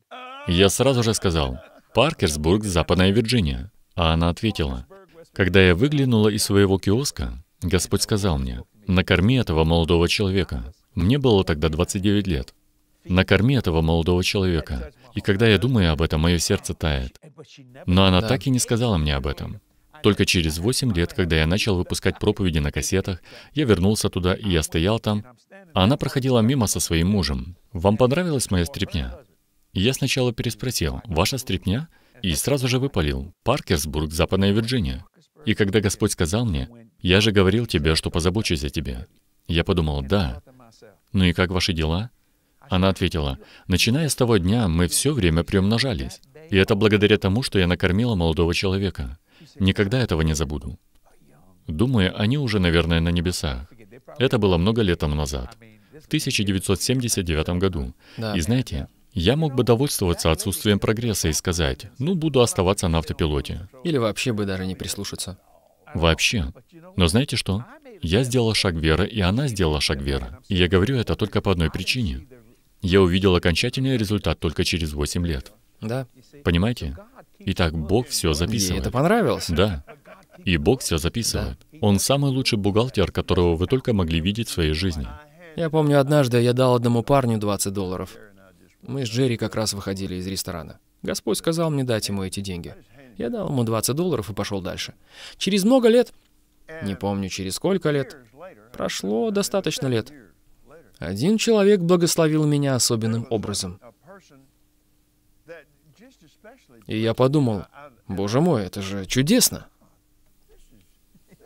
Я сразу же сказал, «Паркерсбург, Западная Вирджиния». А она ответила, «Когда я выглянула из своего киоска, Господь сказал мне, накорми этого молодого человека. Мне было тогда 29 лет. Накорми этого молодого человека. И когда я думаю об этом, мое сердце тает. Но она
Да.
так и не сказала мне об этом. Только через 8 лет, когда я начал выпускать проповеди на кассетах, я вернулся туда, и я стоял там, а она проходила мимо со своим мужем. «Вам понравилась моя стрипня?» Я сначала переспросил, «Ваша стрипня?» И сразу же выпалил, «Паркерсбург, Западная Вирджиния». И когда Господь сказал мне, «Я же говорил тебе, что позабочусь о тебе», я подумал, «Да, ну и как ваши дела?» Она ответила, «Начиная с того дня, мы все время приумножались. И это благодаря тому, что я накормила молодого человека. Никогда этого не забуду». Думаю, они уже, наверное, на небесах. Это было много лет тому назад, в 1979 году.
Да.
И знаете, я мог бы довольствоваться отсутствием прогресса и сказать, ну, буду оставаться на автопилоте.
Или вообще бы даже не прислушаться.
Вообще. Но знаете что? Я сделал шаг веры, и она сделала шаг веры. И я говорю это только по одной причине. Я увидел окончательный результат только через 8 лет.
Да.
Понимаете? Итак, Бог все
Ей
записывает.
это понравилось.
Да. И Бог все записывает. Он самый лучший бухгалтер, которого вы только могли видеть в своей жизни.
Я помню, однажды я дал одному парню 20 долларов. Мы с Джерри как раз выходили из ресторана. Господь сказал мне дать ему эти деньги. Я дал ему 20 долларов и пошел дальше. Через много лет, не помню через сколько лет, прошло достаточно лет, один человек благословил меня особенным образом. И я подумал, боже мой, это же чудесно.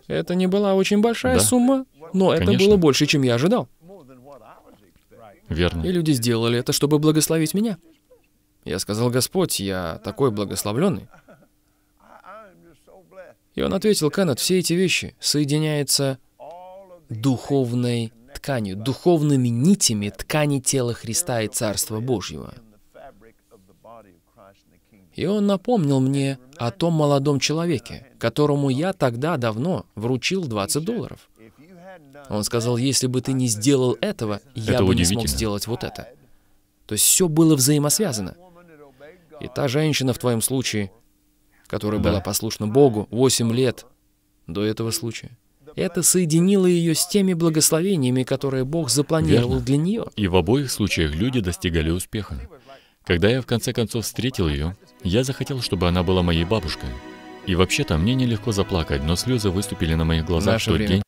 Это не была очень большая
Да.
сумма, но это
Конечно.
было больше, чем я ожидал.
Верно.
И люди сделали это, чтобы благословить меня. Я сказал, Господь, я такой благословленный. И он ответил, Кеннет, все эти вещи соединяются духовной тканью, духовными нитями ткани тела Христа и Царства Божьего. И он напомнил мне о том молодом человеке, которому я тогда давно вручил 20 долларов. Он сказал, если бы ты не сделал этого, я
Это
бы не смог сделать вот это. То есть все было взаимосвязано. И та женщина в твоем случае, которая
Да.
была послушна Богу 8 лет до этого случая, это соединило ее с теми благословениями, которые Бог запланировал
Верно.
для нее.
И в обоих случаях люди достигали успеха. Когда я в конце концов встретил ее, я захотел, чтобы она была моей бабушкой. И вообще-то мне нелегко заплакать, но слезы выступили на моих глазах
Наше
в тот
время.
день.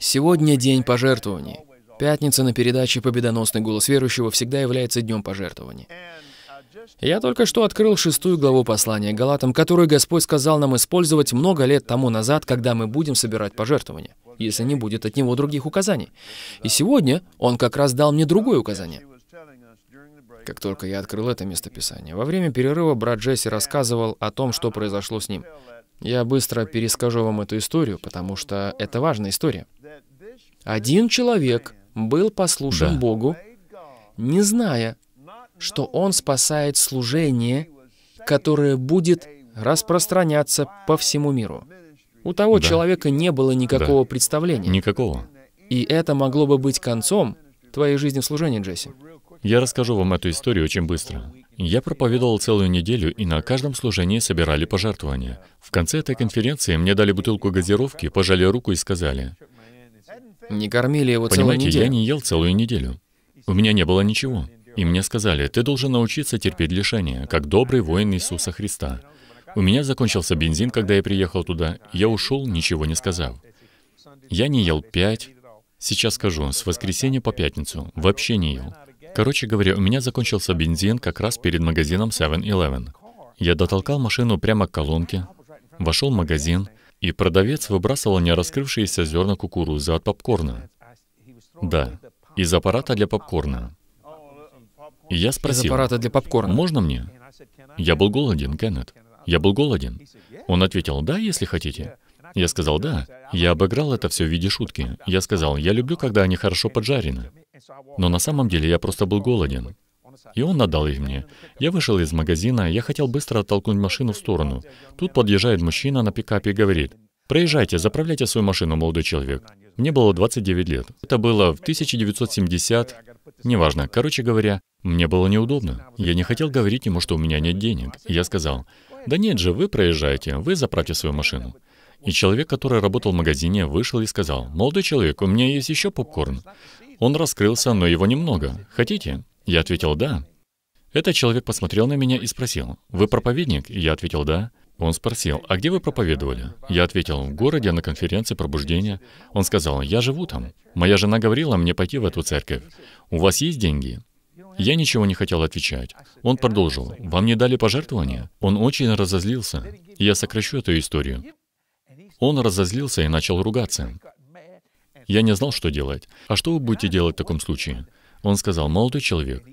Сегодня день пожертвований. Пятница на передаче «Победоносный голос верующего» всегда является днем пожертвований. Я только что открыл шестую главу послания Галатам, которую Господь сказал нам использовать много лет тому назад, когда мы будем собирать пожертвования, если не будет от Него других указаний. И сегодня Он как раз дал мне другое указание. Как только я открыл это местописание, во время перерыва брат Джесси рассказывал о том, что произошло с ним. Я быстро перескажу вам эту историю, потому что это важная история. Один человек был послушен
Да.
Богу, не зная, что он спасает служение, которое будет распространяться по всему миру. У того
Да.
человека не было никакого представления.
Никакого.
И это могло бы быть концом твоей жизни в служении, Джесси.
Я расскажу вам эту историю очень быстро. Я проповедовал целую неделю, и на каждом служении собирали пожертвования. В конце этой конференции мне дали бутылку газировки, пожали руку и сказали,
Не кормили его целую
«Понимаете,
неделю.
я не ел целую неделю. У меня не было ничего». И мне сказали, «Ты должен научиться терпеть лишения, как добрый воин Иисуса Христа». У меня закончился бензин, когда я приехал туда. Я ушел, ничего не сказав. Я не ел пять, сейчас скажу, с воскресенья по пятницу, вообще не ел. Короче говоря, у меня закончился бензин как раз перед магазином 7-Eleven. Я дотолкал машину прямо к колонке, вошел в магазин, и продавец выбрасывал нераскрывшиеся зерна кукурузы от попкорна. Да, из аппарата для попкорна. И я
Из
спросил,
аппарата для попкорна.
можно мне? Я был голоден, Кеннет. Я был голоден. Он ответил, да, если хотите. Я сказал, да. Я обыграл это все в виде шутки. Я сказал, я люблю, когда они хорошо поджарены. Но на самом деле я просто был голоден. И он отдал их мне. Я вышел из магазина, я хотел быстро оттолкнуть машину в сторону. Тут подъезжает мужчина на пикапе и говорит, «Проезжайте, заправляйте свою машину, молодой человек». Мне было 29 лет. Это было в 1970... Неважно. Короче говоря, мне было неудобно. Я не хотел говорить ему, что у меня нет денег. Я сказал, «Да нет же, вы проезжайте, вы заправьте свою машину». И человек, который работал в магазине, вышел и сказал, «Молодой человек, у меня есть еще попкорн». Он раскрылся, но его немного. Хотите? Я ответил «да». Этот человек посмотрел на меня и спросил, «Вы проповедник?» Я ответил «да». Он спросил, «А где вы проповедовали?» Я ответил, «В городе на конференции пробуждения». Он сказал, «Я живу там. Моя жена говорила мне пойти в эту церковь. У вас есть деньги?» Я ничего не хотел отвечать. Он продолжил, «Вам не дали пожертвования?» Он очень разозлился. Я сокращу эту историю. Он разозлился и начал ругаться. Я не знал, что делать. А что вы будете делать в таком случае? Он сказал, молодой человек,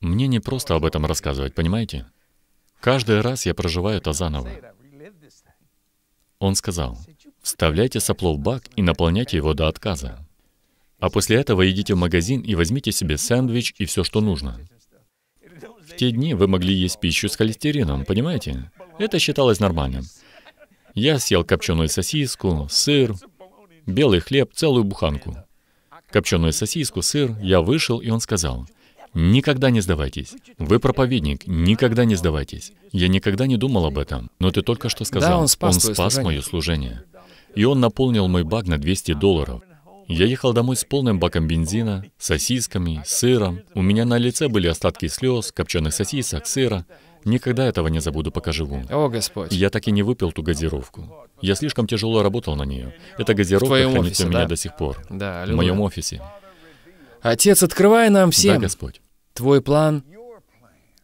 мне не просто об этом рассказывать, понимаете? Каждый раз я проживаю это заново. Он сказал, вставляйте сопло в бак и наполняйте его до отказа. А после этого идите в магазин и возьмите себе сэндвич и все, что нужно. В те дни вы могли есть пищу с холестерином, понимаете? Это считалось нормальным. Я съел копченую сосиску, сыр, белый хлеб, целую буханку. Копченую сосиску, сыр, я вышел, и он сказал, Никогда не сдавайтесь. Вы проповедник, никогда не сдавайтесь. Я никогда не думал об этом, но ты только что сказал,
да, он спас,
он спас мое служение. И он наполнил мой бак на 200 долларов. Я ехал домой с полным баком бензина, сосисками, сыром. У меня на лице были остатки слез, копченых сосисок, сыра. Никогда этого не забуду, пока живу.
О, Господь.
Я так и не выпил ту газировку. Я слишком тяжело работал на нее. Эта газировка хранится офисе, у меня
да?
до сих пор.
Да,
в моем офисе.
Отец, открывай нам всем
Да, Господь.
Твой план,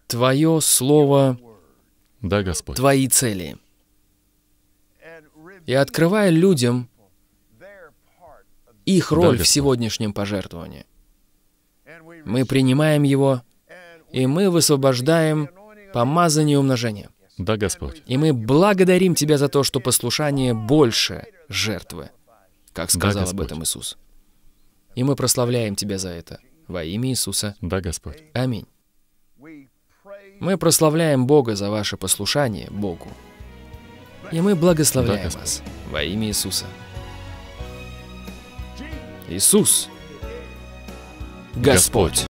Твое Слово,
Да, Господь.
Твои цели. И открывай людям их роль
да,
в сегодняшнем пожертвовании. Мы принимаем его, и мы высвобождаем помазание умножения.
Да, Господь.
И мы благодарим Тебя за то, что послушание больше жертвы, как сказал
да,
об этом Иисус. И мы прославляем Тебя за это. Во имя Иисуса.
Да, Господь.
Аминь. Мы прославляем Бога за ваше послушание Богу. И мы благословляем
да,
вас во имя Иисуса. Иисус, Господь.